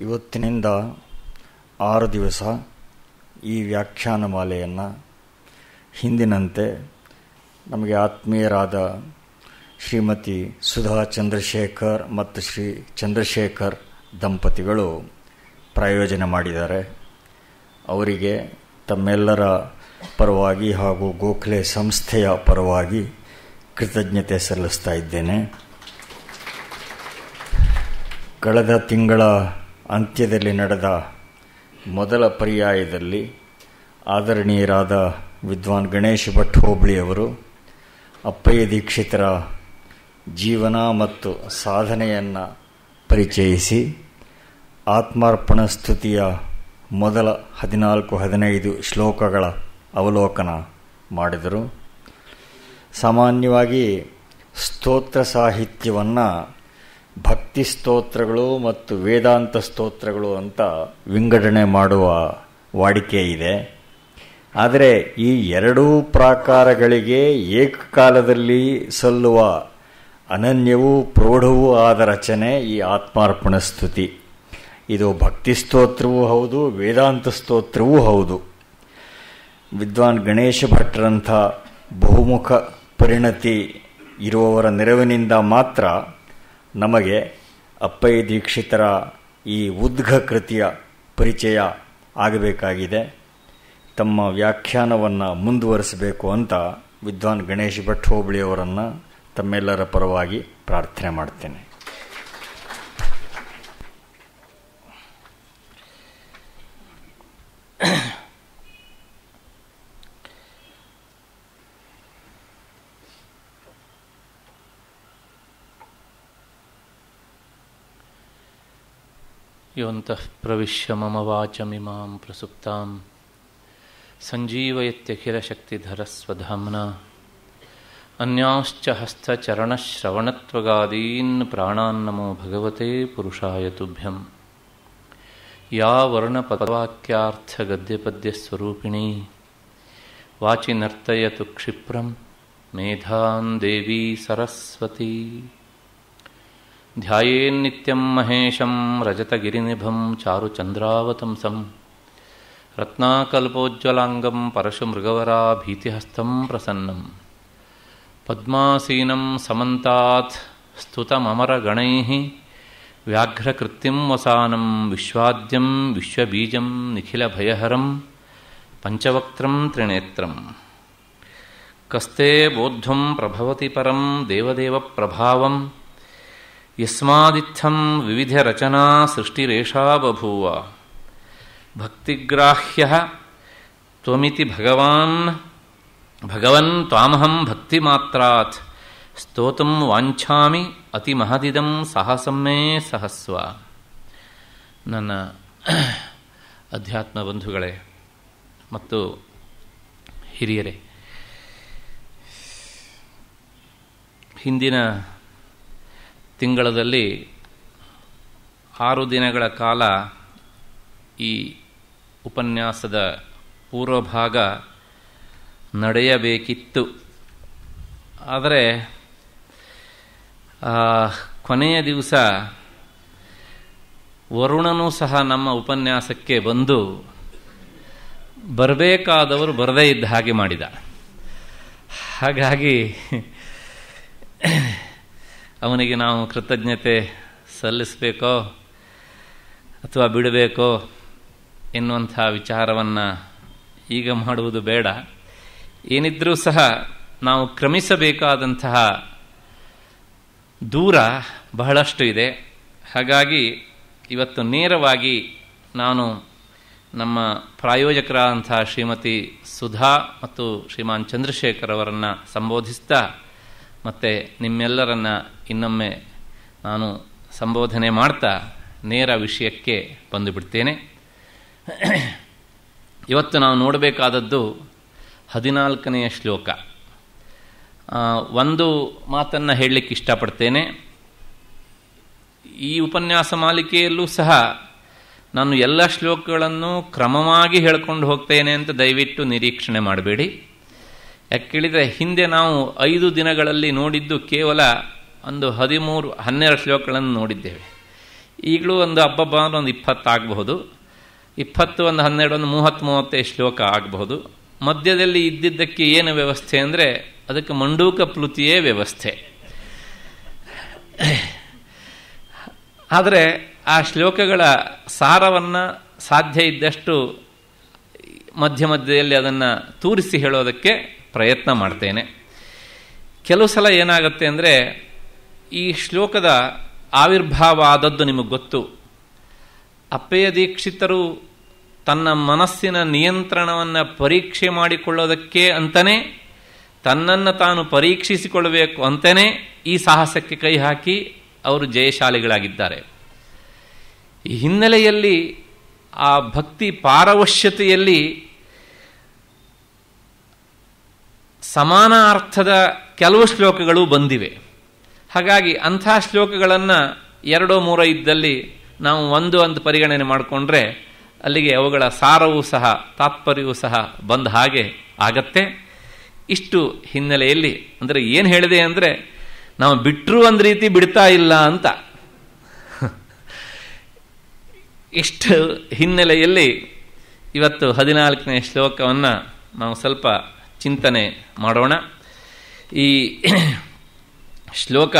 ಇವತ್ತಿನಿಂದ ಆರು ದಿವಸ ಈ ವ್ಯಾಖ್ಯಾನ ಮಾಲೆಯನ್ನು ಹಿಂದಿನಂತೆ ನಮಗೆ ಆತ್ಮೀಯರಾದ ಶ್ರೀಮತಿ ಸುಧಾ ಚಂದ್ರಶೇಖರ್ ಮತ್ತು ಶ್ರೀ ಚಂದ್ರಶೇಖರ್ ದಂಪತಿಗಳು ಪ್ರಾಯೋಜನೆ ಮಾಡಿದ್ದಾರೆ. ಅವರಿಗೆ ತಮ್ಮೆಲ್ಲರ ಪರವಾಗಿ ಹಾಗೂ ಗೋಖಲೆ ಸಂಸ್ಥೆಯ ಪರವಾಗಿ ಕೃತಜ್ಞತೆ ಸಲ್ಲಿಸ್ತಾ ಇದ್ದೇನೆ. ಕಳೆದ ತಿಂಗಳ ಅಂತ್ಯದಲ್ಲಿ ನಡೆದ ಮೊದಲ ಪರ್ಯಾಯದಲ್ಲಿ ಆದರಣೀಯರಾದ ವಿದ್ವಾನ್ ಗಣೇಶ್ ಭಟ್ ಹೋಬಳಿಯವರು ಅಪ್ಪಯ್ಯ ದೀಕ್ಷಿತರ ಜೀವನ ಮತ್ತು ಸಾಧನೆಯನ್ನು ಪರಿಚಯಿಸಿ ಆತ್ಮಾರ್ಪಣ ಸ್ತುತಿಯ ಮೊದಲ ಹದಿನಾಲ್ಕು, ಹದಿನೈದು ಶ್ಲೋಕಗಳ ಅವಲೋಕನ ಮಾಡಿದರು. ಸಾಮಾನ್ಯವಾಗಿ ಸ್ತೋತ್ರ ಸಾಹಿತ್ಯವನ್ನು ಭಕ್ತಿ ಸ್ತೋತ್ರಗಳು ಮತ್ತು ವೇದಾಂತ ಸ್ತೋತ್ರಗಳು ಅಂತ ವಿಂಗಡಣೆ ಮಾಡುವ ವಾಡಿಕೆ ಇದೆ. ಆದರೆ ಈ ಎರಡೂ ಪ್ರಾಕಾರಗಳಿಗೆ ಏಕಕಾಲದಲ್ಲಿ ಸಲ್ಲುವ ಅನನ್ಯವೂ ಪ್ರೌಢವೂ ಆದ ರಚನೆ ಈ ಆತ್ಮಾರ್ಪಣ ಸ್ತುತಿ. ಇದು ಭಕ್ತಿ ಸ್ತೋತ್ರವೂ ಹೌದು, ವೇದಾಂತ ಸ್ತೋತ್ರವೂ ಹೌದು. ವಿದ್ವಾನ್ ಗಣೇಶ ಭಟ್ರಂಥ ಬಹುಮುಖ ಪರಿಣತಿ ಇರುವವರ ನೆರವಿನಿಂದ ಮಾತ್ರ ನಮಗೆ ಅಪ್ಪಯ್ಯ ದೀಕ್ಷಿತರ ಈ ಉದ್ಘ ಕೃತಿಯ ಪರಿಚಯ ಆಗಬೇಕಾಗಿದೆ. ತಮ್ಮ ವ್ಯಾಖ್ಯಾನವನ್ನು ಮುಂದುವರಿಸಬೇಕು ಅಂತ ವಿದ್ವಾನ್ ಗಣೇಶ್ ಭಟ್ ಹೋಬಳಿಯವರನ್ನು ತಮ್ಮೆಲ್ಲರ ಪರವಾಗಿ ಪ್ರಾರ್ಥನೆ ಮಾಡ್ತೇನೆ. ಯೋऽन्तः प्रविश्य मम वाचमिमां प्रसुप्तां। सञ्जीवयत्यखिलशक्तिधरस्वधाम्ना। अन्याश्च हस्तचरणश्रवणत्वगादीन् प्राणान्नमो भगवते पुरुषाय तुभ्यं या वर्णपदवाक्यार्थगद्यपद्यस्वरूपिणी। वाचि नर्तयतु क्षिप्रं मेधां देवी सरस्वती। ध्यायेन्नित्यं महेशं रजतगिरिनिभं चारुचन्द्रावतंसं रत्नाकल्पोज्ज्वलाङ्गं परशुमृगवराभीतिहस्तं प्रसन्नं। पद्मासीनं समन्तात् स्तुतममरगणैः व्याघ्रकृत्तिं वसानं विश्वाद्यं विश्वबीजं निखिलभयहरं पञ्चवक्त्रं त्रिनेत्रम्। कस्ते बोद्धुं प्रभवति परं देवदेवप्रभावम् ಯಸ್ಮಾದಿತ್ಥಂ ವಿವಿಧ ರಚನಾ ಸೃಷ್ಟಿರೇಷಾ ಬಭೂವ. ಭಕ್ತಿಗ್ರಾಹ್ಯ ತ್ವಮಿತಿ ಭಗವಾನ್, ಭಗವನ್ ತ್ವಾಮಹಂ ಭಕ್ತಿ ಮಾತ್ರಾತ್ ಸ್ತೋತಂ ವಾಂಛಾಮಿ ಅತಿ ಮಹದಿದಂ ಸಾಹಸಮ್ಮೇ ಸಹಸ್ವ. ನನ್ನ ಅಧ್ಯಾತ್ಮ ಬಂಧುಗಳೇ ಮತ್ತು ಹಿರಿಯರೇ, ಹಿಂದಿನ ತಿಂಗಳದಲ್ಲಿ ಆರು ದಿನಗಳ ಕಾಲ ಈ ಉಪನ್ಯಾಸದ ಪೂರ್ವಭಾಗ ನಡೆಯಬೇಕಿತ್ತು. ಆದರೆ ಕೊನೆಯ ದಿವಸ ವರುಣನೂ ಸಹ ನಮ್ಮ ಉಪನ್ಯಾಸಕ್ಕೆ ಬಂದು ಬರಬೇಕಾದವರು ಬರದೇ ಇದ್ದ ಹಾಗೆ ಮಾಡಿದ. ಹಾಗಾಗಿ ಅವನಿಗೆ ನಾವು ಕೃತಜ್ಞತೆ ಸಲ್ಲಿಸಬೇಕೋ ಅಥವಾ ಬಿಡಬೇಕೋ ಎನ್ನುವಂಥ ವಿಚಾರವನ್ನು ಈಗ ಮಾಡುವುದು ಬೇಡ. ಏನಿದ್ರೂ ಸಹ ನಾವು ಕ್ರಮಿಸಬೇಕಾದಂತಹ ದೂರ ಬಹಳಷ್ಟು ಇದೆ. ಹಾಗಾಗಿ ಇವತ್ತು ನೇರವಾಗಿ ನಾನು ನಮ್ಮ ಪ್ರಾಯೋಜಕರಾದಂತಹ ಶ್ರೀಮತಿ ಸುಧಾ ಮತ್ತು ಶ್ರೀಮಾನ್ ಚಂದ್ರಶೇಖರ್ ಅವರನ್ನು ಸಂಬೋಧಿಸ್ತಾ ಮತ್ತು ನಿಮ್ಮೆಲ್ಲರನ್ನ ಇನ್ನೊಮ್ಮೆ ನಾನು ಸಂಬೋಧನೆ ಮಾಡ್ತಾ ನೇರ ವಿಷಯಕ್ಕೆ ಬಂದುಬಿಡ್ತೇನೆ. ಇವತ್ತು ನಾವು ನೋಡಬೇಕಾದದ್ದು ಹದಿನಾಲ್ಕನೆಯ ಶ್ಲೋಕ. ಒಂದು ಮಾತನ್ನು ಹೇಳಲಿಕ್ಕೆ ಇಷ್ಟಪಡ್ತೇನೆ. ಈ ಉಪನ್ಯಾಸ ಮಾಲಿಕೆಯಲ್ಲೂ ಸಹ ನಾನು ಎಲ್ಲ ಶ್ಲೋಕಗಳನ್ನು ಕ್ರಮವಾಗಿ ಹೇಳ್ಕೊಂಡು ಹೋಗ್ತೇನೆ ಅಂತ ದಯವಿಟ್ಟು ನಿರೀಕ್ಷಣೆ ಮಾಡಬೇಡಿ. ಯಾಕೇಳಿದರೆ ಹಿಂದೆ ನಾವು ಐದು ದಿನಗಳಲ್ಲಿ ನೋಡಿದ್ದು ಕೇವಲ ಒಂದು ಹದಿಮೂರು, ಹನ್ನೆರಡು ಶ್ಲೋಕಗಳನ್ನು ನೋಡಿದ್ದೇವೆ. ಈಗಲೂ ಒಂದು ಹಬ್ಬ ಅಂದ್ರೆ ಒಂದು ಇಪ್ಪತ್ತಾಗಬಹುದು ಇಪ್ಪತ್ತು, ಒಂದು ಹನ್ನೆರಡು, ಒಂದು ಮೂವತ್ತು, ಮೂವತ್ತೈದು ಶ್ಲೋಕ ಆಗಬಹುದು. ಮಧ್ಯದಲ್ಲಿ ಇದ್ದಿದ್ದಕ್ಕೆ ಏನು ವ್ಯವಸ್ಥೆ ಅಂದರೆ ಅದಕ್ಕೆ ಮಂಡೂಕ ಪ್ಲುತಿಯೇ ವ್ಯವಸ್ಥೆ. ಆದರೆ ಆ ಶ್ಲೋಕಗಳ ಸಾರವನ್ನು ಸಾಧ್ಯ ಇದ್ದಷ್ಟು ಮಧ್ಯ ಮಧ್ಯದಲ್ಲಿ ಅದನ್ನು ತೂರಿಸಿ ಹೇಳೋದಕ್ಕೆ ಪ್ರಯತ್ನ ಮಾಡ್ತೇನೆ. ಕೆಲವು ಸಲ ಏನಾಗುತ್ತೆ ಅಂದರೆ, ಈ ಶ್ಲೋಕದ ಆವಿರ್ಭಾವ ಆದದ್ದು ನಿಮಗೆ ಗೊತ್ತು. ಅಪ್ಪೆಯ ದೀಕ್ಷಿತರು ತನ್ನ ಮನಸ್ಸಿನ ನಿಯಂತ್ರಣವನ್ನು ಪರೀಕ್ಷೆ ಮಾಡಿಕೊಳ್ಳೋದಕ್ಕೆ ಅಂತಲೇ ತನ್ನನ್ನು ತಾನು ಪರೀಕ್ಷಿಸಿಕೊಳ್ಳಬೇಕು ಅಂತಲೇ ಈ ಸಾಹಸಕ್ಕೆ ಕೈ ಹಾಕಿ ಅವರು ಜಯಶಾಲಿಗಳಾಗಿದ್ದಾರೆ. ಈ ಹಿನ್ನೆಲೆಯಲ್ಲಿ ಆ ಭಕ್ತಿ ಪಾರವಶ್ಯತೆಯಲ್ಲಿ ಸಮಾನ ಅರ್ಥದ ಕೆಲವು ಶ್ಲೋಕಗಳು ಬಂದಿವೆ. ಹಾಗಾಗಿ ಅಂಥ ಶ್ಲೋಕಗಳನ್ನು ಎರಡೋ ಮೂರೋ ಇದ್ದಲ್ಲಿ ನಾವು ಒಂದು ಅಂತ ಪರಿಗಣನೆ ಮಾಡಿಕೊಂಡ್ರೆ ಅಲ್ಲಿಗೆ ಅವುಗಳ ಸಾರವೂ ಸಹ, ತಾತ್ಪರ್ಯವೂ ಸಹ ಬಂದ ಹಾಗೆ ಆಗತ್ತೆ. ಇಷ್ಟು ಹಿನ್ನೆಲೆಯಲ್ಲಿ ಅಂದರೆ ಏನು ಹೇಳಿದೆ ಅಂದರೆ ನಾವು ಬಿಟ್ಟರು ಒಂದು ರೀತಿ ಬಿಡ್ತಾ ಇಲ್ಲ ಅಂತ. ಇಷ್ಟು ಹಿನ್ನೆಲೆಯಲ್ಲಿ ಇವತ್ತು ಹದಿನಾಲ್ಕನೇ ಶ್ಲೋಕವನ್ನು ನಾವು ಸ್ವಲ್ಪ ಚಿಂತನೆ ಮಾಡೋಣ. ಈ ಶ್ಲೋಕ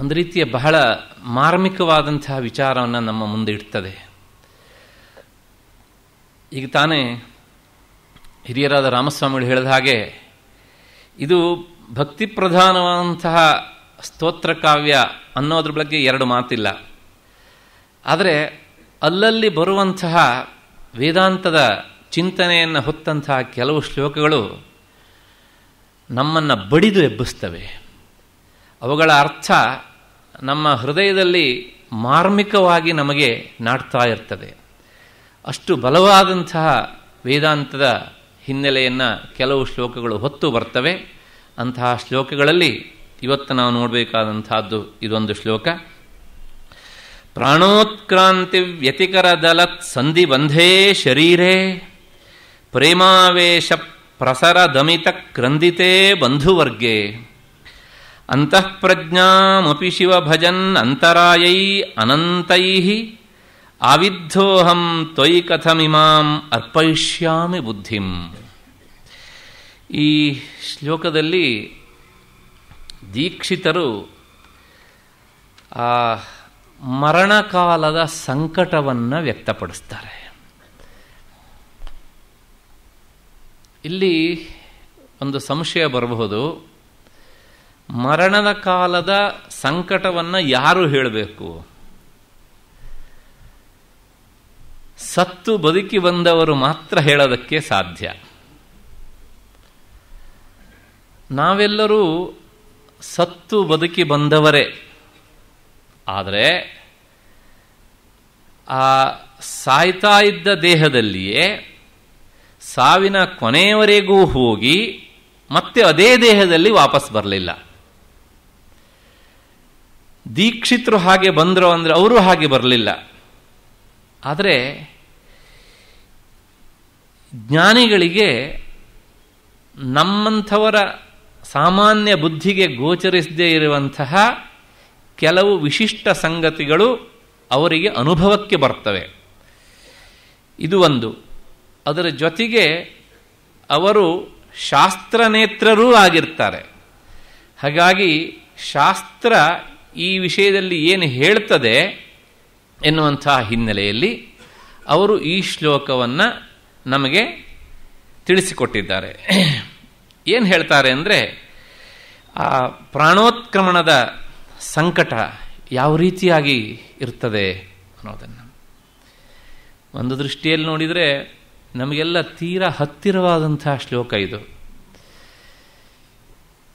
ಒಂದು ರೀತಿಯ ಬಹಳ ಮಾರ್ಮಿಕವಾದಂತಹ ವಿಚಾರವನ್ನು ನಮ್ಮ ಮುಂದೆ ಇಡ್ತದೆ. ಈಗ ತಾನೇ ಹಿರಿಯರಾದ ರಾಮಸ್ವಾಮಿಗಳು ಹೇಳಿದ ಹಾಗೆ ಇದು ಭಕ್ತಿ ಪ್ರಧಾನವಾದಂತಹ ಸ್ತೋತ್ರ ಕಾವ್ಯ ಅನ್ನೋದ್ರ ಬಗ್ಗೆ ಎರಡು ಮಾತಿಲ್ಲ. ಆದರೆ ಅಲ್ಲಲ್ಲಿ ಬರುವಂತಹ ವೇದಾಂತದ ಚಿಂತನೆಯನ್ನು ಹೊತ್ತಂತಹ ಕೆಲವು ಶ್ಲೋಕಗಳು ನಮ್ಮನ್ನು ಬಡಿದು ಎಬ್ಬಿಸ್ತವೆ. ಅವುಗಳ ಅರ್ಥ ನಮ್ಮ ಹೃದಯದಲ್ಲಿ ಮಾರ್ಮಿಕವಾಗಿ ನಮಗೆ ನಾಡ್ತಾ ಇರ್ತದೆ. ಅಷ್ಟು ಬಲವಾದಂತಹ ವೇದಾಂತದ ಹಿನ್ನೆಲೆಯನ್ನು ಕೆಲವು ಶ್ಲೋಕಗಳು ಹೊತ್ತು ಬರ್ತವೆ. ಅಂತಹ ಶ್ಲೋಕಗಳಲ್ಲಿ ಇವತ್ತು ನಾವು ನೋಡಬೇಕಾದಂತಹದ್ದು ಇದೊಂದು ಶ್ಲೋಕ. ಪ್ರಾಣೋತ್ಕ್ರಾಂತಿ ವ್ಯತಿಕರ ದಲತ್ ಸಂಧಿಬಂಧೇ ಶರೀರೇ. ಪ್ರೇಮಾವೇಶ ಪ್ರಸರ ದಮಿತ ಕ್ರಂದಿತೇ ಬಂಧುವರ್ಗೆ. ಅಂತಃಪ್ರಜ್ಞಾಮಪಿ ಶಿವ ಭಜನ್ ಅಂತರಾಯೈ ಅನಂತೈ. ಆವಿದ್ಧೋಹಂ ತ್ವಯಿ ಕಥಮಿಮಾಂ ಅರ್ಪಯಿಷ್ಯಾಮಿ ಬುದ್ಧಿಂ. ಈ ಶ್ಲೋಕದಲ್ಲಿ ದೀಕ್ಷಿತರು ಆ ಮರಣಕಾಲದ ಸಂಕಟವನ್ನು ವ್ಯಕ್ತಪಡಿಸ್ತಾರೆ. ಇಲ್ಲಿ ಒಂದು ಸಂಶಯ ಬರಬಹುದು. ಮರಣದ ಕಾಲದ ಸಂಕಟವನ್ನು ಯಾರು ಹೇಳಬೇಕು? ಸತ್ತು ಬದುಕಿ ಬಂದವರು ಮಾತ್ರ ಹೇಳೋದಕ್ಕೆ ಸಾಧ್ಯ. ನಾವೆಲ್ಲರೂ ಸತ್ತು ಬದುಕಿ ಬಂದವರೇ. ಆದರೆ, ಆ ಸಾಯ್ತಾ ಇದ್ದ ದೇಹದಲ್ಲಿಯೇ ಸಾವಿನ ಕೊನೆಯವರೆಗೂ ಹೋಗಿ ಮತ್ತೆ ಅದೇ ದೇಹದಲ್ಲಿ ವಾಪಸ್ ಬರಲಿಲ್ಲ. ದೀಕ್ಷಿತರು ಹಾಗೆ ಬಂದರು ಅಂದರೆ ಅವರು ಹಾಗೆ ಬರಲಿಲ್ಲ. ಆದರೆ, ಜ್ಞಾನಿಗಳಿಗೆ ನಮ್ಮಂಥವರ ಸಾಮಾನ್ಯ ಬುದ್ಧಿಗೆ ಗೋಚರಿಸದೇ ಇರುವಂತಹ ಕೆಲವು ವಿಶಿಷ್ಟ ಸಂಗತಿಗಳು ಅವರಿಗೆ ಅನುಭವಕ್ಕೆ ಬರ್ತವೆ. ಇದು ಒಂದು. ಅದರ ಜೊತೆಗೆ ಅವರು ಶಾಸ್ತ್ರನೇತ್ರರೂ ಆಗಿರ್ತಾರೆ. ಹಾಗಾಗಿ ಶಾಸ್ತ್ರ ಈ ವಿಷಯದಲ್ಲಿ ಏನು ಹೇಳ್ತದೆ ಎನ್ನುವಂತಹ ಹಿನ್ನೆಲೆಯಲ್ಲಿ ಅವರು ಈ ಶ್ಲೋಕವನ್ನು ನಮಗೆ ತಿಳಿಸಿಕೊಟ್ಟಿದ್ದಾರೆ. ಏನು ಹೇಳ್ತಾರೆ ಅಂದರೆ ಆ ಪ್ರಾಣೋತ್ಕ್ರಮಣದ ಸಂಕಟ ಯಾವ ರೀತಿಯಾಗಿ ಇರ್ತದೆ ಅನ್ನೋದನ್ನು. ಒಂದು ದೃಷ್ಟಿಯಲ್ಲಿ ನೋಡಿದರೆ ನಮಗೆಲ್ಲ ತೀರ ಹತ್ತಿರವಾದಂತಹ ಶ್ಲೋಕ ಇದು.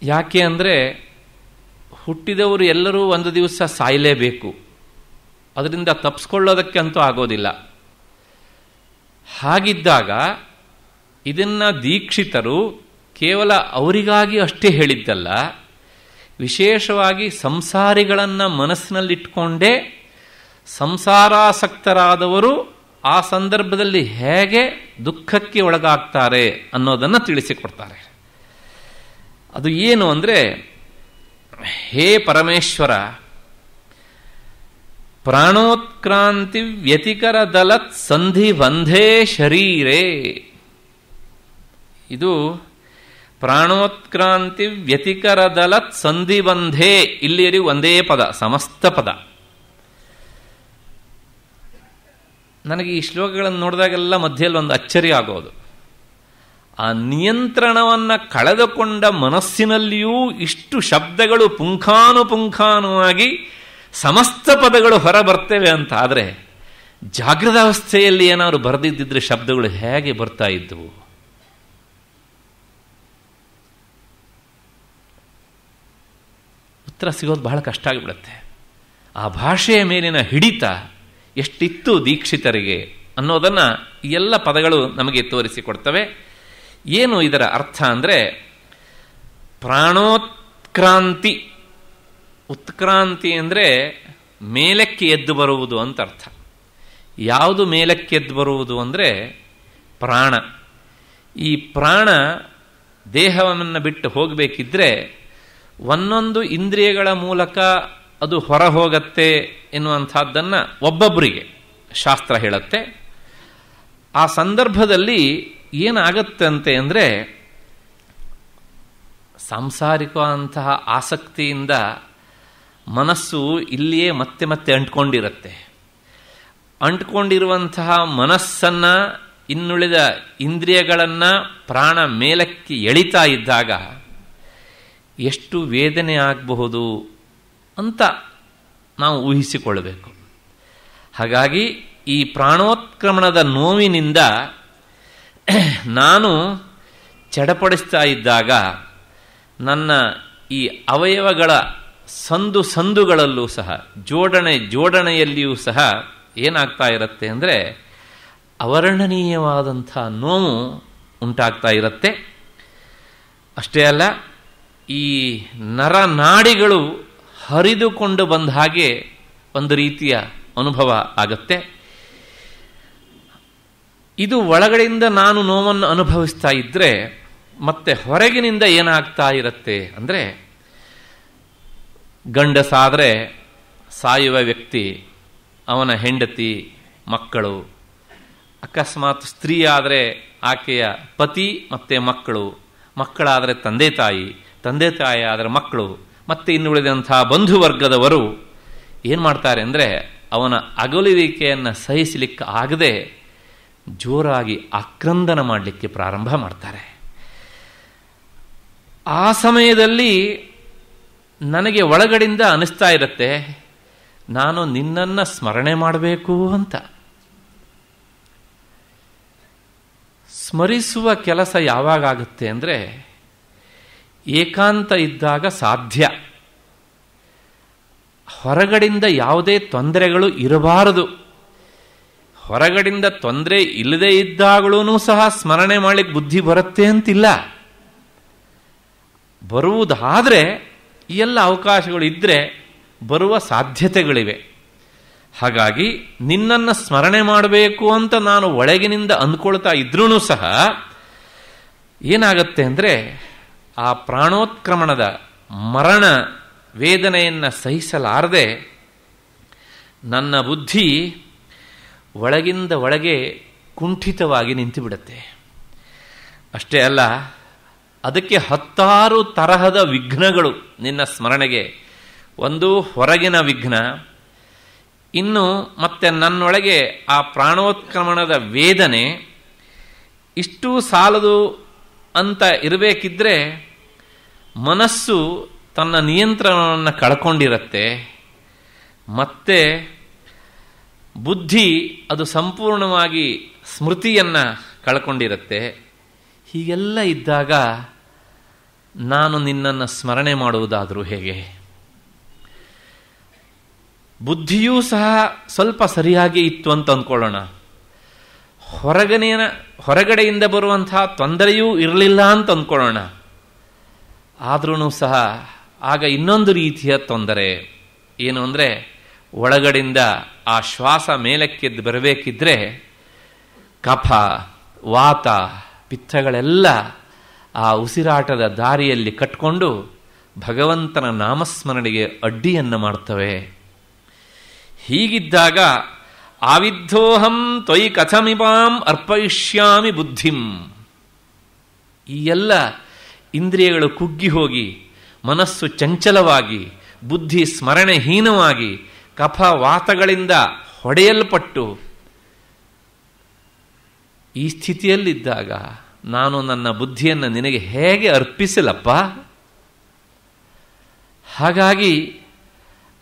ಯಾಕೆ ಅಂದರೆ ಹುಟ್ಟಿದವರು ಎಲ್ಲರೂ ಒಂದು ದಿವಸ ಸಾಯಲೇಬೇಕು. ಅದರಿಂದ ತಪ್ಪಿಸ್ಕೊಳ್ಳೋದಕ್ಕೆ ಅಂತೂ ಆಗೋದಿಲ್ಲ. ಹಾಗಿದ್ದಾಗ ಇದನ್ನು ದೀಕ್ಷಿತರು ಕೇವಲ ಅವರಿಗಾಗಿ ಅಷ್ಟೇ ಹೇಳಿದ್ದಲ್ಲ ವಿಶೇಷವಾಗಿ ಸಂಸಾರಿಗಳನ್ನು ಮನಸ್ಸಿನಲ್ಲಿಟ್ಕೊಂಡೇ ಸಂಸಾರಾಸಕ್ತರಾದವರು ಆ ಸಂದರ್ಭದಲ್ಲಿ ಹೇಗೆ ದುಃಖಕ್ಕೆ ಒಳಗಾಗ್ತಾರೆ ಅನ್ನೋದನ್ನು ತಿಳಿಸಿಕೊಡ್ತಾರೆ. ಅದು ಏನು ಅಂದರೆ, ಹೇ ಪರಮೇಶ್ವರ, ಪ್ರಾಣೋತ್ಕ್ರಾಂತಿ ವ್ಯತಿಕರ ದಲತ್ ಸಂಧಿ ಬಂಧೇ ಶರೀರೇ. ಇದು ಪ್ರಾಣೋತ್ಕ್ರಾಂತಿ ವ್ಯತಿಕರ ದಲತ್ ಸಂಧಿ ಬಂಧೇ ಇಲ್ಲಿ ಒಂದೇ ಪದ, ಸಮಸ್ತ ಪದ. ನನಗೆ ಈ ಶ್ಲೋಕಗಳನ್ನು ನೋಡಿದಾಗೆಲ್ಲ ಮಧ್ಯದಲ್ಲಿ ಒಂದು ಅಚ್ಚರಿ ಆಗೋದು. ಆ ನಿಯಂತ್ರಣವನ್ನು ಕಳೆದುಕೊಂಡ ಮನಸ್ಸಿನಲ್ಲಿಯೂ ಇಷ್ಟು ಶಬ್ದಗಳು ಪುಂಖಾನುಪುಂಖಾನುವಾಗಿ ಸಮಸ್ತ ಪದಗಳು ಹೊರ ಬರ್ತೇವೆ ಅಂತ ಆದರೆ ಜಾಗೃತಾವಸ್ಥೆಯಲ್ಲಿ ಏನಾದರೂ ಬರೆದಿದ್ದಿದ್ರೆ ಶಬ್ದಗಳು ಹೇಗೆ ಬರ್ತಾ ಇದ್ದವು ಉತ್ತರ ಸಿಗೋದು ಬಹಳ ಕಷ್ಟ ಆಗಿಬಿಡುತ್ತೆ. ಆ ಭಾಷೆಯ ಮೇಲಿನ ಹಿಡಿತ ಎಷ್ಟಿತ್ತು ದೀಕ್ಷಿತರಿಗೆ ಅನ್ನೋದನ್ನು ಎಲ್ಲ ಪದಗಳು ನಮಗೆ ತೋರಿಸಿಕೊಡ್ತವೆ. ಏನು ಇದರ ಅರ್ಥ ಅಂದರೆ, ಪ್ರಾಣೋತ್ಕ್ರಾಂತಿ. ಉತ್ಕ್ರಾಂತಿ ಅಂದರೆ ಮೇಲಕ್ಕೆ ಎದ್ದು ಬರುವುದು ಅಂತ ಅರ್ಥ. ಯಾವುದು ಮೇಲಕ್ಕೆ ಎದ್ದು ಬರುವುದು ಅಂದರೆ ಪ್ರಾಣ. ಈ ಪ್ರಾಣ ದೇಹವನ್ನು ಬಿಟ್ಟು ಹೋಗಬೇಕಿದ್ರೆ ಒಂದೊಂದು ಇಂದ್ರಿಯಗಳ ಮೂಲಕ ಅದು ಹೊರ ಹೋಗತ್ತೆ ಎನ್ನುವಂಥದ್ದನ್ನು ಒಬ್ಬೊಬ್ಬರಿಗೆ ಶಾಸ್ತ್ರ ಹೇಳುತ್ತೆ. ಆ ಸಂದರ್ಭದಲ್ಲಿ ಏನಾಗತ್ತಂತೆ ಅಂದರೆ ಸಾಂಸಾರಿಕ ಅಂತಹ ಆಸಕ್ತಿಯಿಂದ ಮನಸ್ಸು ಇಲ್ಲಿಯೇ ಮತ್ತೆ ಮತ್ತೆ ಅಂಟ್ಕೊಂಡಿರುತ್ತೆ. ಅಂಟ್ಕೊಂಡಿರುವಂತಹ ಮನಸ್ಸನ್ನು ಇನ್ನುಳಿದ ಇಂದ್ರಿಯಗಳನ್ನು ಪ್ರಾಣ ಮೇಲಕ್ಕೆ ಎಳಿತಾ ಇದ್ದಾಗ ಎಷ್ಟು ವೇದನೆ ಆಗಬಹುದು ಅಂತ ನಾವು ಊಹಿಸಿಕೊಳ್ಳಬೇಕು. ಹಾಗಾಗಿ ಈ ಪ್ರಾಣೋತ್ಕ್ರಮಣದ ನೋವಿನಿಂದ ನಾನು ಚಡಪಡಿಸ್ತಾ ಇದ್ದಾಗ ನನ್ನ ಈ ಅವಯವಗಳ ಸಂದು ಸಂದುಗಳಲ್ಲೂ ಸಹ, ಜೋಡಣೆ ಜೋಡಣೆಯಲ್ಲಿಯೂ ಸಹ ಏನಾಗ್ತಾ ಇರುತ್ತೆ ಅಂದರೆ ಅವರ್ಣನೀಯವಾದಂಥ ನೋವು ಉಂಟಾಗ್ತಾ ಇರುತ್ತೆ. ಅಷ್ಟೇ ಅಲ್ಲ ಈ ನರನಾಡಿಗಳು ಹರಿದುಕೊಂಡು ಬಂದ ಹಾಗೆ ಒಂದು ರೀತಿಯ ಅನುಭವ ಆಗತ್ತೆ. ಇದು ಒಳಗಡೆಯಿಂದ ನಾನು ನೋವನ್ನು ಅನುಭವಿಸ್ತಾ ಇದ್ದರೆ ಮತ್ತೆ ಹೊರಗಿನಿಂದ ಏನಾಗ್ತಾ ಇರುತ್ತೆ ಅಂದರೆ, ಗಂಡಸಾದರೆ ಸಾಯುವ ವ್ಯಕ್ತಿ, ಅವನ ಹೆಂಡತಿ, ಮಕ್ಕಳು, ಅಕಸ್ಮಾತ್ ಸ್ತ್ರೀ ಆದರೆ ಆಕೆಯ ಪತಿ ಮತ್ತು ಮಕ್ಕಳು, ಮಕ್ಕಳಾದರೆ ತಂದೆ ತಾಯಿ ತಂದೆ ತಾಯಿ ಅದರ ಮಕ್ಕಳು ಮತ್ತೆ ಇನ್ನುಳಿದಂಥ ಬಂಧುವರ್ಗದವರು ಏನು ಮಾಡ್ತಾರೆ ಅಂದರೆ ಅವನ ಅಗಲುವಿಕೆಯನ್ನು ಸಹಿಸಲಿಕ್ಕೆ ಆಗದೆ ಜೋರಾಗಿ ಆಕ್ರಂದನ ಮಾಡಲಿಕ್ಕೆ ಪ್ರಾರಂಭ ಮಾಡ್ತಾರೆ. ಆ ಸಮಯದಲ್ಲಿ ನನಗೆ ಒಳಗಡೆಯಿಂದ ಅನಿಸ್ತಾ ಇರುತ್ತೆ, ನಾನು ನಿನ್ನನ್ನು ಸ್ಮರಣೆ ಮಾಡಬೇಕು ಅಂತ. ಸ್ಮರಿಸುವ ಕೆಲಸ ಯಾವಾಗ ಆಗುತ್ತೆ ಅಂದರೆ ಏಕಾಂತ ಇದ್ದಾಗ ಸಾಧ್ಯ. ಹೊರಗಡೆಯಿಂದ ಯಾವುದೇ ತೊಂದರೆಗಳು ಇರಬಾರದು. ಹೊರಗಡೆಯಿಂದ ತೊಂದರೆ ಇಲ್ಲದೆ ಇದ್ದಾಗಳೂ ಸಹ ಸ್ಮರಣೆ ಮಾಡಲಿಕ್ಕೆ ಬುದ್ಧಿ ಬರುತ್ತೆ ಅಂತಿಲ್ಲ. ಬರುವುದಾದರೆ ಎಲ್ಲ ಅವಕಾಶಗಳು ಇದ್ದರೆ ಬರುವ ಸಾಧ್ಯತೆಗಳಿವೆ. ಹಾಗಾಗಿ ನಿನ್ನನ್ನು ಸ್ಮರಣೆ ಮಾಡಬೇಕು ಅಂತ ನಾನು ಒಳಗಿನಿಂದ ಅಂದ್ಕೊಳ್ತಾ ಇದ್ರೂ ಸಹ ಏನಾಗತ್ತೆ ಅಂದರೆ ಆ ಪ್ರಾಣೋತ್ಕ್ರಮಣದ ಮರಣ ವೇದನೆಯನ್ನು ಸಹಿಸಲಾರದೆ ನನ್ನ ಬುದ್ಧಿ ಒಳಗಿಂದ ಒಳಗೆ ಕುಂಠಿತವಾಗಿ ನಿಂತುಬಿಡುತ್ತೆ. ಅಷ್ಟೇ ಅಲ್ಲ, ಅದಕ್ಕೆ ಹತ್ತಾರು ತರಹದ ವಿಘ್ನಗಳು ನಿನ್ನ ಸ್ಮರಣೆಗೆ. ಒಂದು ಹೊರಗಿನ ವಿಘ್ನ, ಇನ್ನು ಮತ್ತೆ ನನ್ನೊಳಗೆ ಆ ಪ್ರಾಣೋತ್ಕ್ರಮಣದ ವೇದನೆ ಇಷ್ಟು ಸಾಲದು ಅಂತ ಇರಬೇಕಿದ್ರೆ ಮನಸ್ಸು ತನ್ನ ನಿಯಂತ್ರಣವನ್ನು ಕಳ್ಕೊಂಡಿರತ್ತೆ, ಮತ್ತೆ ಬುದ್ಧಿ ಅದು ಸಂಪೂರ್ಣವಾಗಿ ಸ್ಮೃತಿಯನ್ನು ಕಳ್ಕೊಂಡಿರತ್ತೆ. ಹೀಗೆಲ್ಲ ಇದ್ದಾಗ ನಾನು ನಿನ್ನನ್ನು ಸ್ಮರಣೆ ಮಾಡುವುದಾದರೂ ಹೇಗೆ? ಬುದ್ಧಿಯೂ ಸಹ ಸ್ವಲ್ಪ ಸರಿಯಾಗಿ ಇತ್ತು ಅಂತ ಅಂದ್ಕೊಳ್ಳೋಣ. ಹೊರಗನೆಯ ಹೊರಗಡೆಯಿಂದ ಬರುವಂತಹ ತೊಂದರೆಯೂ ಇರಲಿಲ್ಲ ಅಂತ ಅಂದ್ಕೊಳ್ಳೋಣ. ಆದ್ರೂ ಸಹ ಆಗ ಇನ್ನೊಂದು ರೀತಿಯ ತೊಂದರೆ, ಏನು ಅಂದರೆ, ಒಳಗಡೆಯಿಂದ ಆ ಶ್ವಾಸ ಮೇಲಕ್ಕೆದ್ದು ಬರಬೇಕಿದ್ರೆ, ಕಫ, ವಾತ, ಪಿತ್ತಗಳೆಲ್ಲ ಆ ಉಸಿರಾಟದ ದಾರಿಯಲ್ಲಿ ಕಟ್ಕೊಂಡು ಭಗವಂತನ ನಾಮಸ್ಮರಣೆಗೆ ಅಡ್ಡಿಯನ್ನು ಮಾಡ್ತವೆ. ಹೀಗಿದ್ದಾಗ ಆವಿದ್ಧೋಹಂ ತ್ವಯಿ ಕಥಮಿಪಾಂ ಅರ್ಪಯಿಷ್ಯಾಮಿ ಬುದ್ಧಿಂ. ಈ ಎಲ್ಲ ಇಂದ್ರಿಯಗಳು ಕುಗ್ಗಿ ಹೋಗಿ, ಮನಸ್ಸು ಚಂಚಲವಾಗಿ, ಬುದ್ಧಿ ಸ್ಮರಣೆಹೀನವಾಗಿ ಕಫ ವಾತಗಳಿಂದ ಹೊಡೆಯಲ್ಪಟ್ಟು ಈ ಸ್ಥಿತಿಯಲ್ಲಿದ್ದಾಗ ನಾನು ನನ್ನ ಬುದ್ಧಿಯನ್ನು ನಿನಗೆ ಹೇಗೆ ಅರ್ಪಿಸಲಪ್ಪ ಹಾಗಾಗಿ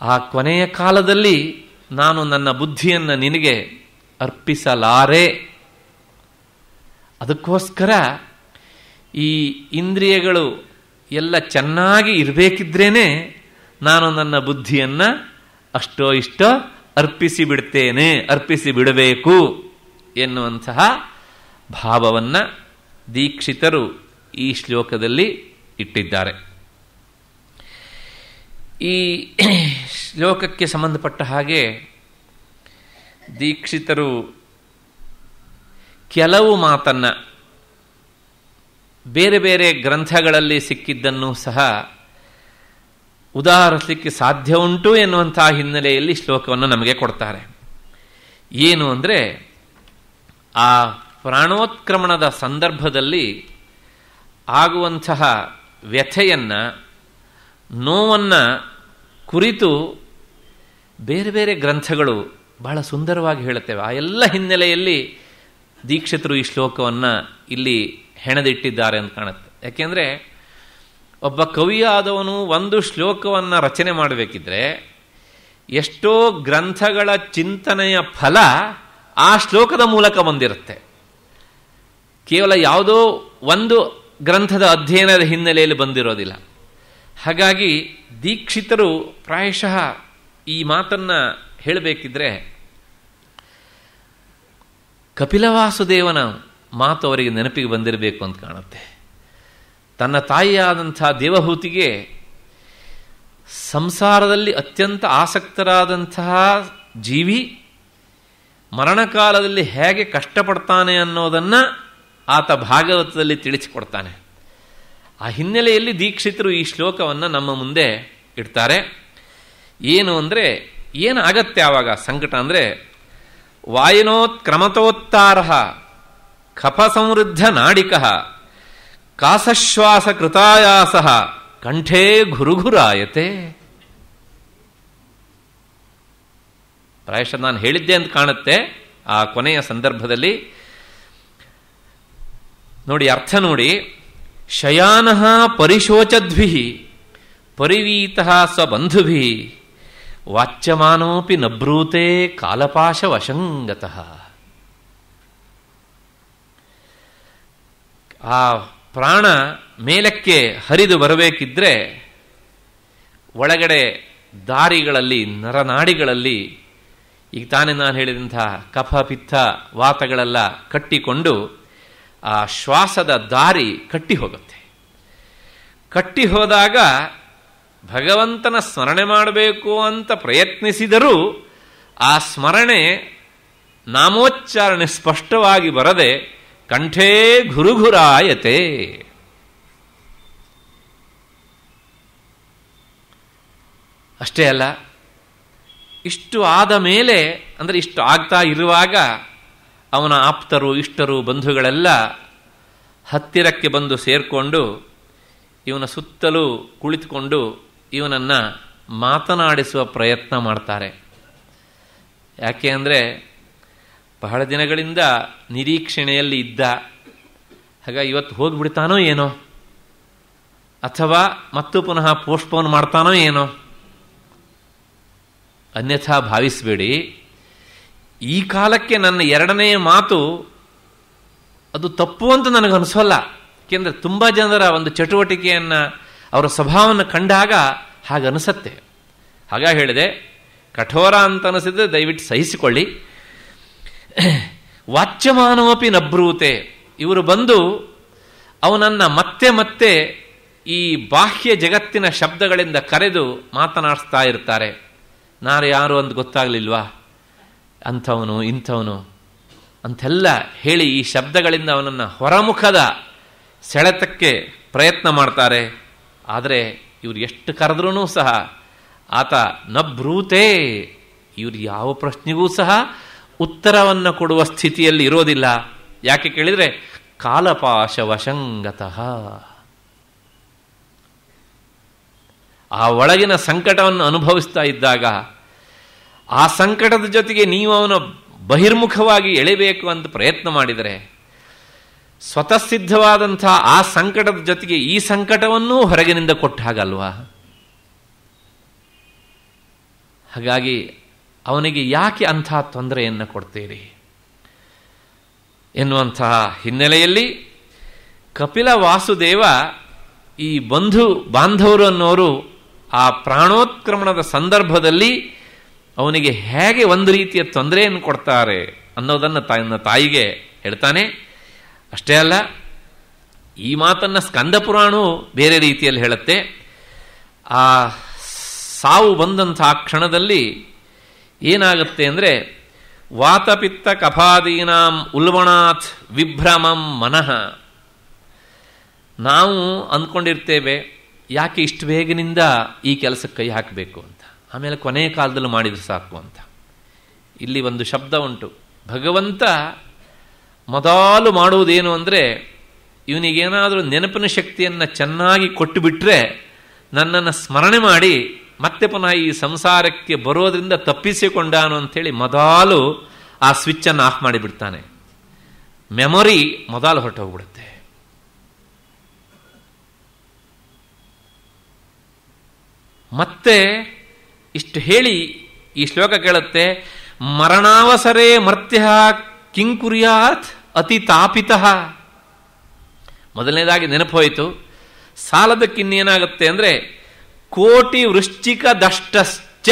ಆ ಕೊನೆಯ ಕಾಲದಲ್ಲಿ ನಾನು ನನ್ನ ಬುದ್ಧಿಯನ್ನು ನಿನಗೆ ಅರ್ಪಿಸಲಾರೆ. ಅದಕ್ಕೋಸ್ಕರ ಈ ಇಂದ್ರಿಯಗಳು ಎಲ್ಲ ಚೆನ್ನಾಗಿ ಇರಬೇಕಿದ್ರೇನೆ ನಾನು ನನ್ನ ಬುದ್ಧಿಯನ್ನು ಅಷ್ಟೋ ಇಷ್ಟೋ ಅರ್ಪಿಸಿ ಬಿಡ್ತೇನೆ, ಅರ್ಪಿಸಿ ಬಿಡಬೇಕು ಎನ್ನುವಂತಹ ಭಾವವನ್ನು ದೀಕ್ಷಿತರು ಈ ಶ್ಲೋಕದಲ್ಲಿ ಇಟ್ಟಿದ್ದಾರೆ. ಈ ಶ್ಲೋಕಕ್ಕೆ ಸಂಬಂಧಪಟ್ಟ ಹಾಗೆ ದೀಕ್ಷಿತರು ಕೆಲವು ಮಾತನ್ನು ಬೇರೆ ಬೇರೆ ಗ್ರಂಥಗಳಲ್ಲಿ ಸಿಕ್ಕಿದ್ದನ್ನು ಸಹ ಉದಾಹರಿಸಲಿಕ್ಕೆ ಸಾಧ್ಯ ಉಂಟು ಎನ್ನುವಂತಹ ಹಿನ್ನೆಲೆಯಲ್ಲಿ ಶ್ಲೋಕವನ್ನು ನಮಗೆ ಕೊಡ್ತಾರೆ. ಏನು ಅಂದರೆ ಆ ಪ್ರಾಣೋತ್ಕ್ರಮಣದ ಸಂದರ್ಭದಲ್ಲಿ ಆಗುವಂತಹ ವ್ಯಥೆಯನ್ನು, ನೋವನ್ನು ಕುರಿತು ಬೇರೆ ಬೇರೆ ಗ್ರಂಥಗಳು ಬಹಳ ಸುಂದರವಾಗಿ ಹೇಳುತ್ತೇವೆ. ಆ ಎಲ್ಲ ಹಿನ್ನೆಲೆಯಲ್ಲಿ ದೀಕ್ಷಿತರು ಈ ಶ್ಲೋಕವನ್ನು ಇಲ್ಲಿ ಹೆಣೆದಿಟ್ಟಿದ್ದಾರೆ ಅಂತ ಕಾಣುತ್ತೆ. ಯಾಕೆಂದರೆ ಒಬ್ಬ ಕವಿಯಾದವನು ಒಂದು ಶ್ಲೋಕವನ್ನು ರಚನೆ ಮಾಡಬೇಕಿದ್ರೆ ಎಷ್ಟೋ ಗ್ರಂಥಗಳ ಚಿಂತನೆಯ ಫಲ ಆ ಶ್ಲೋಕದ ಮೂಲಕ ಬಂದಿರುತ್ತೆ. ಕೇವಲ ಯಾವುದೋ ಒಂದು ಗ್ರಂಥದ ಅಧ್ಯಯನದ ಹಿನ್ನೆಲೆಯಲ್ಲಿ ಬಂದಿರೋದಿಲ್ಲ. ಹಾಗಾಗಿ ದೀಕ್ಷಿತರು ಪ್ರಾಯಶಃ ಈ ಮಾತನ್ನು ಹೇಳಬೇಕಿದ್ರೆ ಕಪಿಲವಾಸುದೇವನ ಮಾತು ಅವರಿಗೆ ನೆನಪಿಗೆ ಬಂದಿರಬೇಕು ಅಂತ ಕಾಣುತ್ತೆ. ತನ್ನ ತಾಯಿಯಾದಂಥ ದೇವಹೂತಿಗೆ ಸಂಸಾರದಲ್ಲಿ ಅತ್ಯಂತ ಆಸಕ್ತರಾದಂತಹ ಜೀವಿ ಮರಣಕಾಲದಲ್ಲಿ ಹೇಗೆ ಕಷ್ಟಪಡ್ತಾನೆ ಅನ್ನೋದನ್ನು ಆತ ಭಾಗವತದಲ್ಲಿ ತಿಳಿಸಿಕೊಡ್ತಾನೆ. ಆ ಹಿನ್ನೆಲೆಯಲ್ಲಿ ದೀಕ್ಷಿತರು ಈ ಶ್ಲೋಕವನ್ನು ನಮ್ಮ ಮುಂದೆ ಇಡ್ತಾರೆ. ಏನು ಅಂದರೆ, ಏನು ಆಗತ್ತೆ ಆವಾಗ ಸಂಕಟ ಅಂದರೆ ವಾಯನೋತ್ಕ್ರಮತೋತ್ತಾರ ಖಪ ಸಮೃದ್ಧ ನಾಡಿಕ ಕಾಸಶ್ವಾಸ ಕೃತಾಯಾಸ ಕಂಠೇ ಘುರುಘುರಾಯತೆ. ಪ್ರಾಯಶಃ ನಾನು ಹೇಳಿದ್ದೆ ಅಂತ ಕಾಣುತ್ತೆ ಆ ಕೊನೆಯ ಸಂದರ್ಭದಲ್ಲಿ. ನೋಡಿ, ಅರ್ಥ ನೋಡಿ. ಶಯಾನ ಪರಿಶೋಚದ್ಭಿ ಪರಿವೀತ ಸ್ವಬಂಧುಭಿ ವಾಚ್ಯಮಾನೋಪಿ ನಬ್ರೂತೆ ಕಾಲಪಾಶವಶಂಗತ. ಆ ಪ್ರಾಣ ಮೇಲಕ್ಕೆ ಹರಿದು ಬರಬೇಕಿದ್ರೆ ಒಳಗಡೆ ದಾರಿಗಳಲ್ಲಿ, ನರನಾಡಿಗಳಲ್ಲಿ, ಈಗ ತಾನೇ ನಾನು ಹೇಳಿದಂಥ ಕಫ, ಪಿತ್ತ, ವಾತಗಳೆಲ್ಲ ಕಟ್ಟಿಕೊಂಡು ಆ ಶ್ವಾಸದ ದಾರಿ ಕಟ್ಟಿ ಹೋಗುತ್ತೆ. ಕಟ್ಟಿ ಹೋದಾಗ ಭಗವಂತನ ಸ್ಮರಣೆ ಮಾಡಬೇಕು ಅಂತ ಪ್ರಯತ್ನಿಸಿದರೂ ಆ ಸ್ಮರಣೆ ನಾಮೋಚ್ಚಾರಣೆ ಸ್ಪಷ್ಟವಾಗಿ ಬರದೆ ಕಂಠೇ ಘುರುಘುರಾಯತೆ. ಅಷ್ಟೇ ಅಲ್ಲ, ಇಷ್ಟು ಆದ ಮೇಲೆ, ಅಂದರೆ ಇಷ್ಟು ಆಗ್ತಾ ಇರುವಾಗ ಅವನ ಆಪ್ತರು, ಇಷ್ಟರು, ಬಂಧುಗಳೆಲ್ಲ ಹತ್ತಿರಕ್ಕೆ ಬಂದು ಸೇರಿಕೊಂಡು ಇವನ ಸುತ್ತಲೂ ಕುಳಿತುಕೊಂಡು ಇವನನ್ನು ಮಾತನಾಡಿಸುವ ಪ್ರಯತ್ನ ಮಾಡ್ತಾರೆ. ಯಾಕೆ ಅಂದರೆ ಬಹಳ ದಿನಗಳಿಂದ ನಿರೀಕ್ಷಣೆಯಲ್ಲಿ ಇದ್ದ. ಹಾಗ ಇವತ್ತು ಹೋಗ್ಬಿಡ್ತಾನೋ ಏನೋ? ಅಥವಾ ಮತ್ತು ಪುನಃ ಪೋಸ್ಟ್ಪೋನ್ ಮಾಡ್ತಾನೋ ಏನೋ? ಅನ್ಯಥಾ ಭಾವಿಸಬೇಡಿ. ಈ ಕಾಲಕ್ಕೆ ನನ್ನ ಎರಡನೆಯ ಮಾತು ಅದು ತಪ್ಪು ಅಂತ ನನಗೆ ಅನಿಸೋಲ್ಲ. ಏಕೆಂದರೆ ತುಂಬ ಜನರ ಒಂದು ಚಟುವಟಿಕೆಯನ್ನು, ಅವರ ಸ್ವಭಾವವನ್ನು ಕಂಡಾಗ ಹಾಗೆ ಅನಿಸತ್ತೆ. ಹಾಗ ಹೇಳಿದೆ, ಕಠೋರ ಅಂತ ಅನಿಸಿದ್ರೆ ದಯವಿಟ್ಟು ಸಹಿಸಿಕೊಳ್ಳಿ. ವಾಚ್ಯಮಾನವಪಿ ನಬ್ರೂತೆ. ಇವರು ಬಂದು, ಅವನನ್ನು ಮತ್ತೆ ಮತ್ತೆ ಈ ಬಾಹ್ಯ ಜಗತ್ತಿನ ಶಬ್ದಗಳಿಂದ ಕರೆದು ಮಾತನಾಡಿಸ್ತಾ ಇರ್ತಾರೆ. ನಾನು ಯಾರು ಅಂತ ಗೊತ್ತಾಗಲಿಲ್ವಾ? ಅಂಥವನು, ಇಂಥವನು ಅಂತೆಲ್ಲ ಹೇಳಿ ಈ ಶಬ್ದಗಳಿಂದ ಅವನನ್ನು ಹೊರಮುಖದ ಸೆಳೆತಕ್ಕೆ ಪ್ರಯತ್ನ ಮಾಡ್ತಾರೆ. ಆದರೆ ಇವರು ಎಷ್ಟು ಕರೆದ್ರೂ ಸಹ ಆತ ನ ಬ್ರೂತೆ ಇವ್ರು ಯಾವ ಪ್ರಶ್ನೆಗೂ ಸಹ ಉತ್ತರವನ್ನು ಕೊಡುವ ಸ್ಥಿತಿಯಲ್ಲಿ ಇರೋದಿಲ್ಲ. ಯಾಕೆ ಕೇಳಿದರೆ ಕಾಲಪಾಶ ವಶಂಗತಃ ಆ ಒಳಗಿನ ಸಂಕಟವನ್ನು ಅನುಭವಿಸ್ತಾ ಇದ್ದಾಗ ಆ ಸಂಕಟದ ಜೊತೆಗೆ ನೀವು ಅವನ ಬಹಿರ್ಮುಖವಾಗಿ ಎಳೆಬೇಕು ಅಂತ ಪ್ರಯತ್ನ ಮಾಡಿದರೆ, ಸ್ವತಃ ಸಿದ್ಧವಾದಂಥ ಆ ಸಂಕಟದ ಜೊತೆಗೆ ಈ ಸಂಕಟವನ್ನೂ ಹೊರಗಿನಿಂದ ಕೊಟ್ಟ ಹಾಗಲ್ವಾ? ಹಾಗಾಗಿ ಅವನಿಗೆ ಯಾಕೆ ಅಂಥ ತೊಂದರೆಯನ್ನು ಕೊಡ್ತೀರಿ? ಎನ್ನುವಂತಹ ಹಿನ್ನೆಲೆಯಲ್ಲಿ ಕಪಿಲ ವಾಸುದೇವ ಈ ಬಂಧು ಬಾಂಧವರು ಅನ್ನೋರು ಆ ಪ್ರಾಣೋತ್ಕ್ರಮಣದ ಸಂದರ್ಭದಲ್ಲಿ ಅವನಿಗೆ ಹೇಗೆ ಒಂದು ರೀತಿಯ ತೊಂದರೆಯನ್ನು ಕೊಡ್ತಾರೆ ಅನ್ನೋದನ್ನು ತನ್ನ ತಾಯಿಗೆ ಹೇಳ್ತಾನೆ. ಅಷ್ಟೇ ಅಲ್ಲ, ಈ ಮಾತನ್ನು ಸ್ಕಂದ ಪುರಾಣವು ಬೇರೆ ರೀತಿಯಲ್ಲಿ ಹೇಳುತ್ತೆ. ಆ ಸಾವು ಬಂದಂಥ ಕ್ಷಣದಲ್ಲಿ ಏನಾಗುತ್ತೆ ಅಂದರೆ, ವಾತಪಿತ್ತ ಕಫಾದೀನಾಂ ಉಲ್ವಣಾತ್ ವಿಭ್ರಮಂ ಮನಃ. ನಾವು ಅಂದ್ಕೊಂಡಿರ್ತೇವೆ, ಯಾಕೆ ಇಷ್ಟು ಬೇಗನಿಂದ ಈ ಕೆಲಸಕ್ಕೆ ಕೈ ಹಾಕಬೇಕು ಆಮೇಲೆ ಕೊನೆಯ ಕಾಲದಲ್ಲಿ ಮಾಡಿದ್ರೆ ಸಾಕು ಅಂತ. ಇಲ್ಲಿ ಒಂದು ಶಬ್ದ ಉಂಟು. ಭಗವಂತ ಮೊದಲು ಮಾಡುವುದೇನು ಅಂದರೆ, ಇವನಿಗೇನಾದರೂ ನೆನಪಿನ ಶಕ್ತಿಯನ್ನು ಚೆನ್ನಾಗಿ ಕೊಟ್ಟು ಬಿಟ್ಟರೆ ನನ್ನನ್ನು ಸ್ಮರಣೆ ಮಾಡಿ, ಮತ್ತೆ ಪುನಃ ಈ ಸಂಸಾರಕ್ಕೆ ಬರೋದರಿಂದ ತಪ್ಪಿಸಿಕೊಂಡಾನು ಅಂಥೇಳಿ ಮೊದಲು ಆ ಸ್ವಿಚ್ಚನ್ನು ಆಫ್ ಮಾಡಿಬಿಡ್ತಾನೆ. ಮೆಮೊರಿ ಮೊದಲು ಹೊರಟೋಗ್ಬಿಡುತ್ತೆ. ಮತ್ತೆ ಇಷ್ಟು ಹೇಳಿ ಈ ಶ್ಲೋಕ ಕೇಳುತ್ತೆ, ಮರಣಾವಸರೇ ಮರ್ತ್ಯ ಕಿಂಕುರ್ಯಾತ್ ಅತಿ ತಾಪಿತಃ. ಮೊದಲನೇದಾಗಿ ನೆನಪು ಹೋಯಿತು. ಸಾಲದಕ್ಕಿನ್ನೇನಾಗುತ್ತೆ ಅಂದರೆ, ಕೋಟಿ ವೃಶ್ಚಿಕ ದಷ್ಟಶ್ಚ.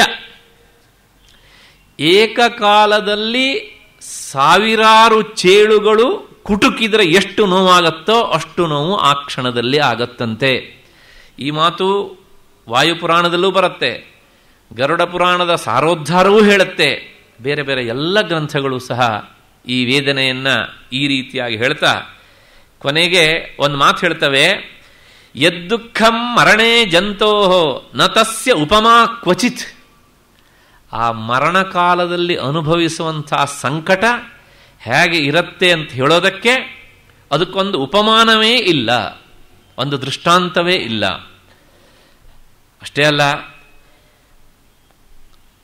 ಏಕಕಾಲದಲ್ಲಿ ಸಾವಿರಾರು ಚೇಳುಗಳು ಕುಟುಕಿದರೆ ಎಷ್ಟು ನೋವಾಗತ್ತೋ ಅಷ್ಟು ನೋವು ಆ ಕ್ಷಣದಲ್ಲಿ ಆಗತ್ತಂತೆ. ಈ ಮಾತು ವಾಯುಪುರಾಣದಲ್ಲೂ ಬರುತ್ತೆ. ಗರುಡ ಪುರಾಣದ ಸಾರೋದ್ಧಾರವೂ ಹೇಳುತ್ತೆ. ಬೇರೆ ಬೇರೆ ಎಲ್ಲ ಗ್ರಂಥಗಳು ಸಹ ಈ ವೇದನೆಯನ್ನು ಈ ರೀತಿಯಾಗಿ ಹೇಳ್ತಾ ಕೊನೆಗೆ ಒಂದು ಮಾತು ಹೇಳ್ತವೆ, ಯದ್ದುಃಖಂ ಮರಣೇ ಜಂತೋ ನ ತಸ್ಯ ಉಪಮಾ ಕ್ವಚಿತ್. ಆ ಮರಣ ಕಾಲದಲ್ಲಿ ಅನುಭವಿಸುವಂತಹ ಸಂಕಟ ಹೇಗೆ ಇರುತ್ತೆ ಅಂತ ಹೇಳೋದಕ್ಕೆ ಅದಕ್ಕೊಂದು ಉಪಮಾನವೇ ಇಲ್ಲ, ಒಂದು ದೃಷ್ಟಾಂತವೇ ಇಲ್ಲ. ಅಷ್ಟೇ ಅಲ್ಲ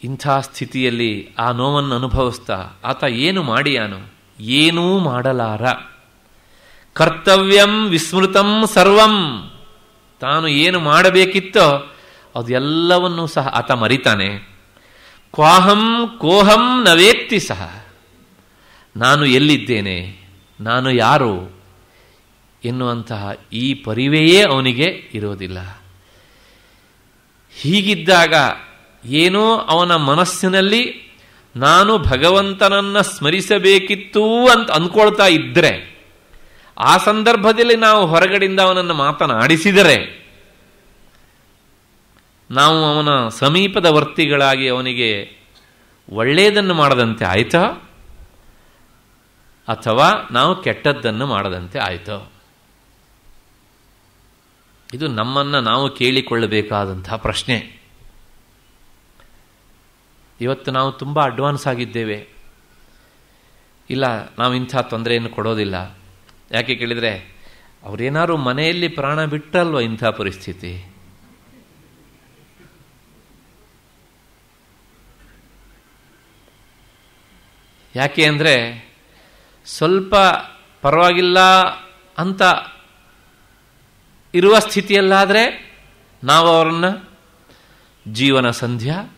ಇಂಥ ಸ್ಥಿತಿಯಲ್ಲಿ ಆ ನೋವನ್ನು ಅನುಭವಿಸ್ತಾ, ಆತ ಏನು ಮಾಡಿಯಾನು? ಏನೂ ಮಾಡಲಾರ. ಕರ್ತವ್ಯಂ ವಿಸ್ಮೃತಂ ಸರ್ವಂ. ತಾನು ಏನು ಮಾಡಬೇಕಿತ್ತೋ, ಅದೆಲ್ಲವನ್ನೂ ಸಹ ಆತ ಮರಿತಾನೆ. ಕ್ವಾಹಂ ಕೋಹಂ ನವೇತ್ತಿ ಸಹ. ನಾನು ಎಲ್ಲಿದ್ದೇನೆ? ನಾನು ಯಾರು? ಎನ್ನುವಂತಹ ಈ ಪರಿವೆಯೇ ಅವನಿಗೆ ಇರೋದಿಲ್ಲ ಹೀಗಿದ್ದಾಗ ಏನೋ ಅವನ ಮನಸ್ಸಿನಲ್ಲಿ ನಾನು ಭಗವಂತನನ್ನು ಸ್ಮರಿಸಬೇಕಿತ್ತು ಅಂತ ಅಂದ್ಕೊಳ್ತಾ ಇದ್ದರೆ ಆ ಸಂದರ್ಭದಲ್ಲಿ ನಾವು ಹೊರಗಡೆಯಿಂದ ಅವನನ್ನು ಮಾತನಾಡಿಸಿದರೆ, ನಾವು ಅವನ ಸಮೀಪದ ವರ್ತಿಗಳಾಗಿ ಅವನಿಗೆ ಒಳ್ಳೆಯದನ್ನು ಮಾಡದಂತೆ ಆಯಿತೋ? ಅಥವಾ ನಾವು ಕೆಟ್ಟದ್ದನ್ನು ಮಾಡದಂತೆ ಆಯಿತೋ? ಇದು ನಮ್ಮನ್ನು ನಾವು ಕೇಳಿಕೊಳ್ಳಬೇಕಾದಂತಹ ಪ್ರಶ್ನೆ. ಇವತ್ತು ನಾವು ತುಂಬ ಅಡ್ವಾನ್ಸ್ ಆಗಿದ್ದೇವೆ. ಇಲ್ಲ, ನಾವು ಇಂಥ ತೊಂದರೆಯನ್ನು ಕೊಡೋದಿಲ್ಲ. ಯಾಕೆ ಕೇಳಿದರೆ, ಅವರೇನಾದ್ರು ಮನೆಯಲ್ಲಿ ಪ್ರಾಣ ಬಿಟ್ಟಲ್ವ ಇಂಥ ಪರಿಸ್ಥಿತಿ? ಯಾಕೆ ಅಂದರೆ, ಸ್ವಲ್ಪ ಪರವಾಗಿಲ್ಲ ಅಂತ ಇರುವ ಸ್ಥಿತಿಯಲ್ಲಾದರೆ ನಾವು ಅವರನ್ನು ಜೀವನ ಸಂಧ್ಯಾ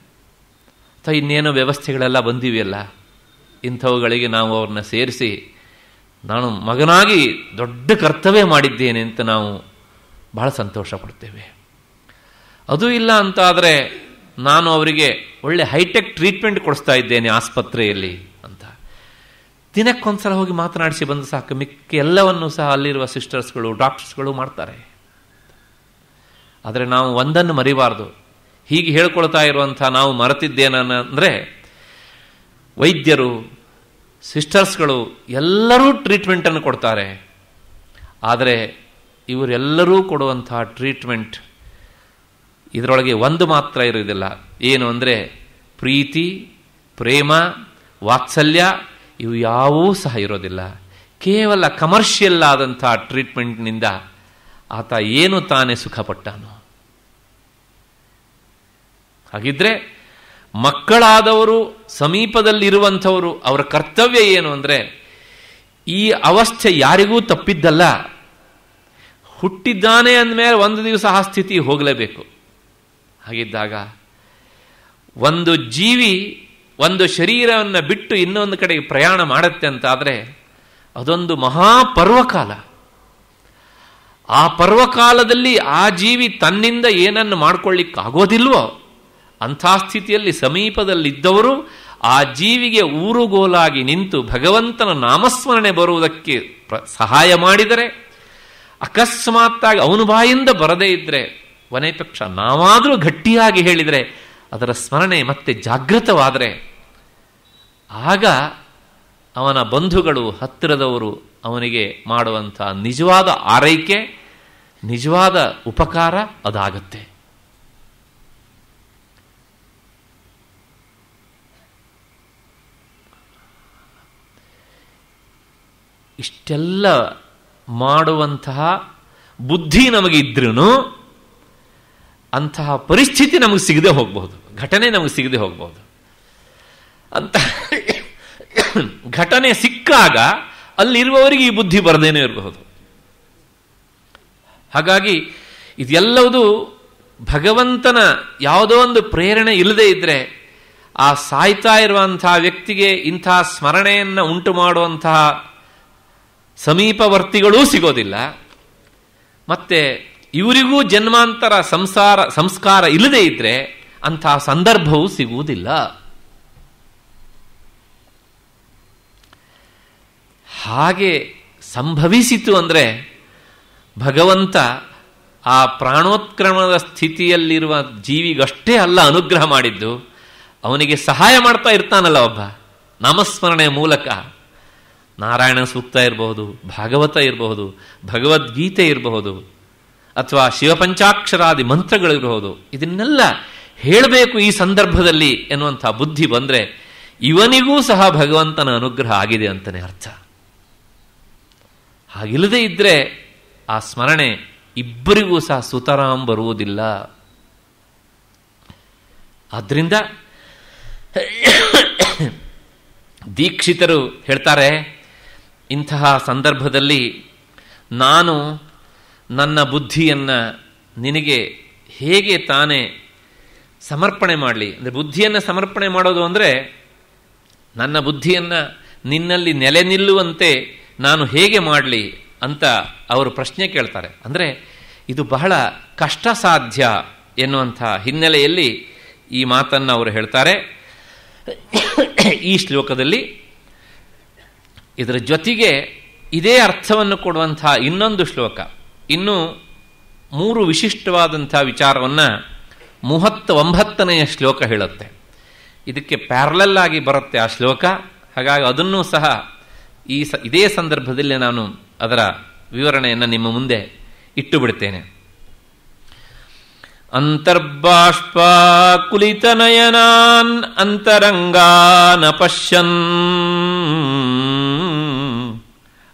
ಅಥವಾ ಇನ್ನೇನೋ ವ್ಯವಸ್ಥೆಗಳೆಲ್ಲ ಬಂದಿವೆಯಲ್ಲ? ಇಂಥವುಗಳಿಗೆ ನಾವು ಅವ್ರನ್ನ ಸೇರಿಸಿ ನಾನು ಮಗನಾಗಿ ದೊಡ್ಡ ಕರ್ತವ್ಯ ಮಾಡಿದ್ದೇನೆ ಅಂತ ನಾವು ಬಹಳ ಸಂತೋಷ ಪಡ್ತೇವೆ. ಅದು ಇಲ್ಲ ಅಂತಾದರೆ ನಾನು ಅವರಿಗೆ ಒಳ್ಳೆ ಹೈಟೆಕ್ ಟ್ರೀಟ್ಮೆಂಟ್ ಕೊಡಿಸ್ತಾ ಇದ್ದೇನೆ ಆಸ್ಪತ್ರೆಯಲ್ಲಿ ಅಂತ. ದಿನಕ್ಕೊಂದ್ಸಲ ಹೋಗಿ ಮಾತನಾಡಿಸಿ ಬಂದು ಸಾಕು, ಮಿಕ್ಕ ಎಲ್ಲವನ್ನು ಸಹ ಅಲ್ಲಿರುವ ಸಿಸ್ಟರ್ಸ್ಗಳು, ಡಾಕ್ಟರ್ಸ್ಗಳು ಮಾಡ್ತಾರೆ. ಆದರೆ ನಾವು ಒಂದನ್ನು ಮರಿಬಾರ್ದು. ಹೀಗೆ ಹೇಳ್ಕೊಳ್ತಾ ಇರುವಂಥ ನಾವು ಮರೆತಿದ್ದೇನಂದರೆ ವೈದ್ಯರು, ಸಿಸ್ಟರ್ಸ್ಗಳು ಎಲ್ಲರೂ ಟ್ರೀಟ್ಮೆಂಟನ್ನು ಕೊಡ್ತಾರೆ. ಆದರೆ ಇವರೆಲ್ಲರೂ ಕೊಡುವಂಥ ಟ್ರೀಟ್ಮೆಂಟ್ ಇದರೊಳಗೆ ಒಂದು ಮಾತ್ರ ಇರೋದಿಲ್ಲ ಏನು ಅಂದರೆ ಪ್ರೀತಿ, ಪ್ರೇಮ, ವಾತ್ಸಲ್ಯ, ಇವು ಯಾವೂ ಸಹ ಇರೋದಿಲ್ಲ. ಕೇವಲ ಕಮರ್ಷಿಯಲ್ ಆದಂಥ ಟ್ರೀಟ್ಮೆಂಟ್ನಿಂದ ಆತ ಏನು ತಾನೇ ಸುಖಪಟ್ಟನು. ಹಾಗಿದ್ರೆ ಮಕ್ಕಳಾದವರು, ಸಮೀಪದಲ್ಲಿರುವಂಥವರು, ಅವರ ಕರ್ತವ್ಯ ಏನು ಅಂದರೆ, ಈ ಅವಸ್ಥೆ ಯಾರಿಗೂ ತಪ್ಪಿದ್ದಲ್ಲ. ಹುಟ್ಟಿದ್ದಾನೆ ಅಂದಮೇಲೆ ಒಂದು ದಿವಸ ಆ ಸ್ಥಿತಿ ಹೋಗಲೇಬೇಕು. ಹಾಗಿದ್ದಾಗ ಒಂದು ಜೀವಿ ಒಂದು ಶರೀರವನ್ನು ಬಿಟ್ಟು ಇನ್ನೊಂದು ಕಡೆಗೆ ಪ್ರಯಾಣ ಮಾಡುತ್ತೆ ಅಂತಾದರೆ, ಅದೊಂದು ಮಹಾಪರ್ವಕಾಲ. ಆ ಪರ್ವಕಾಲದಲ್ಲಿ ಆ ಜೀವಿ ತನ್ನಿಂದ ಏನನ್ನು ಮಾಡ್ಕೊಳ್ಳಿಕ್ಕಾಗೋದಿಲ್ವೋ? ಅಂಥ ಸ್ಥಿತಿಯಲ್ಲಿ ಸಮೀಪದಲ್ಲಿದ್ದವರು ಆ ಜೀವಿಗೆ ಊರುಗೋಲಾಗಿ ನಿಂತು ಭಗವಂತನ ನಾಮಸ್ಮರಣೆ ಬರುವುದಕ್ಕೆ ಸಹಾಯ ಮಾಡಿದರೆ, ಅಕಸ್ಮಾತ್ತಾಗಿ ಅವನು ಬಾಯಿಂದ ಬರದೇ ಇದ್ದರೆ ವನೇಪಕ್ಷ ನಾವಾದರೂ ಗಟ್ಟಿಯಾಗಿ ಹೇಳಿದರೆ, ಅದರ ಸ್ಮರಣೆ ಮತ್ತೆ ಜಾಗೃತವಾದರೆ, ಆಗ ಅವನ ಬಂಧುಗಳು ಹತ್ತಿರದವರು ಅವನಿಗೆ ಮಾಡುವಂಥ ನಿಜವಾದ ಆರೈಕೆ, ನಿಜವಾದ ಉಪಕಾರ ಅದಾಗತ್ತೆ. ಇಷ್ಟೆಲ್ಲ ಮಾಡುವಂತಹ ಬುದ್ಧಿ ನಮಗಿದ್ರೂ ಅಂತಹ ಪರಿಸ್ಥಿತಿ ನಮಗೆ ಸಿಗದೆ ಹೋಗಬಹುದು. ಘಟನೆ ನಮಗೆ ಸಿಗದೆ ಹೋಗಬಹುದು. ಅಂತ ಘಟನೆ ಸಿಕ್ಕಾಗ ಅಲ್ಲಿರುವವರಿಗೆ ಈ ಬುದ್ಧಿ ಬರದೇನೇ ಇರಬಹುದು. ಹಾಗಾಗಿ ಇದೆಲ್ಲವುದು ಭಗವಂತನ ಯಾವುದೋ ಒಂದು ಪ್ರೇರಣೆ ಇಲ್ಲದೆ ಇದ್ದರೆ ಆ ಸಾಯ್ತಾ ಇರುವಂತಹ ವ್ಯಕ್ತಿಗೆ ಇಂತಹ ಸ್ಮರಣೆಯನ್ನು ಉಂಟು ಮಾಡುವಂತಹ ಸಮೀಪವರ್ತಿಗಳೂ ಸಿಗೋದಿಲ್ಲ. ಮತ್ತೆ ಇವರಿಗೂ ಜನ್ಮಾಂತರ ಸಂಸಾರ, ಸಂಸ್ಕಾರ ಇಲ್ಲದೆ ಇದ್ರೆ ಅಂತಹ ಸಂದರ್ಭವೂ ಸಿಗುವುದಿಲ್ಲ. ಹಾಗೆ ಸಂಭವಿಸಿತು ಅಂದರೆ ಭಗವಂತ ಆ ಪ್ರಾಣೋತ್ಕ್ರಮಣದ ಸ್ಥಿತಿಯಲ್ಲಿರುವ ಜೀವಿಗಷ್ಟೇ ಅಲ್ಲ ಅನುಗ್ರಹ ಮಾಡಿದ್ದು. ಅವನಿಗೆ ಸಹಾಯ ಮಾಡ್ತಾ ಇರ್ತಾನಲ್ಲ ಒಬ್ಬ. ನಾಮಸ್ಮರಣೆಯ ಮೂಲಕ. ನಾರಾಯಣ ಸೂಕ್ತ ಇರಬಹುದು, ಭಾಗವತ ಇರಬಹುದು, ಭಗವದ್ಗೀತೆ ಇರಬಹುದು, ಅಥವಾ ಶಿವಪಂಚಾಕ್ಷರಾದಿ ಮಂತ್ರಗಳಿರಬಹುದು ಇದನ್ನೆಲ್ಲ ಹೇಳಬೇಕು ಈ ಸಂದರ್ಭದಲ್ಲಿ ಎನ್ನುವಂಥ ಬುದ್ಧಿ ಬಂದರೆ ಇವನಿಗೂ ಸಹ ಭಗವಂತನ ಅನುಗ್ರಹ ಆಗಿದೆ ಅಂತಲೇ ಅರ್ಥ. ಹಾಗಿಲ್ಲದೆ ಇದ್ದರೆ ಆ ಸ್ಮರಣೆ ಇಬ್ಬರಿಗೂ ಸಹ ಸುತರಾಂ ಬರುವುದಿಲ್ಲ. ಆದ್ದರಿಂದ ದೀಕ್ಷಿತರು ಹೇಳ್ತಾರೆ ಇಂತಹ ಸಂದರ್ಭದಲ್ಲಿ ನಾನು ನನ್ನ ಬುದ್ಧಿಯನ್ನು ನಿನಗೆ ಹೇಗೆ ತಾನೇ ಸಮರ್ಪಣೆ ಮಾಡಲಿ? ಅಂದರೆ ಬುದ್ಧಿಯನ್ನು ಸಮರ್ಪಣೆ ಮಾಡೋದು ಅಂದರೆ ನನ್ನ ಬುದ್ಧಿಯನ್ನು ನಿನ್ನಲ್ಲಿ ನೆಲೆ ನಿಲ್ಲುವಂತೆ ನಾನು ಹೇಗೆ ಮಾಡಲಿ ಅಂತ ಅವರು ಪ್ರಶ್ನೆ ಕೇಳ್ತಾರೆ. ಅಂದರೆ ಇದು ಬಹಳ ಕಷ್ಟ ಸಾಧ್ಯ ಎನ್ನುವಂಥ ಹಿನ್ನೆಲೆಯಲ್ಲಿ ಈ ಮಾತನ್ನು ಅವರು ಹೇಳ್ತಾರೆ. ಈ ಶ್ಲೋಕದಲ್ಲಿ ಇದರ ಜೊತೆಗೆ ಇದೇ ಅರ್ಥವನ್ನು ಕೊಡುವಂಥ ಇನ್ನೊಂದು ಶ್ಲೋಕ. ಇನ್ನು ಮೂರು ವಿಶಿಷ್ಟವಾದಂಥ ವಿಚಾರವನ್ನು ಮೂವತ್ತ ಒಂಬತ್ತನೆಯ ಶ್ಲೋಕ ಹೇಳುತ್ತೆ. ಇದಕ್ಕೆ ಪ್ಯಾರಲಲ್ ಆಗಿ ಬರುತ್ತೆ ಆ ಶ್ಲೋಕ. ಹಾಗಾಗಿ ಅದನ್ನೂ ಸಹ ಈ ಸ, ಇದೇ ಸಂದರ್ಭದಲ್ಲಿ ನಾನು ಅದರ ವಿವರಣೆಯನ್ನು ನಿಮ್ಮ ಮುಂದೆ ಇಟ್ಟು ಬಿಡ್ತೇನೆ. अन्तर्बाष्पाकुलितनयनान् अन्तरङ्गानपश्यन्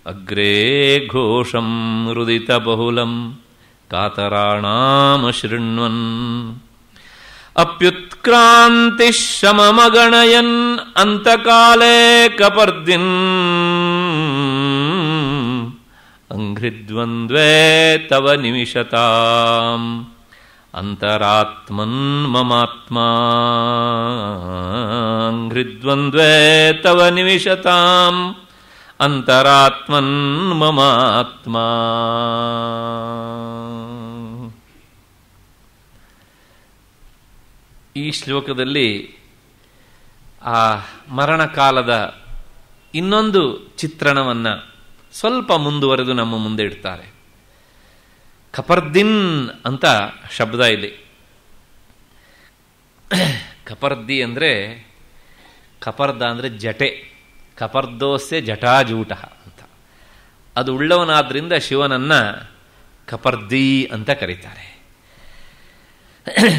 अग्रे घोषं रुदितबहुलं कातराणामशृण्वन् अप्युत्क्रान्तिः शममगणयन् अन्तकाले कपर्दिन्। अङ्घ्रिद्वन्द्वे तव निमिषताम्। ತವ ನಿಮಿಷತಾಂ ಅಂತರಾತ್ಮನ್ ಮಮಾತ್ಮ ಹೃದ್ವಂದ್ವೇ ತವ ನಿಮಿಷತಾಂ ಅಂತರಾತ್ಮನ್ ಮಮಾತ್ಮ. ಈ ಶ್ಲೋಕದಲ್ಲಿ ಆ ಮರಣಕಾಲದ ಇನ್ನೊಂದು ಚಿತ್ರಣವನ್ನು ಸ್ವಲ್ಪ ಮುಂದುವರೆದು ನಮ್ಮ ಮುಂದೆ ಇಡ್ತಾರೆ. ಕಪರ್ದಿನ್ ಅಂತ ಶಬ್ದ ಇಲ್ಲಿ ಕಪರ್ದಿ ಅಂದರೆ ಕಪರ್ದ ಅಂದರೆ ಜಟೆ. ಕಪರ್ದೋಸ್ಯ ಜಟಾಜೂಟ ಅಂತ. ಅದು ಉಳ್ಳವನಾದ್ರಿಂದ ಶಿವನನ್ನು ಕಪರ್ದಿ ಅಂತ ಕರೀತಾರೆ.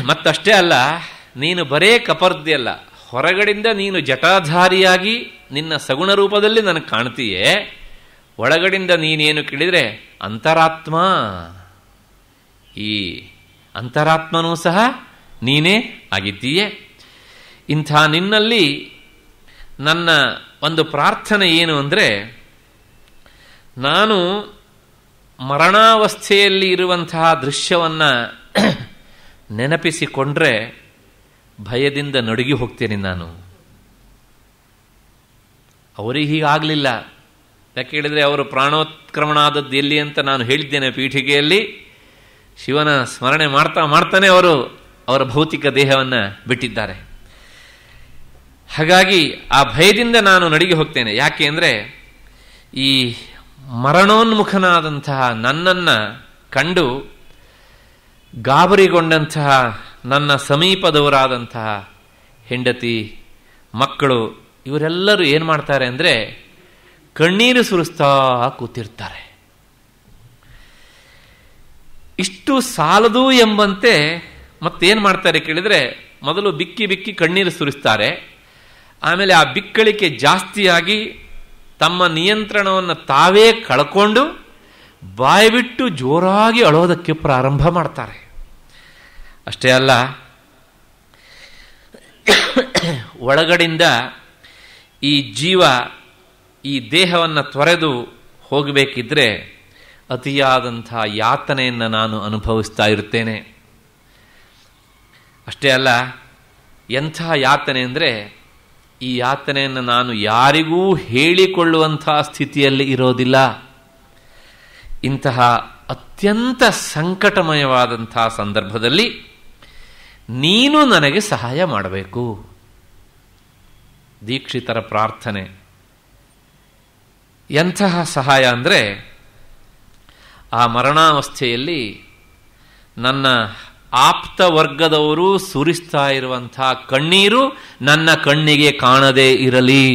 ಮತ್ತಷ್ಟೇ ಅಲ್ಲ, ನೀನು ಬರೇ ಕಪರ್ದಿ ಅಲ್ಲ, ಹೊರಗಡೆಯಿಂದ ನೀನು ಜಟಾಧಾರಿಯಾಗಿ ನಿನ್ನ ಸಗುಣ ರೂಪದಲ್ಲಿ ನನಗೆ ಕಾಣ್ತೀಯೇ, ಒಳಗಡೆಯಿಂದ ನೀನೇನು ಕೇಳಿದರೆ ಅಂತರಾತ್ಮ. ಈ ಅಂತರಾತ್ಮನೂ ಸಹ ನೀನೇ ಆಗಿದ್ದೀಯೆ. ಇಂಥ ನಿನ್ನಲ್ಲಿ ನನ್ನ ಒಂದು ಪ್ರಾರ್ಥನೆ ಏನು ಅಂದರೆ, ನಾನು ಮರಣಾವಸ್ಥೆಯಲ್ಲಿ ಇರುವಂತಹ ದೃಶ್ಯವನ್ನು ನೆನಪಿಸಿಕೊಂಡ್ರೆ ಭಯದಿಂದ ನಡುಗಿ ಹೋಗ್ತೇನೆ ನಾನು. ಅವರಿಗೆ ಹೀಗಾಗಲಿಲ್ಲ. ಯಾಕೆ ಹೇಳಿದರೆ ಅವರು ಪ್ರಾಣೋತ್ಕ್ರಮಣ ಆದದ್ದು ಎಲ್ಲಿ ಅಂತ ನಾನು ಹೇಳಿದ್ದೇನೆ ಪೀಠಿಗೆಯಲ್ಲಿ. ಶಿವನ ಸ್ಮರಣೆ ಮಾಡ್ತಾ ಮಾಡ್ತಾನೆ ಅವರು ಅವರ ಭೌತಿಕ ದೇಹವನ್ನು ಬಿಟ್ಟಿದ್ದಾರೆ. ಹಾಗಾಗಿ ಆ ಭಯದಿಂದ ನಾನು ನಡಿಗೆ ಹೋಗ್ತೇನೆ. ಯಾಕೆ ಅಂದರೆ ಈ ಮರಣೋನ್ಮುಖನಾದಂತಹ ನನ್ನನ್ನು ಕಂಡು ಗಾಬರಿಗೊಂಡಂತಹ ನನ್ನ ಸಮೀಪದವರಾದಂತಹ ಹೆಂಡತಿ, ಮಕ್ಕಳು ಇವರೆಲ್ಲರೂ ಏನು ಮಾಡ್ತಾರೆ ಅಂದರೆ ಕಣ್ಣೀರು ಸುರಿಸ್ತಾ ಕೂತಿರ್ತಾರೆ. ಇಷ್ಟು ಸಾಲದು ಎಂಬಂತೆ ಮತ್ತೇನು ಮಾಡ್ತಾರೆ ಕೇಳಿದರೆ ಮೊದಲು ಬಿಕ್ಕಿ ಬಿಕ್ಕಿ ಕಣ್ಣೀರು ಸುರಿಸ್ತಾರೆ. ಆಮೇಲೆ ಆ ಬಿಕ್ಕಳಿಕೆ ಜಾಸ್ತಿಯಾಗಿ ತಮ್ಮ ನಿಯಂತ್ರಣವನ್ನು ತಾವೇ ಕಳ್ಕೊಂಡು ಬಾಯ್ಬಿಟ್ಟು ಜೋರಾಗಿ ಅಳೋದಕ್ಕೆ ಪ್ರಾರಂಭ ಮಾಡ್ತಾರೆ. ಅಷ್ಟೇ ಅಲ್ಲ, ಒಳಗಡೆಯಿಂದ ಈ ಜೀವ ಈ ದೇಹವನ್ನು ತೊರೆದು ಹೋಗಬೇಕಿದ್ರೆ ಅತಿಯಾದಂಥ ಯಾತನೆಯನ್ನು ನಾನು ಅನುಭವಿಸ್ತಾ ಇರುತ್ತೇನೆ. ಅಷ್ಟೇ ಅಲ್ಲ, ಎಂಥ ಯಾತನೆ ಅಂದರೆ ಈ ಯಾತನೆಯನ್ನು ನಾನು ಯಾರಿಗೂ ಹೇಳಿಕೊಳ್ಳುವಂಥ ಸ್ಥಿತಿಯಲ್ಲಿ ಇರೋದಿಲ್ಲ. ಇಂತಹ ಅತ್ಯಂತ ಸಂಕಟಮಯವಾದಂಥ ಸಂದರ್ಭದಲ್ಲಿ ನೀನು ನನಗೆ ಸಹಾಯ ಮಾಡಬೇಕು. ದೀಕ್ಷಿತರ ಪ್ರಾರ್ಥನೆ. ಎಂತಹ ಸಹಾಯ ಅಂದರೆ ಆ ಮರಣಾವಸ್ಥೆಯಲ್ಲಿ ನನ್ನ ಆಪ್ತ ವರ್ಗದವರು ಸುರಿಸ್ತಾ ಇರುವಂತಹ ಕಣ್ಣೀರು ನನ್ನ ಕಣ್ಣಿಗೆ ಕಾಣದೇ ಇರಲಿ.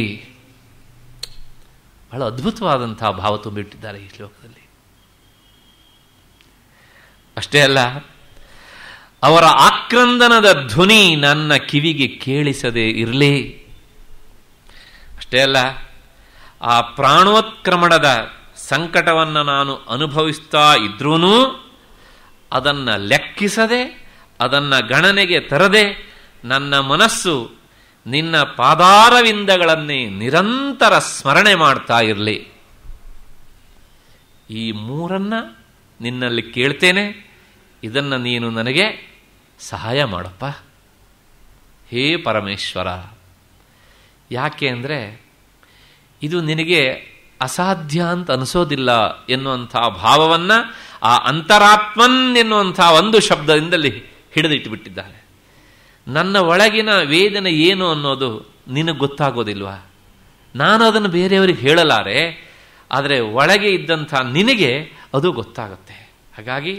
ಬಹಳ ಅದ್ಭುತವಾದಂತಹ ಭಾವ ತುಂಬಿಟ್ಟಿದ್ದಾರೆ ಈ ಶ್ಲೋಕದಲ್ಲಿ. ಅಷ್ಟೇ ಅಲ್ಲ, ಅವರ ಆಕ್ರಂದನದ ಧ್ವನಿ ನನ್ನ ಕಿವಿಗೆ ಕೇಳಿಸದೆ ಇರಲಿ. ಅಷ್ಟೇ ಅಲ್ಲ, ಆ ಪ್ರಾಣೋತ್ಕ್ರಮಣದ ಸಂಕಟವನ್ನು ನಾನು ಅನುಭವಿಸ್ತಾ ಇದ್ರೂ ಅದನ್ನು ಲೆಕ್ಕಿಸದೆ, ಅದನ್ನು ಗಣನೆಗೆ ತರದೆ ನನ್ನ ಮನಸ್ಸು ನಿನ್ನ ಪಾದಾರವಿಂದಗಳನ್ನೇ ನಿರಂತರ ಸ್ಮರಣೆ ಮಾಡ್ತಾ ಇರಲಿ. ಈ ಮೂರನ್ನ ನಿನ್ನಲ್ಲಿ ಕೇಳ್ತೇನೆ. ಇದನ್ನು ನೀನು ನನಗೆ ಸಹಾಯ ಮಾಡಪ್ಪ. ಹೇ ಪರಮೇಶ್ವರ. ಯಾಕೆ ಅಂದರೆ ಇದು ನಿನಗೆ ಅಸಾಧ್ಯ ಅಂತ ಅನಿಸೋದಿಲ್ಲ ಎನ್ನುವಂಥ ಭಾವವನ್ನು ಆ ಅಂತರಾತ್ಮನ್ ಎನ್ನುವಂಥ ಒಂದು ಶಬ್ದದಿಂದಲ್ಲಿ ಹಿಡಿದಿಟ್ಟುಬಿಟ್ಟಿದ್ದಾರೆ ನನ್ನ ಒಳಗಿನ ವೇದನೆ ಏನು ಅನ್ನೋದು ನಿನಗೆ ಗೊತ್ತಾಗೋದಿಲ್ವಾ? ನಾನು ಅದನ್ನು ಬೇರೆಯವರಿಗೆ ಹೇಳಲಾರೆ, ಆದರೆ ಒಳಗೆ ಇದ್ದಂಥ ನಿನಗೆ ಅದು ಗೊತ್ತಾಗುತ್ತೆ. ಹಾಗಾಗಿ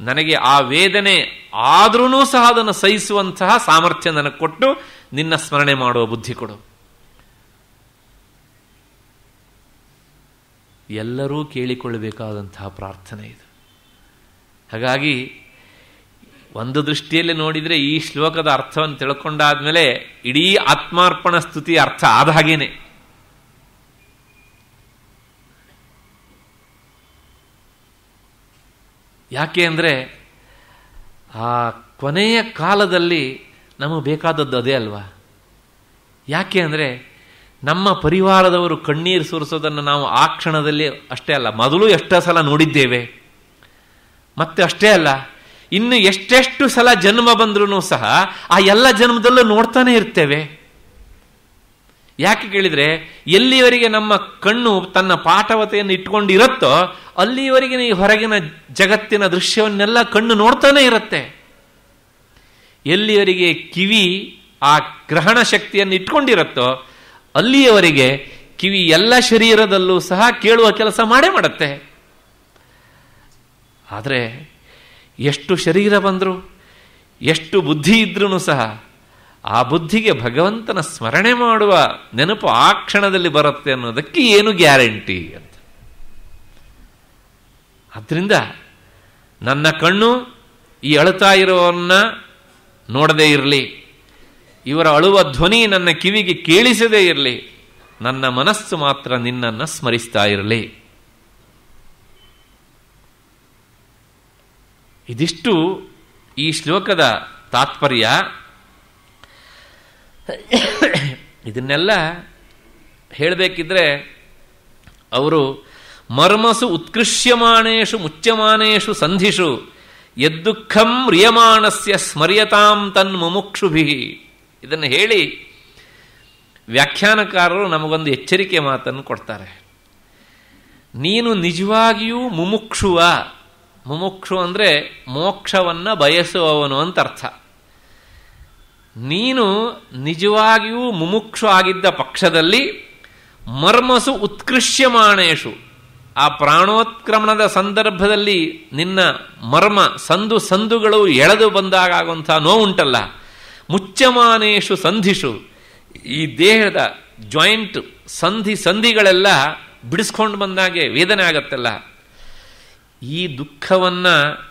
ನನಗೆ ಆ ವೇದನೆ ಆದ್ರೂ ಸಹ ಅದನ್ನು ಸಹಿಸುವಂತಹ ಸಾಮರ್ಥ್ಯ ನನಗೆ ಕೊಟ್ಟು ನಿನ್ನ ಸ್ಮರಣೆ ಮಾಡುವ ಬುದ್ಧಿ ಕೊಡು. ಎಲ್ಲರೂ ಕೇಳಿಕೊಳ್ಳಬೇಕಾದಂತಹ ಪ್ರಾರ್ಥನೆ ಇದು. ಹಾಗಾಗಿ ಒಂದು ದೃಷ್ಟಿಯಲ್ಲಿ ನೋಡಿದರೆ ಈ ಶ್ಲೋಕದ ಅರ್ಥವನ್ನು ತಿಳ್ಕೊಂಡಾದ್ಮೇಲೆ ಇಡೀ ಆತ್ಮಾರ್ಪಣ ಸ್ತುತಿ ಅರ್ಥ ಆದ ಹಾಗೇನೆ. ಯಾಕೆ ಅಂದರೆ ಆ ಕೊನೆಯ ಕಾಲದಲ್ಲಿ ನಮಗೆ ಬೇಕಾದದ್ದು ಅದೇ ಅಲ್ವಾ? ಯಾಕೆ ಅಂದರೆ ನಮ್ಮ ಪರಿವಾರದವರು ಕಣ್ಣೀರು ಸುರಿಸೋದನ್ನು ನಾವು ಆ ಕ್ಷಣದಲ್ಲಿ ಅಷ್ಟೇ ಅಲ್ಲ, ಮೊದಲು ಎಷ್ಟೋ ಸಲ ನೋಡಿದ್ದೇವೆ. ಮತ್ತೆ ಅಷ್ಟೇ ಅಲ್ಲ, ಇನ್ನು ಎಷ್ಟೆಷ್ಟು ಸಲ ಜನ್ಮ ಬಂದ್ರೂ ಸಹ ಆ ಎಲ್ಲ ಜನ್ಮದಲ್ಲೂ ನೋಡ್ತಾನೆ ಇರ್ತೇವೆ. ಯಾಕೆ ಕೇಳಿದರೆ ಎಲ್ಲಿವರೆಗೆ ನಮ್ಮ ಕಣ್ಣು ತನ್ನ ಪಾಠವತೆಯನ್ನು ಇಟ್ಕೊಂಡಿರುತ್ತೋ ಅಲ್ಲಿವರೆಗಿನ ಈ ಹೊರಗಿನ ಜಗತ್ತಿನ ದೃಶ್ಯವನ್ನೆಲ್ಲ ಕಣ್ಣು ನೋಡ್ತಾನೆ ಇರುತ್ತೆ. ಎಲ್ಲಿವರೆಗೆ ಕಿವಿ ಆ ಗ್ರಹಣ ಶಕ್ತಿಯನ್ನು ಇಟ್ಕೊಂಡಿರುತ್ತೋ ಅಲ್ಲಿಯವರೆಗೆ ಕಿವಿ ಎಲ್ಲ ಶರೀರದಲ್ಲೂ ಸಹ ಕೇಳುವ ಕೆಲಸ ಮಾಡೇ ಮಾಡುತ್ತೆ. ಆದರೆ ಎಷ್ಟು ಶರೀರ ಬಂದರು, ಎಷ್ಟು ಬುದ್ಧಿ ಇದ್ರೂ ಸಹ ಆ ಬುದ್ಧಿಗೆ ಭಗವಂತನ ಸ್ಮರಣೆ ಮಾಡುವ ನೆನಪು ಆ ಕ್ಷಣದಲ್ಲಿ ಬರುತ್ತೆ ಅನ್ನೋದಕ್ಕೆ ಏನು ಗ್ಯಾರಂಟಿ ಅಂತ. ಆದ್ರಿಂದ ನನ್ನ ಕಣ್ಣು ಈ ಅಳುತ್ತಾ ಇರೋವನ್ನ ನೋಡದೇ ಇರಲಿ. ಇವರ ಅಳುವ ಧ್ವನಿ ನನ್ನ ಕಿವಿಗೆ ಕೇಳಿಸದೇ ಇರಲಿ. ನನ್ನ ಮನಸ್ಸು ಮಾತ್ರ ನಿನ್ನನ್ನು ಸ್ಮರಿಸ್ತಾ ಇರಲಿ. ಇದಿಷ್ಟು ಈ ಶ್ಲೋಕದ ತಾತ್ಪರ್ಯ. ಇದನ್ನೆಲ್ಲ ಹೇಳಬೇಕಿದ್ರೆ ಅವರು ಮರ್ಮಸು ಉತ್ಕೃಷ್ಯಮಾನೇಶು ಮುಚ್ಚ್ಯಮಾನೇಶು ಸಂಧಿಷು, ಯದ್ದುಃಖಂ ರಿಯಮಾಣಸ್ಯ ಸ್ಮರ್ಯತಾಂ ತನ್ ಮುಮುಕ್ಷುಭಿ ಇದನ್ನು ಹೇಳಿ ವ್ಯಾಖ್ಯಾನಕಾರರು ನಮಗೊಂದು ಎಚ್ಚರಿಕೆ ಮಾತನ್ನು ಕೊಡ್ತಾರೆ. ನೀನು ನಿಜವಾಗಿಯೂ ಮುಮುಕ್ಷುವ, ಮುಮುಕ್ಷು ಅಂದರೆ ಮೋಕ್ಷವನ್ನು ಬಯಸುವವನು ಅಂತ ಅರ್ಥ. ನೀನು ನಿಜವಾಗಿಯೂ ಮುಮುಕ್ಷು ಆಗಿದ್ದ ಪಕ್ಷದಲ್ಲಿ ಮರ್ಮಸು ಉತ್ಕೃಷ್ಯಮಾಣೇಶು. ಆ ಪ್ರಾಣೋತ್ಕ್ರಮಣದ ಸಂದರ್ಭದಲ್ಲಿ ನಿನ್ನ ಮರ್ಮ, ಸಂದು, ಸಂದುಗಳು ಎಳೆದು ಬಂದಾಗ ಆಗುವಂಥ ನೋವುಂಟಲ್ಲ. ಮುಚ್ಚಮಾನೇಶು ಸಂಧಿಷು ಈ ದೇಹದ ಜಾಯಿಂಟ್ ಸಂಧಿ ಸಂಧಿಗಳೆಲ್ಲ ಬಿಡಿಸ್ಕೊಂಡು ಬಂದಾಗೆ ವೇದನೆ ಆಗತ್ತಲ್ಲ. ಈ ದುಃಖವನ್ನು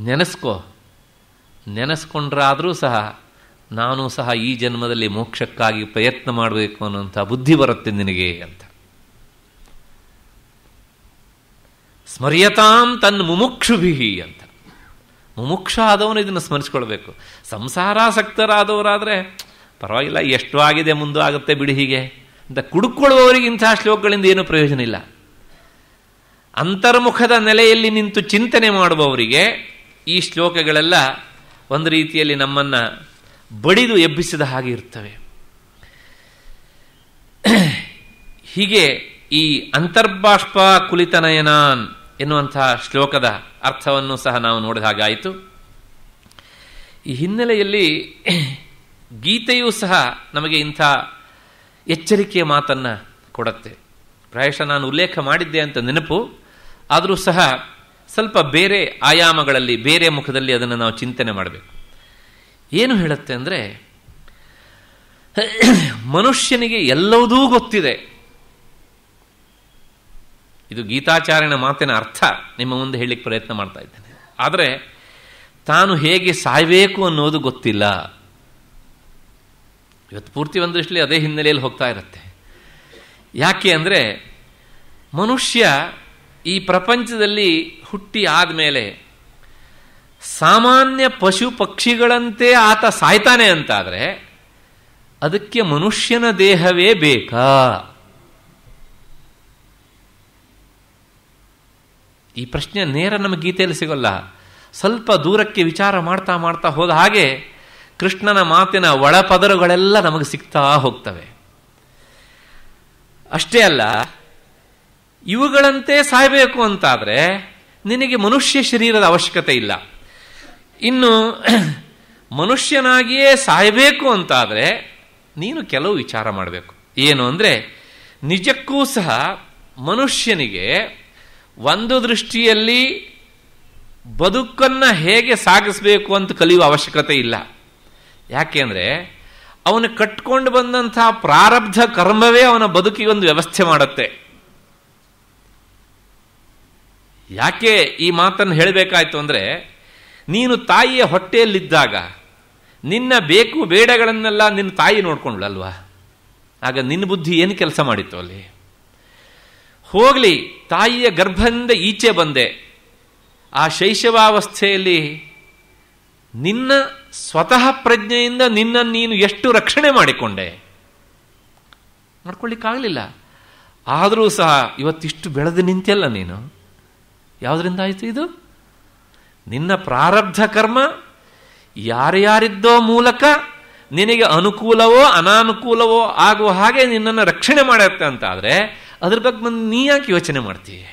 ನೆನೆಸ್ಕೋ. ನೆನೆಸ್ಕೊಂಡ್ರಾದರೂ ಸಹ ನಾನು ಸಹ ಈ ಜನ್ಮದಲ್ಲಿ ಮೋಕ್ಷಕ್ಕಾಗಿ ಪ್ರಯತ್ನ ಮಾಡಬೇಕು ಅನ್ನೋಂಥ ಬುದ್ಧಿ ಬರುತ್ತೆ ನಿನಗೆ ಅಂತ. ಸ್ಮರ್ಯತಾಂ ತನ್ ಮುಮುಕ್ಷುಭಿ ಅಂತ. ಮುಮುಕ್ಷ ಆದವನು ಇದನ್ನು ಸ್ಮರಿಸ್ಕೊಳ್ಬೇಕು. ಸಂಸಾರಾಸಕ್ತರಾದವರಾದರೆ, ಪರವಾಗಿಲ್ಲ, ಎಷ್ಟು ಆಗಿದೆ, ಮುಂದೆ ಆಗುತ್ತೆ, ಬಿಡಿ ಹೀಗೆ. ಅಂತ ಕುಡುಕೊಳ್ಳುವವರಿಗೆ ಇಂತಹ ಶ್ಲೋಕಗಳಿಂದ ಏನು ಪ್ರಯೋಜನ ಇಲ್ಲ. ಅಂತರ್ಮುಖದ ನೆಲೆಯಲ್ಲಿ ನಿಂತು ಚಿಂತನೆ ಮಾಡುವವರಿಗೆ ಈ ಶ್ಲೋಕಗಳೆಲ್ಲ ಒಂದು ರೀತಿಯಲ್ಲಿ ನಮ್ಮನ್ನ ಬಡಿದು ಎಬ್ಬಿಸಿದ ಹಾಗೆ ಇರ್ತವೆ ಹೀಗೆ ಈ ಅಂತರ್ಬಾಷ್ಪ ಕುಲಿತನಯನಾನ್ ಎನ್ನುವಂತಹ ಶ್ಲೋಕದ ಅರ್ಥವನ್ನು ಸಹ ನಾವು ನೋಡಿದ ಹಾಗಾಯಿತು ಈ ಹಿನ್ನೆಲೆಯಲ್ಲಿ ಗೀತೆಯೂ ಸಹ ನಮಗೆ ಇಂಥ ಎಚ್ಚರಿಕೆಯ ಮಾತನ್ನು ಕೊಡುತ್ತೆ. ಪ್ರಾಯಶಃ ನಾನು ಉಲ್ಲೇಖ ಮಾಡಿದ್ದೆ ಅಂತ ನೆನಪು, ಆದರೂ ಸಹ ಸ್ವಲ್ಪ ಬೇರೆ ಆಯಾಮಗಳಲ್ಲಿ, ಬೇರೆ ಮುಖದಲ್ಲಿ ಅದನ್ನು ನಾವು ಚಿಂತನೆ ಮಾಡಬೇಕು. ಏನು ಹೇಳುತ್ತೆ ಅಂದರೆ, ಮನುಷ್ಯನಿಗೆ ಎಲ್ಲವುದೂ ಗೊತ್ತಿದೆ. ಇದು ಗೀತಾಚಾರ್ಯನ ಮಾತಿನ ಅರ್ಥ. ನಿಮ್ಮ ಮುಂದೆ ಹೇಳಲಿಕ್ಕೆ ಪ್ರಯತ್ನ ಮಾಡ್ತಾ ಇದ್ದೇನೆ. ಆದರೆ ತಾನು ಹೇಗೆ ಸಾಯಬೇಕು ಅನ್ನೋದು ಗೊತ್ತಿಲ್ಲ. ಇವತ್ತು ಪೂರ್ತಿ ಒಂದು ಅದೇ ಹಿನ್ನೆಲೆಯಲ್ಲಿ ಹೋಗ್ತಾ ಇರುತ್ತೆ. ಯಾಕೆ ಅಂದರೆ ಮನುಷ್ಯ ಈ ಪ್ರಪಂಚದಲ್ಲಿ ಹುಟ್ಟಿ ಆದಮೇಲೆ ಸಾಮಾನ್ಯ ಪಶು ಪಕ್ಷಿಗಳಂತೆ ಆತ ಸಾಯ್ತಾನೆ ಅಂತಾದರೆ ಅದಕ್ಕೆ ಮನುಷ್ಯನ ದೇಹವೇ ಬೇಕಾ? ಈ ಪ್ರಶ್ನೆ ನೇರ ನಮ್ಮ ಗೀತೆಯಲ್ಲಿ ಸಿಗೋಲ್ಲ. ಸ್ವಲ್ಪ ದೂರಕ್ಕೆ ವಿಚಾರ ಮಾಡ್ತಾ ಮಾಡ್ತಾ ಹೋದ ಹಾಗೆ ಕೃಷ್ಣನ ಮಾತಿನ ಒಳಪದರುಗಳೆಲ್ಲ ನಮಗೆ ಸಿಗ್ತಾ ಹೋಗ್ತವೆ. ಅಷ್ಟೇ ಅಲ್ಲ, ಇವುಗಳಂತೆ ಸಾಯಬೇಕು ಅಂತಾದರೆ ನಿನಗೆ ಮನುಷ್ಯ ಶರೀರದ ಅವಶ್ಯಕತೆ ಇಲ್ಲ. ಇನ್ನು ಮನುಷ್ಯನಾಗಿಯೇ ಸಾಯಬೇಕು ಅಂತಾದರೆ ನೀನು ಕೆಲವು ವಿಚಾರ ಮಾಡಬೇಕು. ಏನು ಅಂದರೆ ನಿಜಕ್ಕೂ ಸಹ ಮನುಷ್ಯನಿಗೆ ಒಂದು ದೃಷ್ಟಿಯಲ್ಲಿ ಬದುಕನ್ನು ಹೇಗೆ ಸಾಗಿಸಬೇಕು ಅಂತ ಕಲಿಯುವ ಅವಶ್ಯಕತೆ ಇಲ್ಲ. ಯಾಕೆಂದರೆ ಅವನು ಕಟ್ಕೊಂಡು ಬಂದಂಥ ಪ್ರಾರಬ್ಧ ಕರ್ಮವೇ ಅವನ ಬದುಕಿಗೆ ಒಂದು ವ್ಯವಸ್ಥೆ ಮಾಡುತ್ತೆ. ಯಾಕೆ ಈ ಮಾತನ್ನು ಹೇಳಬೇಕಾಯ್ತು ಅಂದರೆ ನೀನು ತಾಯಿಯ ಹೊಟ್ಟೆಯಲ್ಲಿದ್ದಾಗ ನಿನ್ನ ಬೇಕು ಬೇಡಗಳನ್ನೆಲ್ಲ ನಿನ್ನ ತಾಯಿ ನೋಡ್ಕೊಂಡ್ಲಲ್ವಾ ಆಗ ನಿನ್ನ ಬುದ್ಧಿ ಏನು ಕೆಲಸ ಮಾಡಿತ್ತು ಅಲ್ಲಿ? ಹೋಗಲಿ, ತಾಯಿಯ ಗರ್ಭದಿಂದ ಈಚೆ ಬಂದೆ. ಆ ಶೈಶವಾವಸ್ಥೆಯಲ್ಲಿ ನಿನ್ನ ಸ್ವತಃ ಪ್ರಜ್ಞೆಯಿಂದ ನಿನ್ನ ನೀನು ಎಷ್ಟು ರಕ್ಷಣೆ ಮಾಡಿಕೊಂಡೆ? ಮಾಡ್ಕೊಳ್ಳಿಕ್ಕಾಗಲಿಲ್ಲ ಆದರೂ ಸಹ ಇವತ್ತಿಷ್ಟು ಬೆಳೆದು ನಿಂತಿಯಲ್ಲ ನೀನು? ಯಾವುದರಿಂದ ಆಯಿತು ಇದು? ನಿನ್ನ ಪ್ರಾರಬ್ಧ ಕರ್ಮ ಯಾರ್ಯಾರಿದ್ದೋ ಮೂಲಕ ನಿನಗೆ ಅನುಕೂಲವೋ ಅನಾನುಕೂಲವೋ ಆಗುವ ಹಾಗೆ ನಿನ್ನನ್ನು ರಕ್ಷಣೆ ಮಾಡುತ್ತೆ ಅಂತ ಆದರೆ ಅದ್ರ ಬಗ್ಗೆ ಬಂದು ನೀ ಯಾಕೆ ಯೋಚನೆ ಮಾಡ್ತೀಯ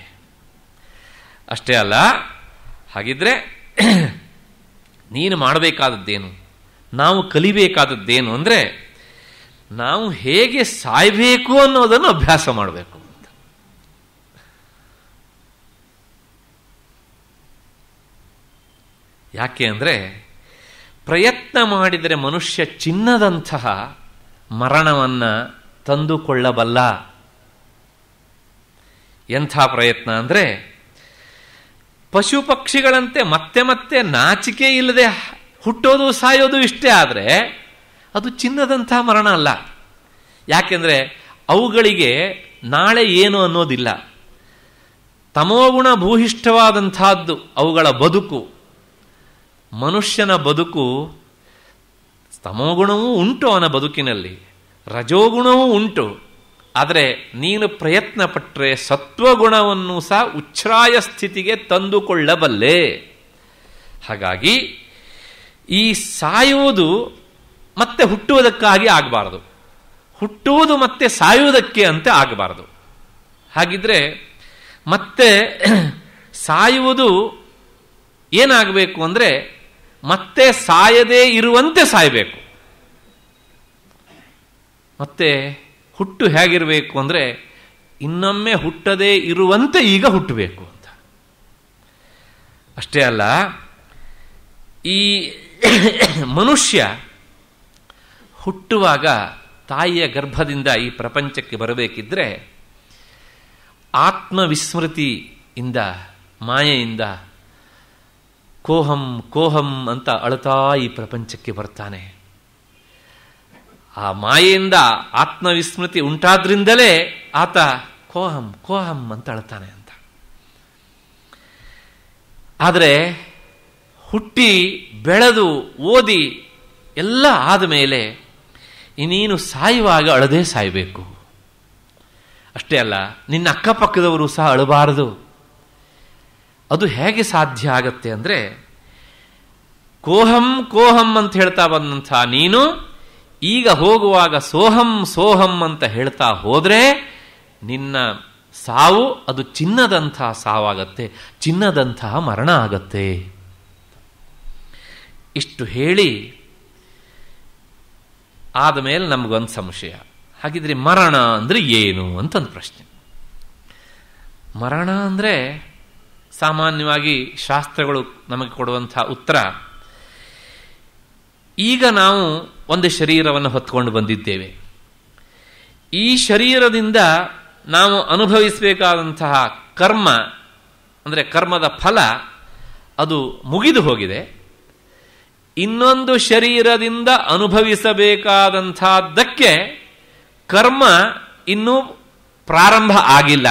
ಅಷ್ಟೇ ಅಲ್ಲ, ಹಾಗಿದ್ರೆ ನೀನು ಮಾಡಬೇಕಾದದ್ದೇನು, ನಾವು ಕಲಿಬೇಕಾದದ್ದೇನು ಅಂದರೆ, ನಾವು ಹೇಗೆ ಸಾಯಬೇಕು ಅನ್ನೋದನ್ನು ಅಭ್ಯಾಸ ಮಾಡಬೇಕು ಅಂತ. ಯಾಕೆ ಅಂದರೆ, ಪ್ರಯತ್ನ ಮಾಡಿದರೆ ಮನುಷ್ಯ ಚಿನ್ನದಂತಹ ಮರಣವನ್ನು ತಂದುಕೊಳ್ಳಬಲ್ಲ ಎಂಥ ಪ್ರಯತ್ನ ಅಂದರೆ ಪಶು ಪಕ್ಷಿಗಳಂತೆ ಮತ್ತೆ ಮತ್ತೆ ನಾಚಿಕೆ ಇಲ್ಲದೆ ಹುಟ್ಟೋದು ಸಾಯೋದು ಇಷ್ಟೇ ಆದರೆ ಅದು ಚಿನ್ನದಂಥ ಮರಣ ಅಲ್ಲ. ಯಾಕೆಂದರೆ ಅವುಗಳಿಗೆ ನಾಳೆ ಏನು ಅನ್ನೋದಿಲ್ಲ. ತಮೋಗುಣ ಭೂಹಿಷ್ಠವಾದಂಥದ್ದು ಅವುಗಳ ಬದುಕು. ಮನುಷ್ಯನ ಬದುಕು ತಮೋಗುಣವೂ ಉಂಟು ಅವನ ಬದುಕಿನಲ್ಲಿ. ರಜೋಗುಣವೂ ಉಂಟು. ಆದರೆ ನೀನು ಪ್ರಯತ್ನ ಪಟ್ಟರೆ ಸತ್ವಗುಣವನ್ನು ಸಹ ಉಚ್ಛ್ರಾಯ ಸ್ಥಿತಿಗೆ ತಂದುಕೊಳ್ಳಬಲ್ಲೆ. ಹಾಗಾಗಿ ಈ ಸಾಯುವುದು ಮತ್ತೆ ಹುಟ್ಟುವುದಕ್ಕಾಗಿ ಆಗಬಾರದು. ಹುಟ್ಟುವುದು ಮತ್ತೆ ಸಾಯುವುದಕ್ಕೆ ಅಂತ ಆಗಬಾರದು. ಹಾಗಿದ್ರೆ ಮತ್ತೆ ಸಾಯುವುದು ಏನಾಗಬೇಕು ಅಂದರೆ ಮತ್ತೆ ಸಾಯದೇ ಇರುವಂತೆ ಸಾಯಬೇಕು. ಮತ್ತೆ ಹುಟ್ಟು ಹೇಗಿರಬೇಕು ಅಂದರೆ ಇನ್ನೊಮ್ಮೆ ಹುಟ್ಟದೇ ಇರುವಂತೆ ಈಗ ಹುಟ್ಟಬೇಕು ಅಂತ. ಅಷ್ಟೇ ಅಲ್ಲ, ಈ ಮನುಷ್ಯ ಹುಟ್ಟುವಾಗ ತಾಯಿಯ ಗರ್ಭದಿಂದ ಈ ಪ್ರಪಂಚಕ್ಕೆ ಬರಬೇಕಿದ್ರೆ ಆತ್ಮವಿಸ್ಮೃತಿಯಿಂದ, ಮಾಯೆಯಿಂದ, ಕೋಹಂ ಕೋಹಂ ಅಂತ ಅಳತಾ ಈ ಪ್ರಪಂಚಕ್ಕೆ ಬರ್ತಾನೆ. ಆ ಮಾಯೆಯಿಂದ ಆತ್ಮವಿಸ್ಮೃತಿ ಉಂಟಾದ್ರಿಂದಲೇ ಆತ ಕೋಹಂ ಕೋಹಂ ಅಂತ ಅಳ್ತಾನೆ ಅಂತ. ಆದರೆ ಹುಟ್ಟಿ, ಬೆಳೆದು, ಓದಿ ಎಲ್ಲ ಆದಮೇಲೆ ನೀನು ಸಾಯುವಾಗ ಅಳದೇ ಸಾಯಬೇಕು. ಅಷ್ಟೇ ಅಲ್ಲ, ನಿನ್ನ ಅಕ್ಕಪಕ್ಕದವರು ಸಹ ಅಳಬಾರದು. ಅದು ಹೇಗೆ ಸಾಧ್ಯ ಆಗತ್ತೆ ಅಂದರೆ, ಕೋಹಂ ಕೋಹಂ ಅಂತ ಹೇಳ್ತಾ ಬಂದಂಥ ನೀನು ಈಗ ಹೋಗುವಾಗ ಸೋಹಂ ಸೋಹಂ ಅಂತ ಹೇಳ್ತಾ ಹೋದರೆ ನಿನ್ನ ಸಾವು ಅದು ಚಿನ್ನದಂತಹ ಸಾವಾಗತ್ತೆ, ಚಿನ್ನದಂತಹ ಮರಣ ಆಗತ್ತೆ. ಇಷ್ಟು ಹೇಳಿ ಆದ ಮೇಲೆ ನಮಗೊಂದು ಸಂಶಯ. ಹಾಗಿದ್ರೆ ಮರಣ ಅಂದರೆ ಏನು ಅಂತ ಒಂದು ಪ್ರಶ್ನೆ. ಮರಣ ಅಂದರೆ ಸಾಮಾನ್ಯವಾಗಿ ಶಾಸ್ತ್ರಗಳು ನಮಗೆ ಕೊಡುವಂಥ ಉತ್ತರ. ಈಗ ನಾವು ಒಂದು ಶರೀರವನ್ನು ಹೊತ್ಕೊಂಡು ಬಂದಿದ್ದೇವೆ. ಈ ಶರೀರದಿಂದ ನಾವು ಅನುಭವಿಸಬೇಕಾದಂತಹ ಕರ್ಮ, ಅಂದರೆ ಕರ್ಮದ ಫಲ, ಅದು ಮುಗಿದು ಹೋಗಿದೆ. ಇನ್ನೊಂದು ಶರೀರದಿಂದ ಅನುಭವಿಸಬೇಕಾದಂಥದ್ದಕ್ಕೆ ಕರ್ಮ ಇನ್ನೂ ಪ್ರಾರಂಭ ಆಗಿಲ್ಲ.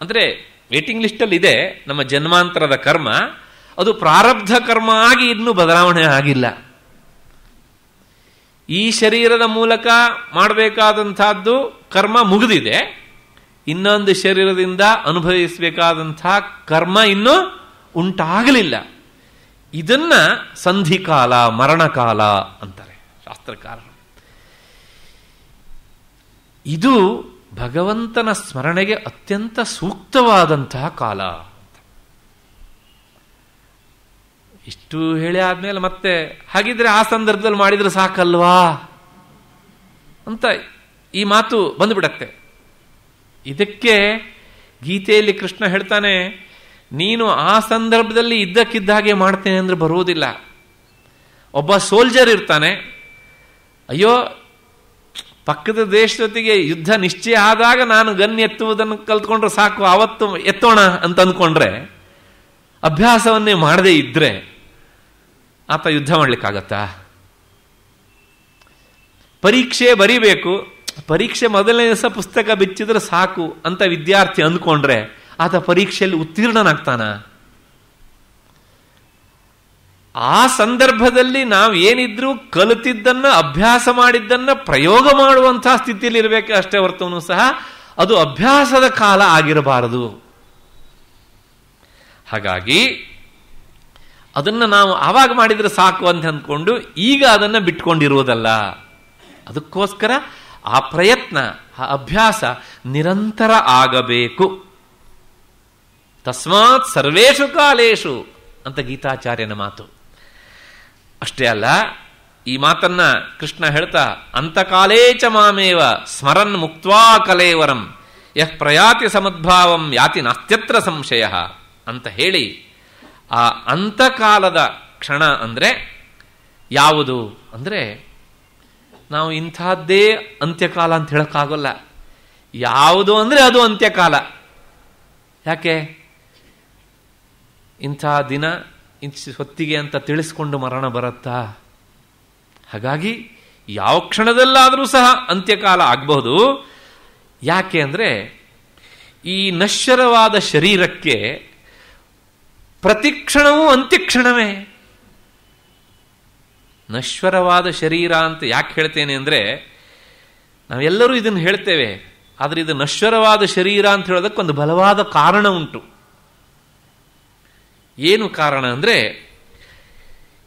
ಅಂದರೆ ವೇಟಿಂಗ್ ಲಿಸ್ಟಲ್ಲಿ ಇದೆ, ನಮ್ಮ ಜನ್ಮಾಂತರದ ಕರ್ಮ, ಅದು ಪ್ರಾರಬ್ಧ ಕರ್ಮ ಆಗಿ ಇನ್ನೂ ಬದಲಾವಣೆ ಆಗಿಲ್ಲ. ಈ ಶರೀರದ ಮೂಲಕ ಮಾಡಬೇಕಾದಂಥದ್ದು ಕರ್ಮ ಮುಗಿದಿದೆ. ಇನ್ನೊಂದು ಶರೀರದಿಂದ ಅನುಭವಿಸಬೇಕಾದಂಥ ಕರ್ಮ ಇನ್ನೂ ಉಂಟಾಗಲಿಲ್ಲ. ಇದನ್ನ ಸಂಧಿಕಾಲ, ಮರಣಕಾಲ ಅಂತಾರೆ ಶಾಸ್ತ್ರಕಾರರು. ಇದು ಭಗವಂತನ ಸ್ಮರಣೆಗೆ ಅತ್ಯಂತ ಸೂಕ್ತವಾದಂತಹ ಕಾಲ. ಇಷ್ಟು ಹೇಳಿ ಆದ್ಮೇಲೆ ಮತ್ತೆ ಹಾಗಿದ್ರೆ ಆ ಸಂದರ್ಭದಲ್ಲಿ ಮಾಡಿದ್ರೆ ಸಾಕಲ್ವಾ? ಅಂತ ಈ ಮಾತು ಬಂದುಬಿಡತ್ತೆ. ಇದಕ್ಕೆ ಗೀತೆಯಲ್ಲಿ ಕೃಷ್ಣ ಹೇಳ್ತಾನೆ, ನೀನು ಆ ಸಂದರ್ಭದಲ್ಲಿ ಇದ್ದಕ್ಕಿದ್ದಾಗೆ ಮಾಡ್ತೇನೆ ಅಂದ್ರೆ ಬರುವುದಿಲ್ಲ. ಒಬ್ಬ ಸೋಲ್ಜರ್ ಇರ್ತಾನೆ, ಅಯ್ಯೋ, ಪಕ್ಕದ ದೇಶದೊತ್ತಿಗೆ ಯುದ್ಧ ನಿಶ್ಚಯ ಆದಾಗ ನಾನು ಗನ್ ಎತ್ತುವುದನ್ನು ಕಲ್ತ್ಕೊಂಡ್ರೆ ಸಾಕು ಆವತ್ತು ಎತ್ತೋಣ ಅಂತ ಅಂದ್ಕೊಂಡ್ರೆ, ಅಭ್ಯಾಸವನ್ನೇ ಮಾಡದೇ ಇದ್ರೆ ಆತ ಯುದ್ಧ ಮಾಡ್ಲಿಕ್ಕಾಗತ್ತಾ? ಪರೀಕ್ಷೆ ಬರಿಬೇಕು. ಪರೀಕ್ಷೆ ಮೊದಲನೇ ದಿವಸ ಪುಸ್ತಕ ಬಿಚ್ಚಿದ್ರೆ ಸಾಕು ಅಂತ ವಿದ್ಯಾರ್ಥಿ ಅಂದ್ಕೊಂಡ್ರೆ ಆತ ಪರೀಕ್ಷೆಯಲ್ಲಿ ಉತ್ತೀರ್ಣನಾಗ್ತಾನ? ಆ ಸಂದರ್ಭದಲ್ಲಿ ನಾವು ಏನಿದ್ರೂ ಕಲಿತಿದ್ದನ್ನ, ಅಭ್ಯಾಸ ಮಾಡಿದ್ದನ್ನ ಪ್ರಯೋಗ ಮಾಡುವಂತಹ ಸ್ಥಿತಿಯಲ್ಲಿ ಇರಬೇಕು ಅಷ್ಟೇ ಹೊರತವನು ಸಹ ಅದು ಅಭ್ಯಾಸದ ಕಾಲ ಆಗಿರಬಾರದು. ಹಾಗಾಗಿ ಅದನ್ನು ನಾವು ಆವಾಗ ಮಾಡಿದರೆ ಸಾಕು ಅಂತ ಅಂದ್ಕೊಂಡು ಈಗ ಅದನ್ನು ಬಿಟ್ಕೊಂಡಿರುವುದಲ್ಲ. ಅದಕ್ಕೋಸ್ಕರ ಆ ಪ್ರಯತ್ನ, ಆ ಅಭ್ಯಾಸ ನಿರಂತರ ಆಗಬೇಕು. ತಸ್ಮಾತ್ ಸರ್ವೇಷು ಕಾಲೇಶು ಅಂತ ಗೀತಾಚಾರ್ಯನ ಮಾತು. ಅಷ್ಟೇ ಅಲ್ಲ, ಈ ಮಾತನ್ನ ಕೃಷ್ಣ ಹೇಳ್ತಾ ಅಂತಕಾಲೇಚ ಮಾಮೇವ ಸ್ಮರನ್ ಮುಕ್ತ್ವಾ ಕಲೇವರಂ, ಯಃ ಪ್ರಯಾತಿ ಸಮದ್ಭಾವಂ ಯಾತಿ ನಾಸ್ತ್ಯತ್ರ ಸಂಶಯ ಅಂತ ಹೇಳಿ ಆ ಅಂತಕಾಲದ ಕ್ಷಣ ಅಂದರೆ ಯಾವುದು? ಅಂದರೆ ನಾವು ಇಂಥದ್ದೇ ಅಂತ್ಯಕಾಲ ಅಂತ ಹೇಳೋಕ್ಕಾಗಲ್ಲ. ಯಾವುದು ಅಂದರೆ ಅದು ಅಂತ್ಯಕಾಲ. ಯಾಕೆ? ಇಂಥ ದಿನ, ಇಂಥ ಹೊತ್ತಿಗೆ ಅಂತ ತಿಳಿಸ್ಕೊಂಡು ಮರಣ ಬರುತ್ತಾ? ಹಾಗಾಗಿ ಯಾವ ಕ್ಷಣದಲ್ಲಾದರೂ ಸಹ ಅಂತ್ಯಕಾಲ ಆಗಬಹುದು. ಯಾಕೆ ಅಂದರೆ ಈ ನಶ್ವರವಾದ ಶರೀರಕ್ಕೆ ಪ್ರತಿಕ್ಷಣವೂ ಅಂತ್ಯಕ್ಷಣವೇ. ನಶ್ವರವಾದ ಶರೀರ ಅಂತ ಯಾಕೆ ಹೇಳ್ತೇನೆ ಅಂದರೆ, ನಾವೆಲ್ಲರೂ ಇದನ್ನು ಹೇಳ್ತೇವೆ, ಆದರೆ ಇದು ನಶ್ವರವಾದ ಶರೀರ ಅಂತ ಹೇಳೋದಕ್ಕೊಂದು ಬಲವಾದ ಕಾರಣ ಉಂಟು. ಏನು ಕಾರಣ ಅಂದರೆ,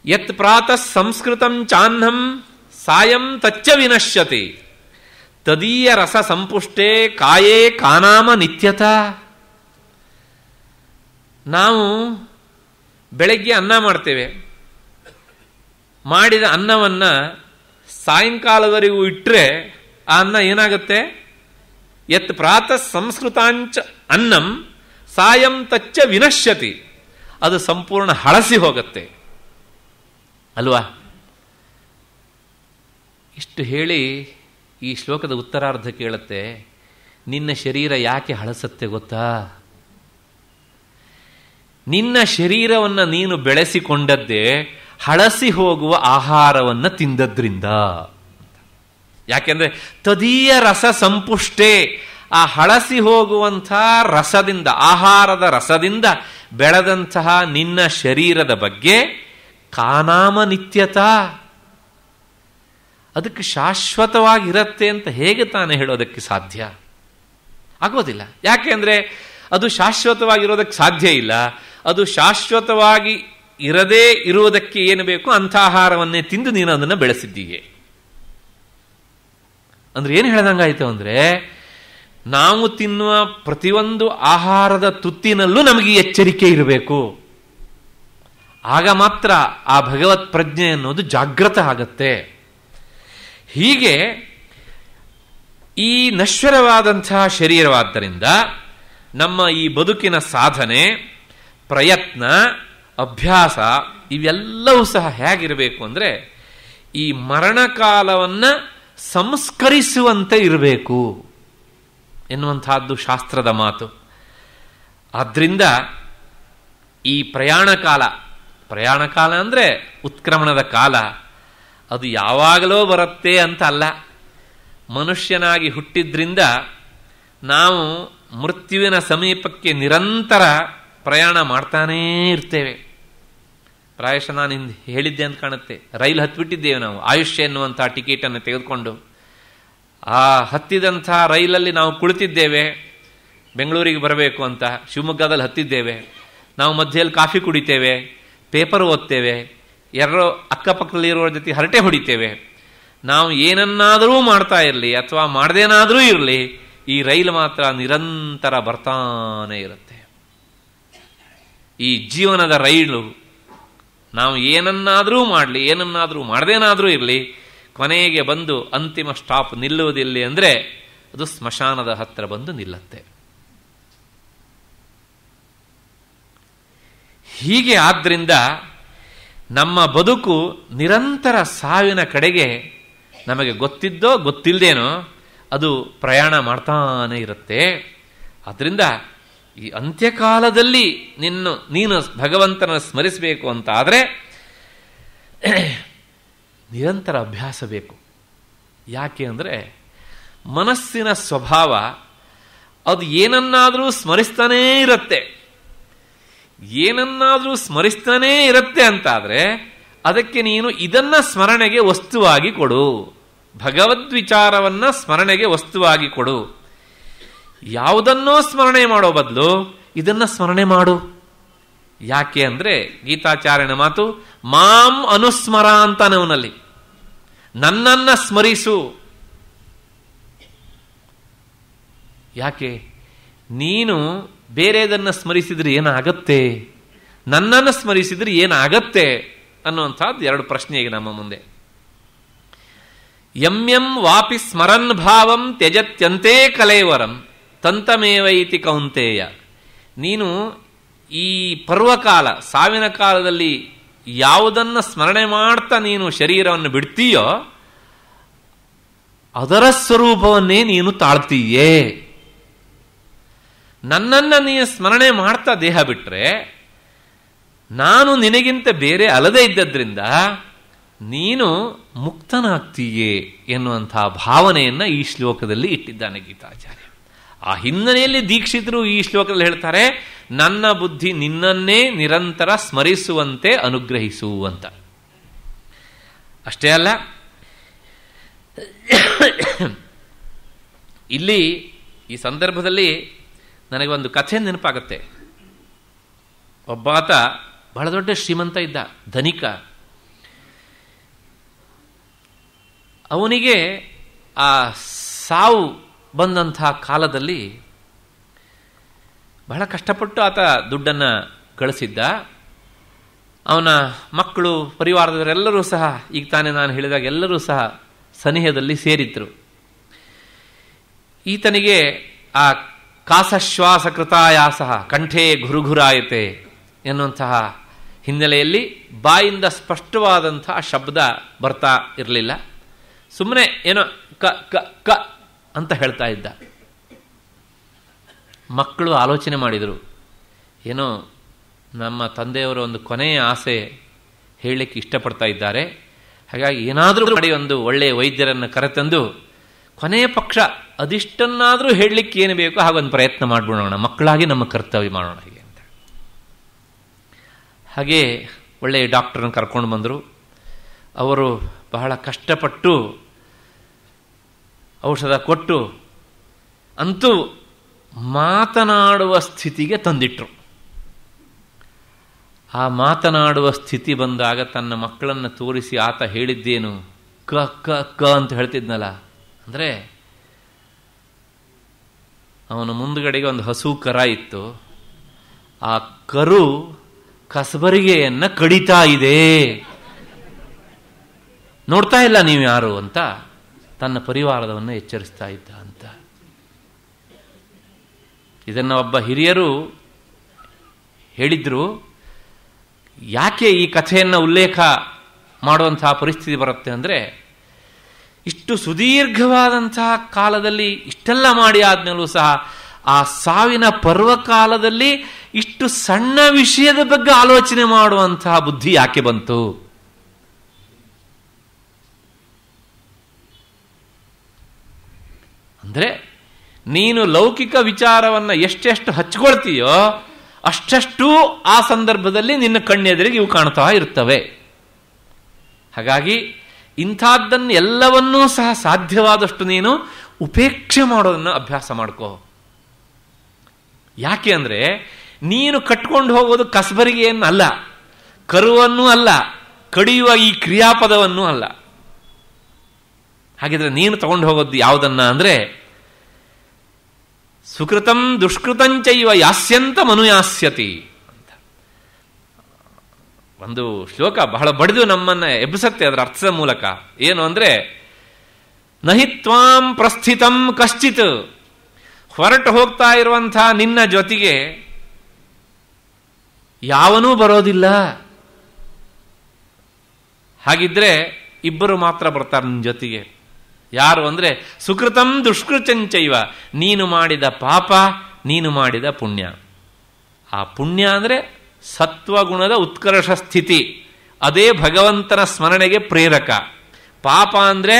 ಯತ್ ಪ್ರಾತಃ ಸಂಸ್ಕೃತಂ ಚಾಹ್ನಂ ಸಾಯಂ ತಚ್ಚ ವಿನಶ್ಯತಿ, ತದೀಯ ರಸ ಸಂಪುಷ್ಟೇ ಕಾಯೇ ಕಾನಾಮ ನಿತ್ಯತ. ನಾವು ಬೆಳಗ್ಗೆ ಅನ್ನ ಮಾಡ್ತೇವೆ. ಮಾಡಿದ ಅನ್ನವನ್ನು ಸಾಯಂಕಾಲದವರೆಗೂ ಇಟ್ಟರೆ ಆ ಅನ್ನ ಏನಾಗುತ್ತೆ? ಯತ್ ಪ್ರಾತಃ ಸಂಸ್ಕೃತಾಂಚ ಅನ್ನಂ ಸಾಯಂ ತಚ್ಚ ವಿನಶ್ಯತಿ. ಅದು ಸಂಪೂರ್ಣ ಹಳಸಿ ಹೋಗುತ್ತೆ. ಅಲ್ವಾ? ಇಷ್ಟು ಹೇಳಿ ಈ ಶ್ಲೋಕದ ಉತ್ತರಾರ್ಧ ಕೇಳುತ್ತೆ. ನಿನ್ನ ಶರೀರ ಯಾಕೆ ಹಳಸತ್ತೆ ಗೊತ್ತಾ? ನಿನ್ನ ಶರೀರವನ್ನು ನೀನು ಬೆಳೆಸಿಕೊಂಡದ್ದೇ ಹಳಸಿ ಹೋಗುವ ಆಹಾರವನ್ನು ತಿಂದದ್ರಿಂದ. ಯಾಕೆಂದ್ರೆ ತದೀಯ ರಸ ಸಂಪುಷ್ಟೆ ಆ ಹಳಸಿ ಹೋಗುವಂಥ ರಸದಿಂದ, ಆಹಾರದ ರಸದಿಂದ ಬೆಳೆದಂತಹ ನಿನ್ನ ಶರೀರದ ಬಗ್ಗೆ ಕಾನಾಮ ನಿತ್ಯತಾ ಅದಕ್ಕೆ ಶಾಶ್ವತವಾಗಿರತ್ತೆ ಅಂತ ಹೇಗೆ ತಾನೇ ಹೇಳೋದಕ್ಕೆ ಸಾಧ್ಯ? ಆಗೋದಿಲ್ಲ. ಯಾಕೆಂದ್ರೆ ಅದು ಶಾಶ್ವತವಾಗಿರೋದಕ್ಕೆ ಸಾಧ್ಯ ಇಲ್ಲ. ಅದು ಶಾಶ್ವತವಾಗಿ ಇರದೇ ಇರುವುದಕ್ಕೆ ಏನು ಬೇಕು? ಅಂಥ ಆಹಾರವನ್ನೇ ತಿಂದು ನೀನು ಅದನ್ನು ಬೆಳೆಸಿದ್ದೀಯೆ. ಅಂದ್ರೆ ಏನು ಹೇಳ್ದಂಗಾಯ್ತು ಅಂದ್ರೆ, ನಾವು ತಿನ್ನುವ ಪ್ರತಿಯೊಂದು ಆಹಾರದ ತುತ್ತಿನಲ್ಲೂ ನಮಗೆ ಎಚ್ಚರಿಕೆ ಇರಬೇಕು. ಆಗ ಮಾತ್ರ ಆ ಭಗವತ್ ಪ್ರಜ್ಞೆ ಅನ್ನೋದು ಜಾಗೃತ ಆಗತ್ತೆ. ಹೀಗೆ ಈ ನಶ್ವರವಾದಂತಹ ಶರೀರವಾದ್ದರಿಂದ ನಮ್ಮ ಈ ಬದುಕಿನ ಸಾಧನೆ, ಪ್ರಯತ್ನ, ಅಭ್ಯಾಸ ಇವೆಲ್ಲವೂ ಸಹ ಹೇಗಿರಬೇಕು ಅಂದರೆ ಈ ಮರಣಕಾಲವನ್ನು ಸಂಸ್ಕರಿಸುವಂತೆ ಇರಬೇಕು ಎನ್ನುವಂತಹದ್ದು ಶಾಸ್ತ್ರದ ಮಾತು. ಆದ್ದರಿಂದ ಈ ಪ್ರಯಾಣ ಕಾಲ ಪ್ರಯಾಣ ಕಾಲ ಅಂದರೆ ಉತ್ಕ್ರಮಣದ ಕಾಲ, ಅದು ಯಾವಾಗಲೋ ಬರುತ್ತೆ ಅಂತ ಅಲ್ಲ. ಮನುಷ್ಯನಾಗಿ ಹುಟ್ಟಿದ್ರಿಂದ ನಾವು ಮೃತ್ಯುವಿನ ಸಮೀಪಕ್ಕೆ ನಿರಂತರ ಪ್ರಯಾಣ ಮಾಡ್ತಾನೇ ಇರ್ತೇವೆ. ಪ್ರಾಯಶಃ ನಾನು ಹಿಂದೆ ಹೇಳಿದ್ದೆ ಅಂತ ಕಾಣುತ್ತೆ. ರೈಲು ಹತ್ಬಿಟ್ಟಿದ್ದೇವೆ ನಾವು. ಆಯುಷ್ಯ ಎನ್ನುವಂಥ ಟಿಕೆಟನ್ನು ತೆಗೆದುಕೊಂಡು. ಆ ಹತ್ತಿದಂಥ ರೈಲಲ್ಲಿ ನಾವು ಕುಳಿತಿದ್ದೇವೆ. ಬೆಂಗಳೂರಿಗೆ ಬರಬೇಕು ಅಂತ ಶಿವಮೊಗ್ಗದಲ್ಲಿ ಹತ್ತಿದ್ದೇವೆ. ನಾವು ಮಧ್ಯದಲ್ಲಿ ಕಾಫಿ ಕುಡಿತೇವೆ. ಪೇಪರ್ ಓದ್ತೇವೆ. ಎರಡು ಅಕ್ಕಪಕ್ಕದಲ್ಲಿರೋರ ಜೊತೆ ಹರಟೆ ಹೊಡಿತೇವೆ. ನಾವು ಏನನ್ನಾದರೂ ಮಾಡ್ತಾ ಇರಲಿ ಅಥವಾ ಮಾಡದೇನಾದರೂ ಇರಲಿ ಈ ರೈಲು ಮಾತ್ರ ನಿರಂತರ ಬರ್ತಾನೆ ಇರುತ್ತೆ. ಈ ಜೀವನದ ರೈಲು ನಾವು ಏನನ್ನಾದರೂ ಮಾಡಲಿ, ಏನನ್ನಾದರೂ ಮಾಡದೇನಾದರೂ ಇರಲಿ, ಕೊನೆಗೆ ಬಂದು ಅಂತಿಮ ಸ್ಟಾಪ್ ನಿಲ್ಲುವುದಿಲ್ಲ ಅಂದರೆ ಅದು ಸ್ಮಶಾನದ ಹತ್ತಿರ ಬಂದು ನಿಲ್ಲತ್ತೆ. ಹೀಗೆ ಆದ್ದರಿಂದ ನಮ್ಮ ಬದುಕು ನಿರಂತರ ಸಾವಿನ ಕಡೆಗೆ ನಮಗೆ ಗೊತ್ತಿದ್ದೋ ಗೊತ್ತಿಲ್ಲದೇನೋ ಅದು ಪ್ರಯಾಣ ಮಾಡ್ತಾನೇ ಇರುತ್ತೆ. ಅದರಿಂದ ಈ ಅಂತ್ಯಕಾಲದಲ್ಲಿ ನಿನ್ನ, ನೀನು ಭಗವಂತನ ಸ್ಮರಿಸಬೇಕು ಅಂತ ಆದರೆ ನಿರಂತರ ಅಭ್ಯಾಸ ಬೇಕು. ಯಾಕೆ ಅಂದರೆ ಮನಸ್ಸಿನ ಸ್ವಭಾವ ಅದು ಏನನ್ನಾದರೂ ಸ್ಮರಿಸ್ತಾನೇ ಇರುತ್ತೆ. ಏನನ್ನಾದರೂ ಸ್ಮರಿಸ್ತಾನೇ ಇರುತ್ತೆ ಅಂತಾದರೆ ಅದಕ್ಕೆ ನೀನು ಇದನ್ನ ಸ್ಮರಣೆಗೆ ವಸ್ತುವಾಗಿ ಕೊಡು. ಭಗವದ್ವಿಚಾರವನ್ನ ಸ್ಮರಣೆಗೆ ವಸ್ತುವಾಗಿ ಕೊಡು. ಯಾವುದನ್ನೋ ಸ್ಮರಣೆ ಮಾಡೋ ಬದಲು ಇದನ್ನು ಸ್ಮರಣೆ ಮಾಡು. ಯಾಕೆ ಅಂದರೆ ಗೀತಾಚಾರ್ಯನ ಮಾತು, ಮಾಂ ಅನುಸ್ಮರ ಅಂತ ನವನಲ್ಲಿ ನನ್ನನ್ನು ಸ್ಮರಿಸು. ಯಾಕೆ? ನೀನು ಬೇರೆದನ್ನು ಸ್ಮರಿಸಿದ್ರೆ ಏನಾಗತ್ತೆ? ನನ್ನನ್ನು ಸ್ಮರಿಸಿದ್ರೆ ಏನಾಗತ್ತೆ? ಅನ್ನುವಂಥದ್ದು ಎರಡು ಪ್ರಶ್ನೆ ಈಗ ನಮ್ಮ ಮುಂದೆ. ಎಂ ವಾಪಿ ಸ್ಮರನ್ ಭಾವಂ ತ್ಯಜತ್ಯಂತೆ ಕಲೇವರಂ. ತಂತಮೇವೈತಿ ಕೌಂತೇಯ. ನೀನು ಈ ಪರ್ವಕಾಲ, ಸಾವಿನ ಕಾಲದಲ್ಲಿ ಯಾವುದನ್ನ ಸ್ಮರಣೆ ಮಾಡ್ತಾ ನೀನು ಶರೀರವನ್ನು ಬಿಡ್ತೀಯೋ, ಅದರ ಸ್ವರೂಪವನ್ನೇ ನೀನು ತಾಳ್ತೀಯೇ. ನನ್ನನ್ನು ನೀನು ಸ್ಮರಣೆ ಮಾಡ್ತಾ ದೇಹ ಬಿಟ್ಟರೆ ನಾನು ನಿನಗಿಂತ ಬೇರೆ ಅಲದೆ ಇದ್ದದ್ರಿಂದ ನೀನು ಮುಕ್ತನಾಗ್ತೀಯೇ ಎನ್ನುವಂಥ ಭಾವನೆಯನ್ನು ಈ ಶ್ಲೋಕದಲ್ಲಿ ಇಟ್ಟಿದ್ದಾನೆ ಗೀತಾಚಾರ್ಯ. ಆ ಹಿನ್ನೆಲೆಯಲ್ಲಿ ದೀಕ್ಷಿತರು ಈ ಶ್ಲೋಕದಲ್ಲಿ ಹೇಳ್ತಾರೆ, ನನ್ನ ಬುದ್ಧಿ ನಿನ್ನನ್ನೇ ನಿರಂತರ ಸ್ಮರಿಸುವಂತೆ ಅನುಗ್ರಹಿಸು ಅಂತ. ಅಷ್ಟೇ ಅಲ್ಲ, ಇಲ್ಲಿ ಈ ಸಂದರ್ಭದಲ್ಲಿ ನನಗೆ ಒಂದು ಕಥೆ ನೆನಪಾಗುತ್ತೆ. ಒಬ್ಬಾತ ಬಹಳ ದೊಡ್ಡ ಶ್ರೀಮಂತ ಇದ್ದ, ಧನಿಕ. ಅವನಿಗೆ ಆ ಸಾವು ಬಂದಂತಹ ಕಾಲದಲ್ಲಿ ಬಹಳ ಕಷ್ಟಪಟ್ಟು ಆತ ದುಡ್ಡನ್ನು ಗಳಿಸಿದ್ದ. ಅವನ ಮಕ್ಕಳು, ಪರಿವಾರದವರೆಲ್ಲರೂ ಸಹ, ಈಗ ತಾನೇ ನಾನು ಹೇಳಿದಾಗ ಎಲ್ಲರೂ ಸಹ ಸನಿಹದಲ್ಲಿ ಸೇರಿದ್ರು. ಈತನಿಗೆ ಆ ಕಾಸಶ್ವಾಸ ಕೃತಾಯಾಸ ಕಂಠೇ ಘುರುಘುರಾಯತೆ ಎನ್ನುವಂತಹ ಹಿನ್ನೆಲೆಯಲ್ಲಿ ಬಾಯಿಂದ ಸ್ಪಷ್ಟವಾದಂತಹ ಶಬ್ದ ಬರ್ತಾ ಇರಲಿಲ್ಲ. ಸುಮ್ಮನೆ ಏನೋ ಕ ಕ ಕ ಅಂತ ಹೇಳ್ತಾ ಇದ್ದ. ಮಕ್ಕಳು ಆಲೋಚನೆ ಮಾಡಿದರು. ಏನೋ ನಮ್ಮ ತಂದೆಯವರ ಒಂದು ಕೊನೆಯ ಆಸೆ ಹೇಳಲಿಕ್ಕೆ ಇಷ್ಟಪಡ್ತಾ ಇದ್ದಾರೆ. ಹಾಗಾಗಿ ಏನಾದರೂ ಮಾಡಿ ಒಂದು ಒಳ್ಳೆಯ ವೈದ್ಯರನ್ನು ಕರೆತಂದು ಕೊನೆಯ ಪಕ್ಷ ಅದಿಷ್ಟನ್ನಾದರೂ ಹೇಳಲಿಕ್ಕೆ ಏನು ಬೇಕೋ ಹಾಗೊಂದು ಪ್ರಯತ್ನ ಮಾಡಿಬಿಡೋಣ, ಮಕ್ಕಳಾಗಿ ನಮ್ಮ ಕರ್ತವ್ಯ ಮಾಡೋಣ ಹೀಗೆ ಅಂತ ಹಾಗೆ ಒಳ್ಳೆಯ ಡಾಕ್ಟರನ್ನು ಕರ್ಕೊಂಡು ಬಂದರು. ಅವರು ಬಹಳ ಕಷ್ಟಪಟ್ಟು ಔಷಧ ಕೊಟ್ಟು ಅಂತೂ ಮಾತನಾಡುವ ಸ್ಥಿತಿಗೆ ತಂದಿಟ್ರು. ಆ ಮಾತನಾಡುವ ಸ್ಥಿತಿ ಬಂದಾಗ ತನ್ನ ಮಕ್ಕಳನ್ನು ತೋರಿಸಿ ಆತ ಹೇಳಿದ್ದೇನು? ಕ ಕ ಕ ಅಂತ ಹೇಳ್ತಿದ್ನಲ್ಲ. ಅಂದರೆ ಅವನ ಮುಂದುಗಡೆಗೆ ಒಂದು ಹಸು ಕರ ಇತ್ತು. ಆ ಕರು ಕಸಬರಿಗೆಯನ್ನ ಕಡಿತಾ ಇದೆ. ನೋಡ್ತಾ ಇಲ್ಲ ನೀವು ಯಾರು ಅಂತ. ತನ್ನ ಪರಿವಾರದವನ್ನು ಎಚ್ಚರಿಸ್ತಾ ಇದ್ದ ಅಂತ. ಇದನ್ನು ಒಬ್ಬ ಹಿರಿಯರು ಹೇಳಿದ್ರು, ಯಾಕೆ ಈ ಕಥೆಯನ್ನು ಉಲ್ಲೇಖ ಮಾಡುವಂತಹ ಪರಿಸ್ಥಿತಿ ಬರುತ್ತೆ ಅಂದರೆ, ಇಷ್ಟು ಸುದೀರ್ಘವಾದಂತಹ ಕಾಲದಲ್ಲಿ ಇಷ್ಟೆಲ್ಲ ಮಾಡಿ ಆದ್ಮೇಲೂ ಸಹ ಆ ಸಾವಿನ ಪರ್ವಕಾಲದಲ್ಲಿ ಇಷ್ಟು ಸಣ್ಣ ವಿಷಯದ ಬಗ್ಗೆ ಆಲೋಚನೆ ಮಾಡುವಂತಹ ಬುದ್ಧಿ ಯಾಕೆ ಬಂತು? ಅಂದರೆ ನೀನು ಲೌಕಿಕ ವಿಚಾರವನ್ನು ಎಷ್ಟೆಷ್ಟು ಹಚ್ಕೊಳ್ತೀಯೋ ಅಷ್ಟಷ್ಟು ಆ ಸಂದರ್ಭದಲ್ಲಿ ನಿನ್ನ ಕಣ್ಣೆದುರಿಗೆ ಇವು ಕಾಣ್ತಾ ಇರ್ತವೆ. ಹಾಗಾಗಿ ಇಂಥದ್ದನ್ನು ಎಲ್ಲವನ್ನೂ ಸಹ ಸಾಧ್ಯವಾದಷ್ಟು ನೀನು ಉಪೇಕ್ಷೆ ಮಾಡೋದನ್ನು ಅಭ್ಯಾಸ ಮಾಡ್ಕೋ. ಯಾಕೆ ಅಂದರೆ ನೀನು ಕಟ್ಕೊಂಡು ಹೋಗೋದು ಕಸಬರಿಗೆಯನ್ನು ಅಲ್ಲ ಕರುವನ್ನೂ ಅಲ್ಲ, ಕಡಿಯುವ ಈ ಕ್ರಿಯಾಪದವನ್ನೂ ಅಲ್ಲ. ಹಾಗಿದ್ರೆ ನೀನು ತಗೊಂಡು ಹೋಗೋದು ಯಾವುದನ್ನ ಅಂದರೆ, ಸುಕೃತಂ ದುಷ್ಕೃತಂಚೈವ ಯಾಸ್ಯಂತ ಮನುಯಾಸ್ಯತಿ ಅಂತ. ಒಂದು ಶ್ಲೋಕ ಬಹಳ ಬಡಿದು ನಮ್ಮನ್ನ ಎಬ್ಬಿಸತ್ತೆ ಅದರ ಅರ್ಥದ ಮೂಲಕ. ಏನು ಅಂದ್ರೆ ನಹಿತ್ವಾಂ ಪ್ರಸ್ಥಿತಂ ಕಶ್ಚಿತ್. ಹೊರಟು ಹೋಗ್ತಾ ಇರುವಂತಹ ನಿನ್ನ ಜೊತೆಗೆ ಯಾವನೂ ಬರೋದಿಲ್ಲ. ಹಾಗಿದ್ರೆ ಇಬ್ಬರು ಮಾತ್ರ ಬರ್ತಾರೆ ನಿನ್ನ ಜೊತೆಗೆ. ಯಾರು ಅಂದರೆ ಸುಕೃತಂ ದುಷ್ಕೃತಂಚೈವ ನೀನು ಮಾಡಿದ ಪಾಪ, ನೀನು ಮಾಡಿದ ಪುಣ್ಯ. ಆ ಪುಣ್ಯ ಅಂದರೆ ಸತ್ವಗುಣದ ಉತ್ಕರ್ಷ ಸ್ಥಿತಿ. ಅದೇ ಭಗವಂತನ ಸ್ಮರಣೆಗೆ ಪ್ರೇರಕ. ಪಾಪ ಅಂದರೆ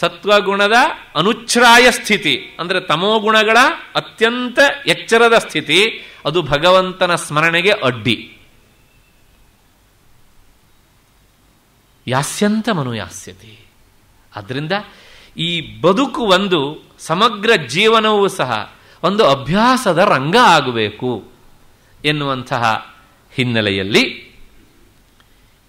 ಸತ್ವಗುಣದ ಅನುಚ್ಛ್ರಾಯ ಸ್ಥಿತಿ. ಅಂದರೆ ತಮೋಗುಣಗಳ ಅತ್ಯಂತ ಎಚ್ಚರದ ಸ್ಥಿತಿ. ಅದು ಭಗವಂತನ ಸ್ಮರಣೆಗೆ ಅಡ್ಡಿ. ಯಾಸ್ಯಂತ ಮನು ಅದರಿಂದ ಈ ಬದುಕು ಒಂದು ಸಮಗ್ರ ಜೀವನವೂ ಸಹ ಒಂದು ಅಭ್ಯಾಸದ ರಂಗ ಆಗಬೇಕು ಎನ್ನುವಂತಹ ಹಿನ್ನೆಲೆಯಲ್ಲಿ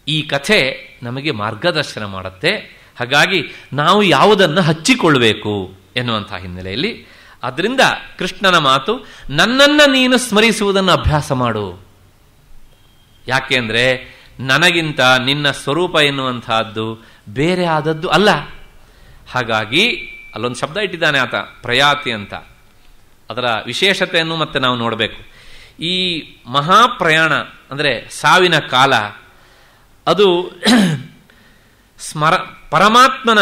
ಈ ಕಥೆ ನಮಗೆ ಮಾರ್ಗದರ್ಶನ ಮಾಡುತ್ತೆ. ಹಾಗಾಗಿ ನಾವು ಯಾವುದನ್ನು ಹಚ್ಚಿಕೊಳ್ಳಬೇಕು ಎನ್ನುವಂತಹ ಹಿನ್ನೆಲೆಯಲ್ಲಿ. ಅದರಿಂದ ಕೃಷ್ಣನ ಮಾತು, ನನ್ನನ್ನು ನೀನು ಸ್ಮರಿಸುವುದನ್ನು ಅಭ್ಯಾಸ ಮಾಡು. ಯಾಕೆ ಅಂದರೆ ನನಗಿಂತ ನಿನ್ನ ಸ್ವರೂಪ ಎನ್ನುವಂತಹದ್ದು ಬೇರೆ ಆದದ್ದು ಅಲ್ಲ. ಹಾಗಾಗಿ ಅಲ್ಲೊಂದು ಶಬ್ದ ಇಟ್ಟಿದ್ದಾನೆ ಆತ, ಪ್ರಯಾತಿ ಅಂತ. ಅದರ ವಿಶೇಷತೆಯನ್ನು ಮತ್ತೆ ನಾವು ನೋಡಬೇಕು. ಈ ಮಹಾಪ್ರಯಾಣ, ಅಂದರೆ ಸಾವಿನ ಕಾಲ, ಅದು ಸ್ಮರ, ಪರಮಾತ್ಮನ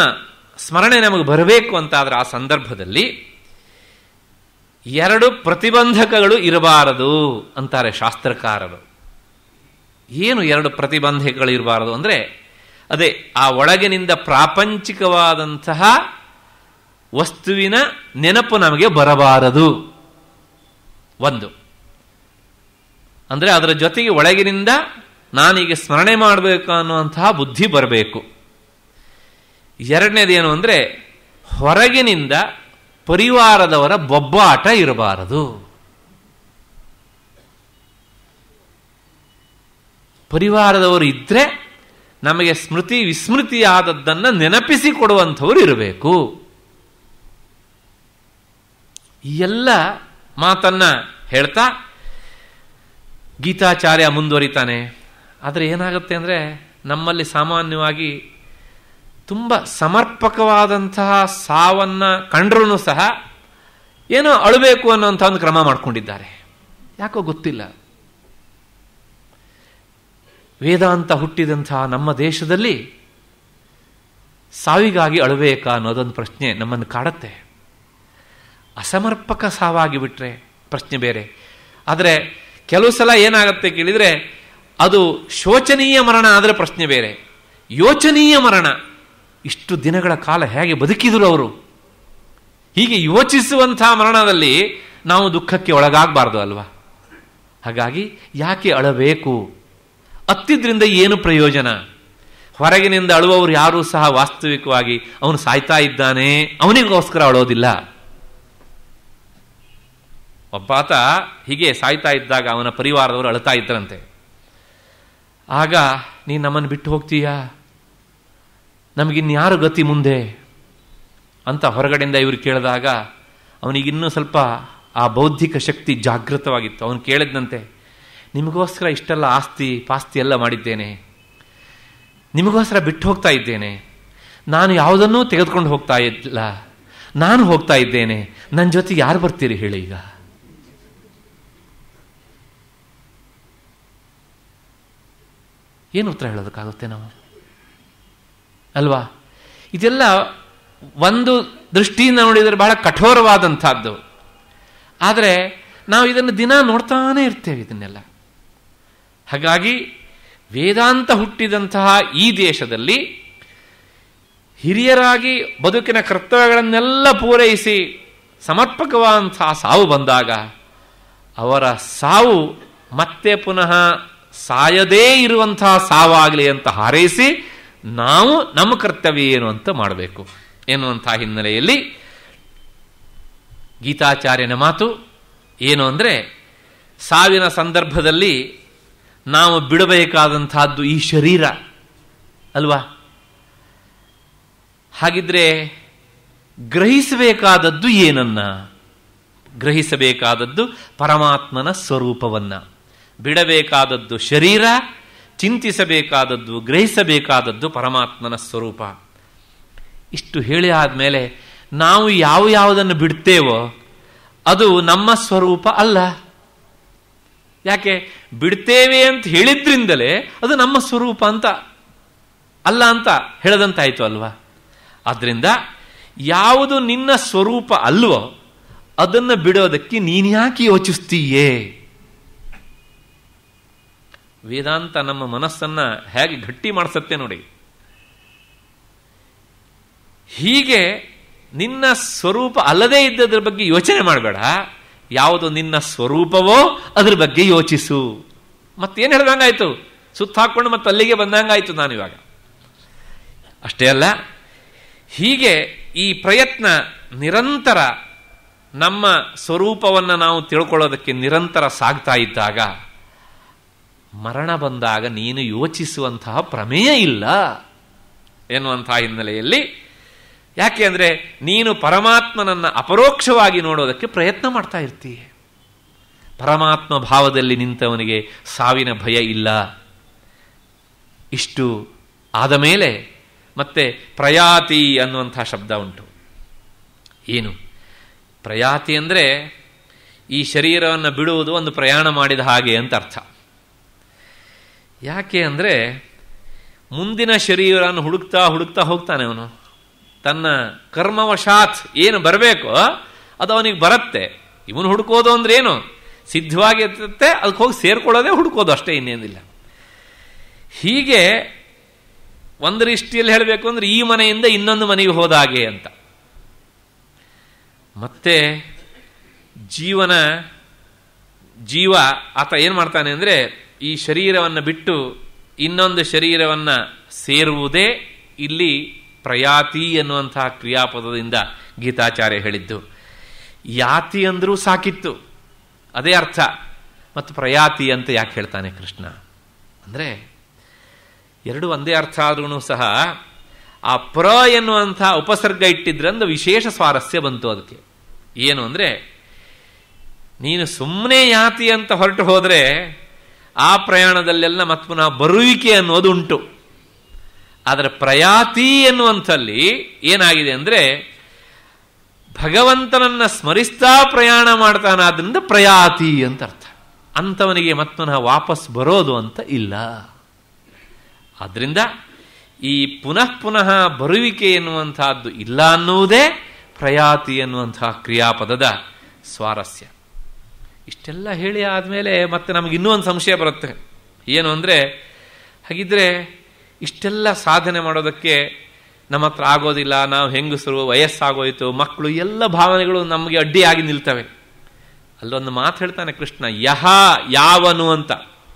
ಸ್ಮರಣೆ ನಮಗೆ ಬರಬೇಕು ಅಂತಾದ್ರೆ ಆ ಸಂದರ್ಭದಲ್ಲಿ ಎರಡು ಪ್ರತಿಬಂಧಕಗಳು ಇರಬಾರದು ಅಂತಾರೆ ಶಾಸ್ತ್ರಕಾರರು. ಏನು ಎರಡು ಪ್ರತಿಬಂಧಕಗಳು ಇರಬಾರದು ಅಂದರೆ ಅದೇ, ಆ ಒಳಗಿನಿಂದ ಪ್ರಾಪಂಚಿಕವಾದಂತಹ ವಸ್ತುವಿನ ನೆನಪು ನಮಗೆ ಬರಬಾರದು. ಒಂದು. ಅಂದರೆ ಅದರ ಜೊತೆಗೆ ಒಳಗಿನಿಂದ ನಾನೀಗ ಸ್ಮರಣೆ ಮಾಡಬೇಕು ಅನ್ನುವಂತಹ ಬುದ್ಧಿ ಬರಬೇಕು. ಎರಡನೇದೇನು ಅಂದರೆ, ಹೊರಗಿನಿಂದ ಪರಿವಾರದವರ ಬೊಬ್ಬಾಟ ಇರಬಾರದು. ಪರಿವಾರದವರು ಇದ್ರೆ ನಮಗೆ ಸ್ಮೃತಿ ವಿಸ್ಮೃತಿಯಾದದ್ದನ್ನು ನೆನಪಿಸಿ ಕೊಡುವಂಥವ್ರು ಇರಬೇಕು. ಈ ಎಲ್ಲ ಮಾತನ್ನ ಹೇಳ್ತಾ ಗೀತಾಚಾರ್ಯ ಮುಂದುವರಿತಾನೆ. ಆದರೆ ಏನಾಗುತ್ತೆ ಅಂದರೆ ನಮ್ಮಲ್ಲಿ ಸಾಮಾನ್ಯವಾಗಿ ತುಂಬ ಸಮರ್ಪಕವಾದಂತಹ ಸಾವನ್ನ ಕಂಡ್ರೂ ಸಹ ಏನೋ ಅಳಬೇಕು ಅನ್ನೋಂಥ ಒಂದು ಕ್ರಮ ಮಾಡ್ಕೊಂಡಿದ್ದಾರೆ. ಯಾಕೋ ಗೊತ್ತಿಲ್ಲ. ವೇದಾಂತ ಹುಟ್ಟಿದಂತಹ ನಮ್ಮ ದೇಶದಲ್ಲಿ ಸಾವಿಗಾಗಿ ಅಳಬೇಕಾ ಅನ್ನೋದೊಂದು ಪ್ರಶ್ನೆ ನಮ್ಮನ್ನು ಕಾಡತ್ತೆ. ಅಸಮರ್ಪಕ ಸಾವಾಗಿ ಬಿಟ್ಟರೆ ಪ್ರಶ್ನೆ ಬೇರೆ. ಆದರೆ ಕೆಲವು ಸಲ ಏನಾಗುತ್ತೆ ಕೇಳಿದರೆ ಅದು ಶೋಚನೀಯ ಮರಣ ಆದರೆ ಪ್ರಶ್ನೆ ಬೇರೆ. ಯೋಚನೀಯ ಮರಣ. ಇಷ್ಟು ದಿನಗಳ ಕಾಲ ಹೇಗೆ ಬದುಕಿದ್ರು ಅವರು? ಹೀಗೆ ಯೋಚಿಸುವಂತಹ ಮರಣದಲ್ಲಿ ನಾವು ದುಃಖಕ್ಕೆ ಒಳಗಾಗಬಾರ್ದು ಅಲ್ವಾ? ಹಾಗಾಗಿ ಯಾಕೆ ಅಳಬೇಕು? ಅತ್ತಿದ್ರಿಂದ ಏನು ಪ್ರಯೋಜನ? ಹೊರಗಿನಿಂದ ಅಳುವವರು ಯಾರೂ ಸಹ ವಾಸ್ತವಿಕವಾಗಿ ಅವನು ಸಾಯ್ತಾ ಇದ್ದಾನೆ, ಅವನಿಗೋಸ್ಕರ ಅಳೋದಿಲ್ಲ ಒಬ್ಬಾತ ಹೀಗೆ ಸಾಯ್ತಾ ಇದ್ದಾಗ ಅವನ ಪರಿವಾರದವರು ಅಳ್ತಾ ಇದ್ದರಂತೆ. ಆಗ, ನೀನು ನಮ್ಮನ್ನು ಬಿಟ್ಟು ಹೋಗ್ತೀಯಾ? ನಮಗಿನ್ಯಾರು ಗತಿ ಮುಂದೆ? ಅಂತ ಹೊರಗಡೆಯಿಂದ ಇವರು ಕೇಳಿದಾಗ, ಅವನಿಗಿನ್ನೂ ಸ್ವಲ್ಪ ಆ ಬೌದ್ಧಿಕ ಶಕ್ತಿ ಜಾಗೃತವಾಗಿತ್ತು. ಅವನು ಕೇಳಿದ್ನಂತೆ ನಿಮಗೋಸ್ಕರ ಇಷ್ಟೆಲ್ಲ ಆಸ್ತಿ, ಪಾಸ್ತಿ ಎಲ್ಲ ಮಾಡಿದ್ದೇನೆ. ನಿಮಗೋಸ್ಕರ ಬಿಟ್ಟು ಹೋಗ್ತಾ ಇದ್ದೇನೆ. ನಾನು ಯಾವುದನ್ನೂ ತೆಗೆದುಕೊಂಡು ಹೋಗ್ತಾ ಇಲ್ಲ. ನಾನು ಹೋಗ್ತಾ ಇದ್ದೇನೆ. ನನ್ನ ಜೊತೆ ಯಾರು ಬರ್ತೀರಿ ಹೇಳಿ ಈಗ? ಏನು ಉತ್ತರ ಹೇಳೋದಕ್ಕಾಗುತ್ತೆ ನಾವು? ಅಲ್ವಾ? ಇದೆಲ್ಲ ಒಂದು ದೃಷ್ಟಿಯಿಂದ ನೋಡಿದರೆ ಬಹಳ ಕಠೋರವಾದಂಥದ್ದು. ಆದರೆ ನಾವು ಇದನ್ನು ದಿನ ನೋಡ್ತಾನೆ ಇರ್ತೇವೆ ಇದನ್ನೆಲ್ಲ. ಹಾಗಾಗಿ ವೇದಾಂತ ಹುಟ್ಟಿದಂತಹ ಈ ದೇಶದಲ್ಲಿ ಹಿರಿಯರಾಗಿ ಬದುಕಿನ ಕರ್ತವ್ಯಗಳನ್ನೆಲ್ಲ ಪೂರೈಸಿ ಸಮರ್ಪಕವಾದಂತಹ ಸಾವು ಬಂದಾಗ ಅವರ ಸಾವು ಮತ್ತೆ ಪುನಃ ಸಾಯದೇ ಇರುವಂತಹ ಸಾವಾಗಲಿ ಅಂತ ಹಾರೈಸಿ ನಾವು ನಮ್ಮ ಕರ್ತವ್ಯ ಏನು ಅಂತ ಮಾಡಬೇಕು ಎನ್ನುವಂತಹ ಹಿನ್ನೆಲೆಯಲ್ಲಿ ಗೀತಾಚಾರ್ಯನ ಮಾತು ಏನು ಅಂದರೆ ಸಾವಿನ ಸಂದರ್ಭದಲ್ಲಿ ನಾವು ಬಿಡಬೇಕಾದಂತಹದ್ದು ಈ ಶರೀರ, ಅಲ್ವಾ? ಹಾಗಿದ್ರೆ ಗ್ರಹಿಸಬೇಕಾದದ್ದು ಏನನ್ನ? ಗ್ರಹಿಸಬೇಕಾದದ್ದು ಪರಮಾತ್ಮನ ಸ್ವರೂಪವನ್ನ. ಬಿಡಬೇಕಾದದ್ದು ಶರೀರ, ಚಿಂತಿಸಬೇಕಾದದ್ದು, ಗ್ರಹಿಸಬೇಕಾದದ್ದು ಪರಮಾತ್ಮನ ಸ್ವರೂಪ. ಇಷ್ಟು ಹೇಳಿ ಆದಮೇಲೆ ನಾವು ಯಾವ ಯಾವುದನ್ನು ಬಿಡ್ತೇವೋ ಅದು ನಮ್ಮ ಸ್ವರೂಪ ಅಲ್ಲ. ಯಾಕೆ? ಬಿಡ್ತೇವೆ ಅಂತ ಹೇಳಿದ್ರಿಂದಲೇ ಅದು ನಮ್ಮ ಸ್ವರೂಪ ಅಂತ, ಅಲ್ಲ ಅಂತ ಹೇಳದಂತಾಯಿತು ಅಲ್ವಾ? ಆದ್ರಿಂದ ಯಾವುದು ನಿನ್ನ ಸ್ವರೂಪ ಅಲ್ವೋ, ಅದನ್ನು ಬಿಡೋದಕ್ಕೆ ನೀನ್ಯಾಕೆ ಯೋಚಿಸ್ತೀಯೇ? ವೇದಾಂತ ನಮ್ಮ ಮನಸ್ಸನ್ನ ಹೇಗೆ ಗಟ್ಟಿ ಮಾಡಿಸತ್ತೆ ನೋಡಿ. ಹೀಗೆ ನಿನ್ನ ಸ್ವರೂಪ ಅಲ್ಲದೇ ಇದ್ದದ್ರ ಬಗ್ಗೆ ಯೋಚನೆ ಮಾಡಬೇಡ. ಯಾವುದು ನಿನ್ನ ಸ್ವರೂಪವೋ ಅದ್ರ ಬಗ್ಗೆ ಯೋಚಿಸು. ಮತ್ತೇನು ಹೇಳ್ದಂಗಾಯ್ತು? ಸುತ್ತ ಹಾಕೊಂಡು ಮತ್ತೆ ಅಲ್ಲಿಗೆ ಬಂದಂಗಾಯ್ತು ನಾನು ಇವಾಗ. ಅಷ್ಟೇ ಅಲ್ಲ, ಹೀಗೆ ಈ ಪ್ರಯತ್ನ ನಿರಂತರ ನಮ್ಮ ಸ್ವರೂಪವನ್ನು ನಾವು ತಿಳ್ಕೊಳ್ಳೋದಕ್ಕೆ ನಿರಂತರ ಸಾಗ್ತಾ ಇದ್ದಾಗ, ಮರಣ ಬಂದಾಗ ನೀನು ಯೋಚಿಸುವಂತಹ ಪ್ರಮೇಯ ಇಲ್ಲ ಎನ್ನುವಂತಹ ಹಿನ್ನೆಲೆಯಲ್ಲಿ ಯಾಕೆ ಅಂದರೆ ನೀನು ಪರಮಾತ್ಮನನ್ನು ಅಪರೋಕ್ಷವಾಗಿ ನೋಡೋದಕ್ಕೆ ಪ್ರಯತ್ನ ಮಾಡ್ತಾ ಇರ್ತೀಯ. ಪರಮಾತ್ಮ ಭಾವದಲ್ಲಿ ನಿಂತವನಿಗೆ ಸಾವಿನ ಭಯ ಇಲ್ಲ. ಇಷ್ಟು ಆದ ಮೇಲೆ ಮತ್ತೆ ಪ್ರಯಾತಿ ಅನ್ನುವಂಥ ಶಬ್ದ ಉಂಟು. ಏನು? ಪ್ರಯಾತಿ ಅಂದರೆ ಈ ಶರೀರವನ್ನು ಬಿಡುವುದು ಒಂದು ಪ್ರಯಾಣ ಮಾಡಿದ ಹಾಗೆ ಅಂತ ಅರ್ಥ. ಯಾಕೆ ಅಂದರೆ ಮುಂದಿನ ಶರೀರವನ್ನು ಹುಡುಕ್ತಾ ಹುಡುಕ್ತಾ ಹೋಗ್ತಾನೆ ಅವನು. ತನ್ನ ಕರ್ಮವಶಾತ್ ಏನು ಬರಬೇಕೋ ಅದು ಅವನಿಗೆ ಬರುತ್ತೆ. ಇವನು ಹುಡುಕೋದು ಅಂದ್ರೆ ಏನು? ಸಿದ್ಧವಾಗಿ ಇರ್ತತ್ತೆ ಅದಕ್ಕೆ ಹೋಗಿ ಸೇರ್ಕೊಳ್ಳೋದೇ ಹುಡುಕೋದು ಅಷ್ಟೇ ಇನ್ನೇನಿಲ್ಲ. ಹೀಗೆ ಒಂದು ರೀಷ್ಟಿಯಲ್ಲಿ ಹೇಳಬೇಕು ಅಂದ್ರೆ ಈ ಮನೆಯಿಂದ ಇನ್ನೊಂದು ಮನೆಗೆ ಹೋದಾಗೆ ಅಂತ. ಮತ್ತೆ ಜೀವನ, ಜೀವ ಆತ ಏನು ಮಾಡ್ತಾನೆ ಅಂದರೆ ಈ ಶರೀರವನ್ನು ಬಿಟ್ಟು ಇನ್ನೊಂದು ಶರೀರವನ್ನು ಸೇರುವುದೇ ಇಲ್ಲಿ ಪ್ರಯಾತಿ ಎನ್ನುವಂತಹ ಕ್ರಿಯಾಪದದಿಂದ ಗೀತಾಚಾರ್ಯ ಹೇಳಿದ್ದು. ಯಾತಿ ಅಂದರೂ ಸಾಕಿತ್ತು. ಅದೇ ಅರ್ಥ. ಮತ್ತು ಪ್ರಯಾತಿ ಅಂತ ಯಾಕೆ ಹೇಳ್ತಾನೆ ಕೃಷ್ಣ? ಅಂದರೆ ಎರಡು ಒಂದೇ ಅರ್ಥ ಆದ್ರೂ ಸಹ ಆ ಪ್ರ ಎನ್ನುವಂಥ ಉಪಸರ್ಗ ಇಟ್ಟಿದ್ರಂದು ವಿಶೇಷ ಸ್ವಾರಸ್ಯ ಬಂತು ಅದಕ್ಕೆ. ಏನು ಅಂದರೆ ನೀನು ಸುಮ್ಮನೆ ಯಾತಿ ಅಂತ ಹೊರಟು ಹೋದರೆ ಆ ಪ್ರಯಾಣದಲ್ಲೆಲ್ಲ ಮತ್ತು ಪುನಃ ಬರುವಿಕೆ ಅನ್ನೋದು ಉಂಟು ಆದರೆ ಪ್ರಯಾತಿ ಎನ್ನುವಂಥಲ್ಲಿ ಏನಾಗಿದೆ ಅಂದರೆ ಭಗವಂತನನ್ನ ಸ್ಮರಿಸ್ತಾ ಪ್ರಯಾಣ ಮಾಡ್ತಾನಾದ್ರಿಂದ ಪ್ರಯಾತಿ ಅಂತ ಅರ್ಥ. ಅಂಥವನಿಗೆ ಮತ್ತುನಃ ವಾಪಸ್ ಬರೋದು ಅಂತ ಇಲ್ಲ. ಆದ್ದರಿಂದ ಈ ಪುನಃ ಪುನಃ ಬರುವಿಕೆ ಎನ್ನುವಂತಹದ್ದು ಇಲ್ಲ ಅನ್ನುವುದೇ ಪ್ರಯಾತಿ ಎನ್ನುವಂತಹ ಕ್ರಿಯಾಪದದ ಸ್ವಾರಸ್ಯ. ಇಷ್ಟೆಲ್ಲ ಹೇಳಿ ಆದಮೇಲೆ ಮತ್ತೆ ನಮಗೆ ಇನ್ನೂ ಒಂದು ಸಂಶಯ ಬರುತ್ತೆ. ಏನು ಅಂದರೆ, ಹಾಗಿದ್ರೆ ಇಷ್ಟೆಲ್ಲ ಸಾಧನೆ ಮಾಡೋದಕ್ಕೆ ನಮ್ಮ ಹತ್ರ ಆಗೋದಿಲ್ಲ, ನಾವು ಹೆಂಗಸರು, ವಯಸ್ಸಾಗೋಯ್ತು, ಮಕ್ಕಳು, ಎಲ್ಲ ಭಾವನೆಗಳು ನಮಗೆ ಅಡ್ಡಿಯಾಗಿ ನಿಲ್ತವೆ. ಅಲ್ಲೊಂದು ಮಾತು ಹೇಳ್ತಾನೆ ಕೃಷ್ಣ, ಯಹ ಯಾವನು ಅಂತ.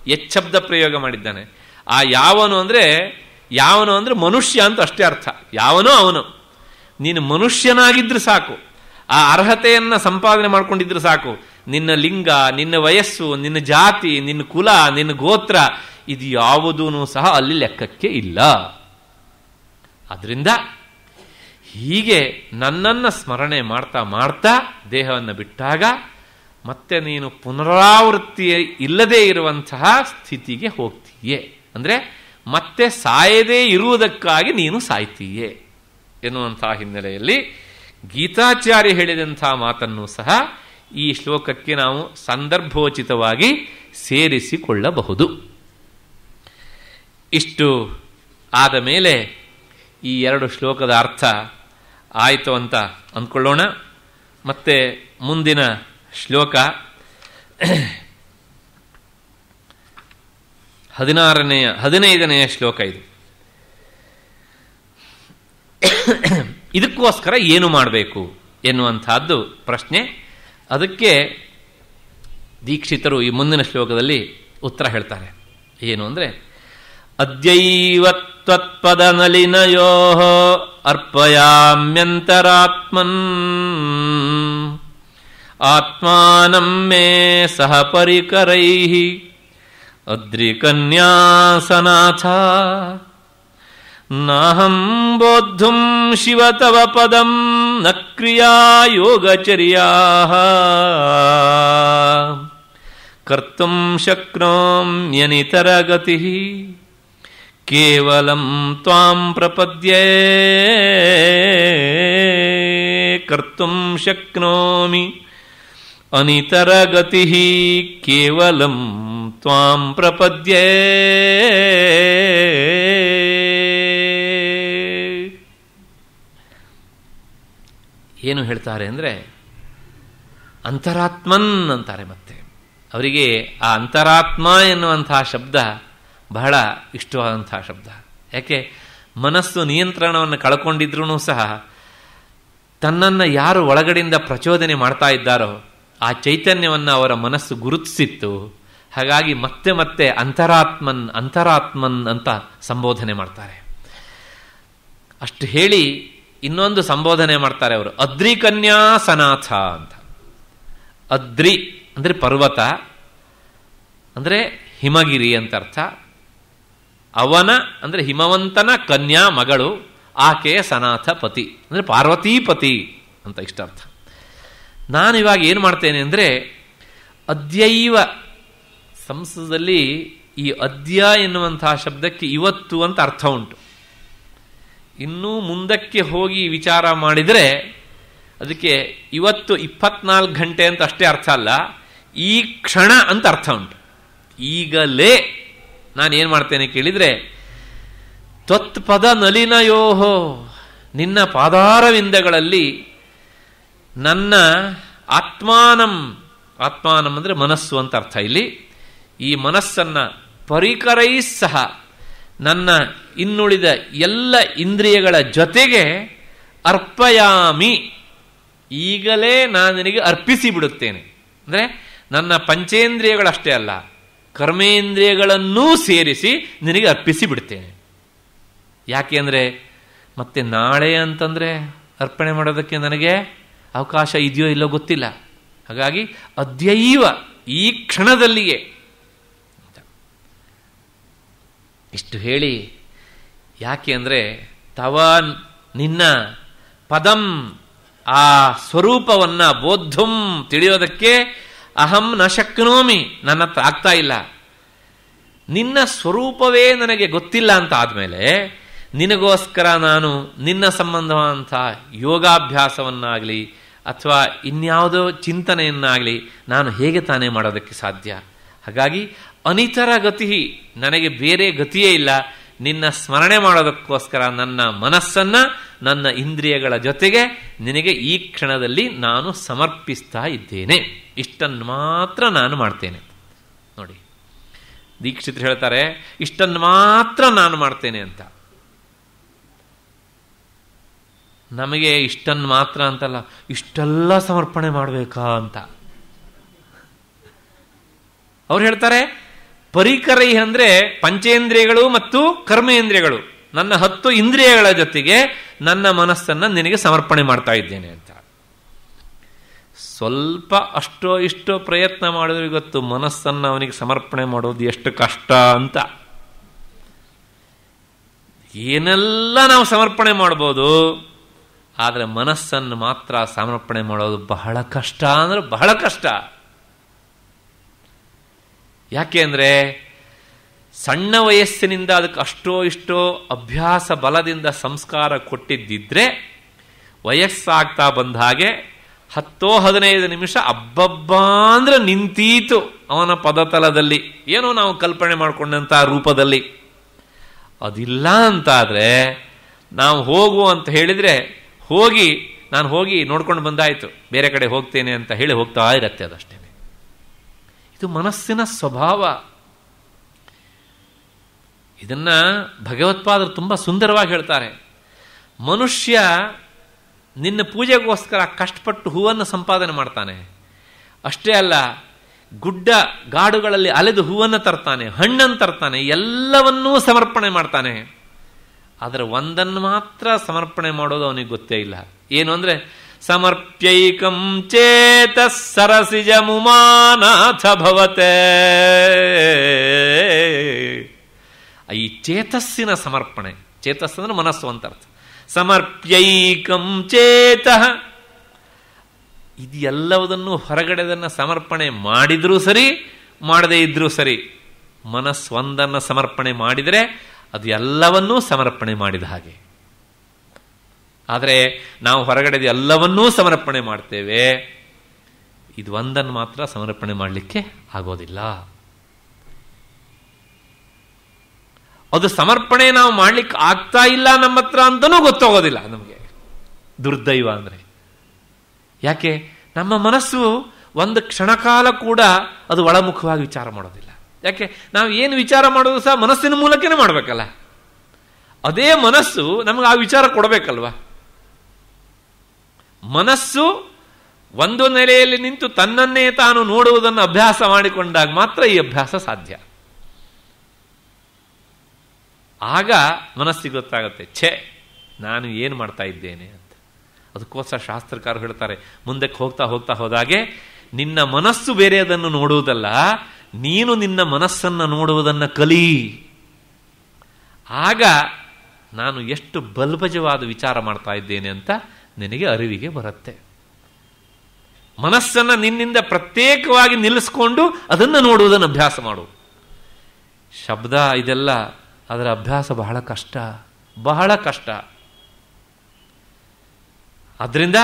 ಎಚ್ಚಬ್ದ ಪ್ರಯೋಗ ಮಾಡಿದ್ದಾನೆ. ಆ ಯಾವನು ಅಂದರೆ ಯಾವನು ಅಂದರೆ ಮನುಷ್ಯ ಅಂತ ಅಷ್ಟೇ ಅರ್ಥ. ಯಾವನೋ ಅವನು. ನೀನು ಮನುಷ್ಯನಾಗಿದ್ದರೆ ಸಾಕು. ಆ ಅರ್ಹತೆಯನ್ನು ಸಂಪಾದನೆ ಮಾಡ್ಕೊಂಡಿದ್ರೆ ಸಾಕು. ನಿನ್ನ ಲಿಂಗ, ನಿನ್ನ ವಯಸ್ಸು, ನಿನ್ನ ಜಾತಿ, ನಿನ್ನ ಕುಲ, ನಿನ್ನ ಗೋತ್ರ ಇದು ಯಾವುದೂ ಸಹ ಅಲ್ಲಿ ಲೆಕ್ಕಕ್ಕೆ ಇಲ್ಲ. ಅದರಿಂದ ಹೀಗೆ ನನ್ನನ್ನು ಸ್ಮರಣೆ ಮಾಡ್ತಾ ಮಾಡ್ತಾ ದೇಹವನ್ನು ಬಿಟ್ಟಾಗ ಮತ್ತೆ ನೀನು ಪುನರಾವೃತ್ತಿ ಇಲ್ಲದೇ ಇರುವಂತಹ ಸ್ಥಿತಿಗೆ ಹೋಗ್ತೀಯೇ. ಅಂದರೆ ಮತ್ತೆ ಸಾಯದೇ ಇರುವುದಕ್ಕಾಗಿ ನೀನು ಸಾಯ್ತೀಯೇ ಎನ್ನುವಂತಹ ಹಿನ್ನೆಲೆಯಲ್ಲಿ ಗೀತಾಚಾರ್ಯ ಹೇಳಿದಂಥ ಮಾತನ್ನು ಸಹ ಈ ಶ್ಲೋಕಕ್ಕೆ ನಾವು ಸಂದರ್ಭೋಚಿತವಾಗಿ ಸೇರಿಸಿಕೊಳ್ಳಬಹುದು. ಇಷ್ಟು ಆದ ಮೇಲೆ ಈ ಎರಡು ಶ್ಲೋಕದ ಅರ್ಥ ಆಯಿತು ಅಂತ ಅಂದ್ಕೊಳ್ಳೋಣ. ಮತ್ತೆ ಮುಂದಿನ ಶ್ಲೋಕ ಹದಿನಾರನೆಯ, ಹದಿನೈದನೆಯ ಶ್ಲೋಕ ಇದು. ಇದಕ್ಕೋಸ್ಕರ ಏನು ಮಾಡಬೇಕು ಎನ್ನುವಂತಹದ್ದು ಪ್ರಶ್ನೆ. ಅದಕ್ಕೆ ದೀಕ್ಷಿತರು ಈ ಮುಂದಿನ ಶ್ಲೋಕದಲ್ಲಿ ಉತ್ತರ ಹೇಳ್ತಾರೆ. ಏನು ಅಂದರೆ ಅದ್ಯೈವತ್ವತ್ಪದ ನಲಿನಯೋ ಅರ್ಪಯಾಮ್ಯಂತರಾತ್ಮನ್, ಆತ್ಮಾನಂ ಮೇ ಸಹ ಪರಿಕರೈ ಅದ್ರಿಕನ್ಯಾಸನಾಥ ಬೋದ್ಧುಂ ಶಿವ ತವ ಪದಂ ನ ಕ್ರಿಯಾ ಯೋಗಚರ್ಯಾ ಕರ್ತುಂ ಶಕ್ನೋಮ್ಯನಿತರಗತಿ ಕೇವಲಂ ತ್ವಾಂ ಪ್ರಪದ್ಯೆ. ಕರ್ತುಂ ಶಕ್ನೋಮಿ ಅನಿತರಗತಿ ಕೇವಲಂ ತ್ವಾಂ ಪ್ರಪದ್ಯೆ. ಏನು ಹೇಳ್ತಾರೆ ಅಂದರೆ, ಅಂತರಾತ್ಮನ್ ಅಂತಾರೆ ಮತ್ತೆ. ಅವರಿಗೆ ಆ ಅಂತರಾತ್ಮ ಎನ್ನುವಂತಹ ಶಬ್ದ ಬಹಳ ಇಷ್ಟವಾದಂತಹ ಶಬ್ದ. ಯಾಕೆ? ಮನಸ್ಸು ನಿಯಂತ್ರಣವನ್ನು ಕಳ್ಕೊಂಡಿದ್ರೂ ಸಹ ತನ್ನನ್ನು ಯಾರು ಒಳಗಡೆಯಿಂದ ಪ್ರಚೋದನೆ ಮಾಡ್ತಾ ಇದ್ದಾರೋ ಆ ಚೈತನ್ಯವನ್ನು ಅವರ ಮನಸ್ಸು ಗುರುತಿಸಿತ್ತು. ಹಾಗಾಗಿ ಮತ್ತೆ ಮತ್ತೆ ಅಂತರಾತ್ಮನ್ ಅಂತರಾತ್ಮನ್ ಅಂತ ಸಂಬೋಧನೆ ಮಾಡ್ತಾರೆ. ಅಷ್ಟು ಹೇಳಿ ಇನ್ನೊಂದು ಸಂಬೋಧನೆ ಮಾಡ್ತಾರೆ ಅವರು. ಅದ್ರಿ ಕನ್ಯಾಸನಾಥ ಅಂತ. ಅದ್ರಿ ಅಂದರೆ ಪರ್ವತ, ಅಂದರೆ ಹಿಮಗಿರಿ ಅಂತ ಅರ್ಥ. ಅವನ ಅಂದರೆ ಹಿಮವಂತನ ಕನ್ಯಾ ಮಗಳು, ಆಕೆಯ ಸನಾಥ ಪತಿ, ಅಂದರೆ ಪಾರ್ವತೀಪತಿ ಅಂತ ಇಷ್ಟ ಅರ್ಥ ನಾನು ಇವಾಗ ಏನು ಮಾಡ್ತೇನೆ ಅಂದರೆ, ಅದ್ಯೈವ ಸಂಸ್ಕೃತದಲ್ಲಿ ಈ ಅದ್ಯ ಎನ್ನುವಂತಹ ಶಬ್ದಕ್ಕೆ ಇವತ್ತು ಅಂತ ಅರ್ಥ ಉಂಟು. ಇನ್ನೂ ಮುಂದಕ್ಕೆ ಹೋಗಿ ವಿಚಾರ ಮಾಡಿದರೆ ಅದಕ್ಕೆ ಇವತ್ತು ಇಪ್ಪತ್ನಾಲ್ಕು ಗಂಟೆ ಅಂತ ಅಷ್ಟೇ ಅರ್ಥ ಅಲ್ಲ, ಈ ಕ್ಷಣ ಅಂತ ಅರ್ಥ ಉಂಟು. ಈಗಲೇ ನಾನು ಏನು ಮಾಡ್ತೇನೆ ಕೇಳಿದರೆ ತ್ವತ್ಪದ ನಲಿನಯೋಹೋ ನಿನ್ನ ಪಾದಾರವಿಂದಗಳಲ್ಲಿ ನನ್ನ ಆತ್ಮಾನಂ ಆತ್ಮಾನಂ ಅಂದರೆ ಮನಸ್ಸು ಅಂತ ಅರ್ಥ ಇಲ್ಲಿ, ಈ ಮನಸ್ಸನ್ನು ಪರಿಕರೈ ಸಹ ನನ್ನ ಇನ್ನುಳಿದ ಎಲ್ಲ ಇಂದ್ರಿಯಗಳ ಜೊತೆಗೆ ಅರ್ಪಯಾಮಿ. ಈಗಲೇ ನಾನು ನಿನಗೆ ಅರ್ಪಿಸಿ ಬಿಡುತ್ತೇನೆ. ಅಂದರೆ ನನ್ನ ಪಂಚೇಂದ್ರಿಯಗಳಷ್ಟೇ ಅಲ್ಲ, ಕರ್ಮೇಂದ್ರಿಯಗಳನ್ನೂ ಸೇರಿಸಿ ನಿನಗೆ ಅರ್ಪಿಸಿ ಬಿಡ್ತೇನೆ ಯಾಕೆ ಅಂದರೆ ಮತ್ತೆ ನಾಳೆ ಅಂತಂದರೆ ಅರ್ಪಣೆ ಮಾಡೋದಕ್ಕೆ ನನಗೆ ಅವಕಾಶ ಇದೆಯೋ ಇಲ್ಲೋ ಗೊತ್ತಿಲ್ಲ. ಹಾಗಾಗಿ ಅದ್ಯೈವ ಈ ಕ್ಷಣದಲ್ಲಿಯೇ ಇಷ್ಟು ಹೇಳಿ, ಯಾಕೆ ಅಂದರೆ ತವ ನಿನ್ನ ಪದಂ ಆ ಸ್ವರೂಪವನ್ನು ಬೋದ್ಧಂ ತಿಳಿಯೋದಕ್ಕೆ ಅಹಂ ನ ಶಕ್ನೋಮಿ, ನನ್ನ ಹತ್ರ ಆಗ್ತಾ ಇಲ್ಲ. ನಿನ್ನ ಸ್ವರೂಪವೇ ನನಗೆ ಗೊತ್ತಿಲ್ಲ ಅಂತ ಆದಮೇಲೆ ನಿನಗೋಸ್ಕರ ನಾನು ನಿನ್ನ ಸಂಬಂಧವಾದಂಥ ಯೋಗಾಭ್ಯಾಸವನ್ನಾಗಲಿ ಅಥವಾ ಇನ್ಯಾವುದೋ ಚಿಂತನೆಯನ್ನಾಗಲಿ ನಾನು ಹೇಗೆ ತಾನೇ ಮಾಡೋದಕ್ಕೆ ಸಾಧ್ಯ? ಹಾಗಾಗಿ ಅನಿತರ ಗತಿ, ನನಗೆ ಬೇರೆ ಗತಿಯೇ ಇಲ್ಲ. ನಿನ್ನ ಸ್ಮರಣೆ ಮಾಡೋದಕ್ಕೋಸ್ಕರ ನನ್ನ ಮನಸ್ಸನ್ನ, ನನ್ನ ಇಂದ್ರಿಯಗಳ ಜೊತೆಗೆ ನಿನಗೆ ಈ ಕ್ಷಣದಲ್ಲಿ ನಾನು ಸಮರ್ಪಿಸ್ತಾ ಇದ್ದೇನೆ. ಇಷ್ಟನ್ನು ಮಾತ್ರ ನಾನು ಮಾಡ್ತೇನೆ. ನೋಡಿ, ದೀಕ್ಷಿತ್ ಹೇಳ್ತಾರೆ, ಇಷ್ಟನ್ನು ಮಾತ್ರ ನಾನು ಮಾಡ್ತೇನೆ ಅಂತ. ನಮಗೆ ಇಷ್ಟನ್ನು ಮಾತ್ರ ಅಂತಲ್ಲ, ಇಷ್ಟೆಲ್ಲ ಸಮರ್ಪಣೆ ಮಾಡಬೇಕಾ ಅಂತ. ಅವ್ರು ಹೇಳ್ತಾರೆ ಪರಿಕರೈ ಅಂದ್ರೆ ಪಂಚೇಂದ್ರಿಯಗಳು ಮತ್ತು ಕರ್ಮೇಂದ್ರಿಯಗಳು. ನನ್ನ ಹತ್ತು ಇಂದ್ರಿಯಗಳ ಜೊತೆಗೆ ನನ್ನ ಮನಸ್ಸನ್ನು ನಿನಗೆ ಸಮರ್ಪಣೆ ಮಾಡ್ತಾ ಇದ್ದೇನೆ ಅಂತ. ಸ್ವಲ್ಪ ಅಷ್ಟೋ ಇಷ್ಟೋ ಪ್ರಯತ್ನ ಮಾಡಿದ್ರೆ ಗೊತ್ತು ಮನಸ್ಸನ್ನು ಅವನಿಗೆ ಸಮರ್ಪಣೆ ಮಾಡೋದು ಎಷ್ಟು ಕಷ್ಟ ಅಂತ. ಏನೆಲ್ಲ ನಾವು ಸಮರ್ಪಣೆ ಮಾಡ್ಬೋದು, ಆದರೆ ಮನಸ್ಸನ್ನು ಮಾತ್ರ ಸಮರ್ಪಣೆ ಮಾಡೋದು ಬಹಳ ಕಷ್ಟ ಅಂದ್ರೆ ಬಹಳ ಕಷ್ಟ. ಯಾಕೆ ಅಂದರೆ ಸಣ್ಣ ವಯಸ್ಸಿನಿಂದ ಅದಕ್ಕೆ ಅಷ್ಟೋ ಇಷ್ಟೋ ಅಭ್ಯಾಸ ಬಲದಿಂದ ಸಂಸ್ಕಾರ ಕೊಟ್ಟಿದ್ದಿದ್ರೆ ವಯಸ್ಸಾಗ್ತಾ ಬಂದ ಹಾಗೆ ಹತ್ತೋ ಹದಿನೈದು ನಿಮಿಷ ಅಬ್ಬಬ್ಬ ಅಂದ್ರೆ ನಿಂತೀತು ಅವನ ಪದತಲದಲ್ಲಿ. ಏನೋ ನಾವು ಕಲ್ಪನೆ ಮಾಡಿಕೊಂಡಂಥ ರೂಪದಲ್ಲಿ. ಅದಿಲ್ಲ ಅಂತಾದರೆ ನಾವು ಹೋಗು ಅಂತ ಹೇಳಿದರೆ ಹೋಗಿ, ನಾನು ಹೋಗಿ ನೋಡ್ಕೊಂಡು ಬಂದಾಯಿತು. ಬೇರೆ ಕಡೆ ಹೋಗ್ತೇನೆ ಅಂತ ಹೇಳಿ ಹೋಗ್ತಾ ಇರತ್ತೆ ಅದಷ್ಟೇ. ಇದು ಮನಸ್ಸಿನ ಸ್ವಭಾವ. ಇದನ್ನ ಭಗವತ್ಪಾದರು ತುಂಬ ಸುಂದರವಾಗಿ ಹೇಳ್ತಾರೆ. ಮನುಷ್ಯ ನಿನ್ನ ಪೂಜೆಗೋಸ್ಕರ ಕಷ್ಟಪಟ್ಟು ಹೂವನ್ನು ಸಂಪಾದನೆ ಮಾಡ್ತಾನೆ. ಅಷ್ಟೇ ಅಲ್ಲ, ಗುಡ್ಡ ಗಾಡುಗಳಲ್ಲಿ ಅಲೆದು ಹೂವನ್ನು ತರ್ತಾನೆ, ಹಣ್ಣನ್ನು ತರ್ತಾನೆ, ಎಲ್ಲವನ್ನೂ ಸಮರ್ಪಣೆ ಮಾಡ್ತಾನೆ. ಆದರೆ ಒಂದನ್ನು ಮಾತ್ರ ಸಮರ್ಪಣೆ ಮಾಡೋದು ಅವನಿಗೆ ಗೊತ್ತೇ ಇಲ್ಲ. ಏನು ಅಂದರೆ ಸಮರ್ಪ್ಯೈಕಂ ಚೇತ ಸರಸಿಜ ಮುಮಾನಾಥ ಭವತೆ ಈ ಚೇತಸ್ಸಿನ ಸಮರ್ಪಣೆ ಚೇತಸ್ ಅಂದ್ರೆ ಮನಸ್ಸು ಅಂತ ಅರ್ಥ. ಸಮರ್ಪ್ಯೈಕಂ ಚೇತ. ಇದು ಎಲ್ಲವುದನ್ನು ಹೊರಗಡೆದನ್ನು ಸಮರ್ಪಣೆ ಮಾಡಿದ್ರೂ ಸರಿ, ಮಾಡದೇ ಇದ್ರೂ ಸರಿ ಮನಸ್ಸೊಂದನ್ನು ಸಮರ್ಪಣೆ ಮಾಡಿದರೆ ಅದು ಎಲ್ಲವನ್ನೂ ಸಮರ್ಪಣೆ ಮಾಡಿದ ಹಾಗೆ. ಆದರೆ ನಾವು ಹೊರಗಡೆ ಎಲ್ಲವನ್ನೂ ಸಮರ್ಪಣೆ ಮಾಡ್ತೇವೆ. ಇದು ಒಂದನ್ನು ಮಾತ್ರ ಸಮರ್ಪಣೆ ಮಾಡಲಿಕ್ಕೆ ಆಗೋದಿಲ್ಲ. ಅದು ಸಮರ್ಪಣೆ ನಾವು ಮಾಡ್ಲಿಕ್ಕೆ ಆಗ್ತಾ ಇಲ್ಲ ನಮ್ಮ ಹತ್ರ ಅಂತನೂ ಗೊತ್ತಾಗೋದಿಲ್ಲ ನಮಗೆ. ದುರ್ದೈವ ಅಂದರೆ. ಯಾಕೆ? ನಮ್ಮ ಮನಸ್ಸು ಒಂದು ಕ್ಷಣಕಾಲ ಕೂಡ ಅದು ಒಳಮುಖವಾಗಿ ವಿಚಾರ ಮಾಡೋದಿಲ್ಲ. ಯಾಕೆ? ನಾವು ಏನು ವಿಚಾರ ಮಾಡೋದು ಸಹ ಮನಸ್ಸಿನ ಮೂಲಕನೇ ಮಾಡಬೇಕಲ್ಲ. ಅದೇ ಮನಸ್ಸು ನಮಗೆ ಆ ವಿಚಾರ ಕೊಡಬೇಕಲ್ವಾ? ಮನಸ್ಸು ಒಂದು ನೆಲೆಯಲ್ಲಿ ನಿಂತು ತನ್ನನ್ನೇ ತಾನು ನೋಡುವುದನ್ನು ಅಭ್ಯಾಸ ಮಾಡಿಕೊಂಡಾಗ ಮಾತ್ರ ಈ ಅಭ್ಯಾಸ ಸಾಧ್ಯ. ಆಗ ಮನಸ್ಸಿಗೆ ಗೊತ್ತಾಗುತ್ತೆ, ಛೇ, ನಾನು ಏನು ಮಾಡ್ತಾ ಇದ್ದೇನೆ ಅಂತ. ಅದಕ್ಕೋಸ್ಕರ ಶಾಸ್ತ್ರಕಾರರು ಹೇಳ್ತಾರೆ, ಮುಂದಕ್ಕೆ ಹೋಗ್ತಾ ಹೋಗ್ತಾ ಹೋದಾಗೆ ನಿನ್ನ ಮನಸ್ಸು ಬೇರೆಯದನ್ನು ನೋಡುವುದಲ್ಲ, ನೀನು ನಿನ್ನ ಮನಸ್ಸನ್ನು ನೋಡುವುದನ್ನು ಕಲಿ. ಆಗ ನಾನು ಎಷ್ಟು ಬಲ್ಬಜವಾದ ವಿಚಾರ ಮಾಡ್ತಾ ಇದ್ದೇನೆ ಅಂತ ನಿನಗೆ ಅರಿವಿಗೆ ಬರುತ್ತೆ. ಮನಸ್ಸನ್ನು ನಿನ್ನಿಂದ ಪ್ರತ್ಯೇಕವಾಗಿ ನಿಲ್ಲಿಸ್ಕೊಂಡು ಅದನ್ನು ನೋಡುವುದನ್ನು ಅಭ್ಯಾಸ ಮಾಡು. ಶಬ್ದ ಇದೆಲ್ಲ ಅದರ ಅಭ್ಯಾಸ ಬಹಳ ಕಷ್ಟ ಬಹಳ ಕಷ್ಟ. ಅದರಿಂದ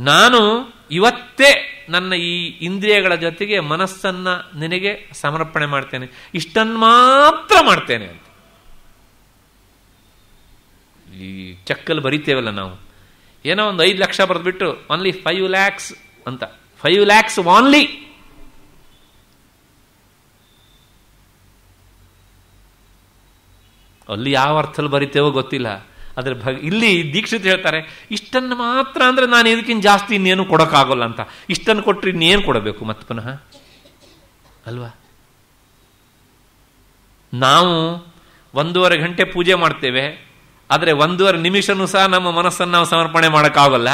ನಾನು ಇವತ್ತೇ ನನ್ನ ಈ ಇಂದ್ರಿಯಗಳ ಜೊತೆಗೆ ಮನಸ್ಸನ್ನ ನಿನಗೆ ಸಮರ್ಪಣೆ ಮಾಡ್ತೇನೆ. ಇಷ್ಟನ್ನು ಮಾತ್ರ ಮಾಡ್ತೇನೆ ಅಂತ. ಈ ಚಕ್ಕಲ್ಲಿ ಬರಿತೇವಲ್ಲ ನಾವು. ಏನೋ ಒಂದು ಐದು ಲಕ್ಷ ಬರೆದ್ಬಿಟ್ಟು ಓನ್ಲಿ ಫೈವ್ ಲ್ಯಾಕ್ಸ್ ಅಂತ. ಫೈವ್ ಲ್ಯಾಕ್ಸ್ ಓನ್ಲಿ ಅಲ್ಲಿ ಯಾವ ಅರ್ಥದಲ್ಲಿ ಬರಿತೇವೋ ಗೊತ್ತಿಲ್ಲ. ಆದರೆ ಭಗ, ಇಲ್ಲಿ ದೀಕ್ಷಿತ್ ಹೇಳ್ತಾರೆ, ಇಷ್ಟನ್ನು ಮಾತ್ರ ಅಂದರೆ ನಾನು ಇದಕ್ಕಿಂತ ಜಾಸ್ತಿ ಇನ್ನೇನು ಕೊಡೋಕ್ಕಾಗೋಲ್ಲ ಅಂತ. ಇಷ್ಟನ್ನು ಕೊಟ್ಟರೆ ಇನ್ನೇನು ಕೊಡಬೇಕು ಮತ್ತೆ ಪುನಃ? ಅಲ್ವಾ? ನಾವು ಒಂದೂವರೆ ಗಂಟೆ ಪೂಜೆ ಮಾಡ್ತೇವೆ ಆದರೆ ಒಂದೂವರೆ ನಿಮಿಷನೂ ಸಹ ನಮ್ಮ ಮನಸ್ಸನ್ನು ನಾವು ಸಮರ್ಪಣೆ ಮಾಡೋಕ್ಕಾಗಲ್ಲ.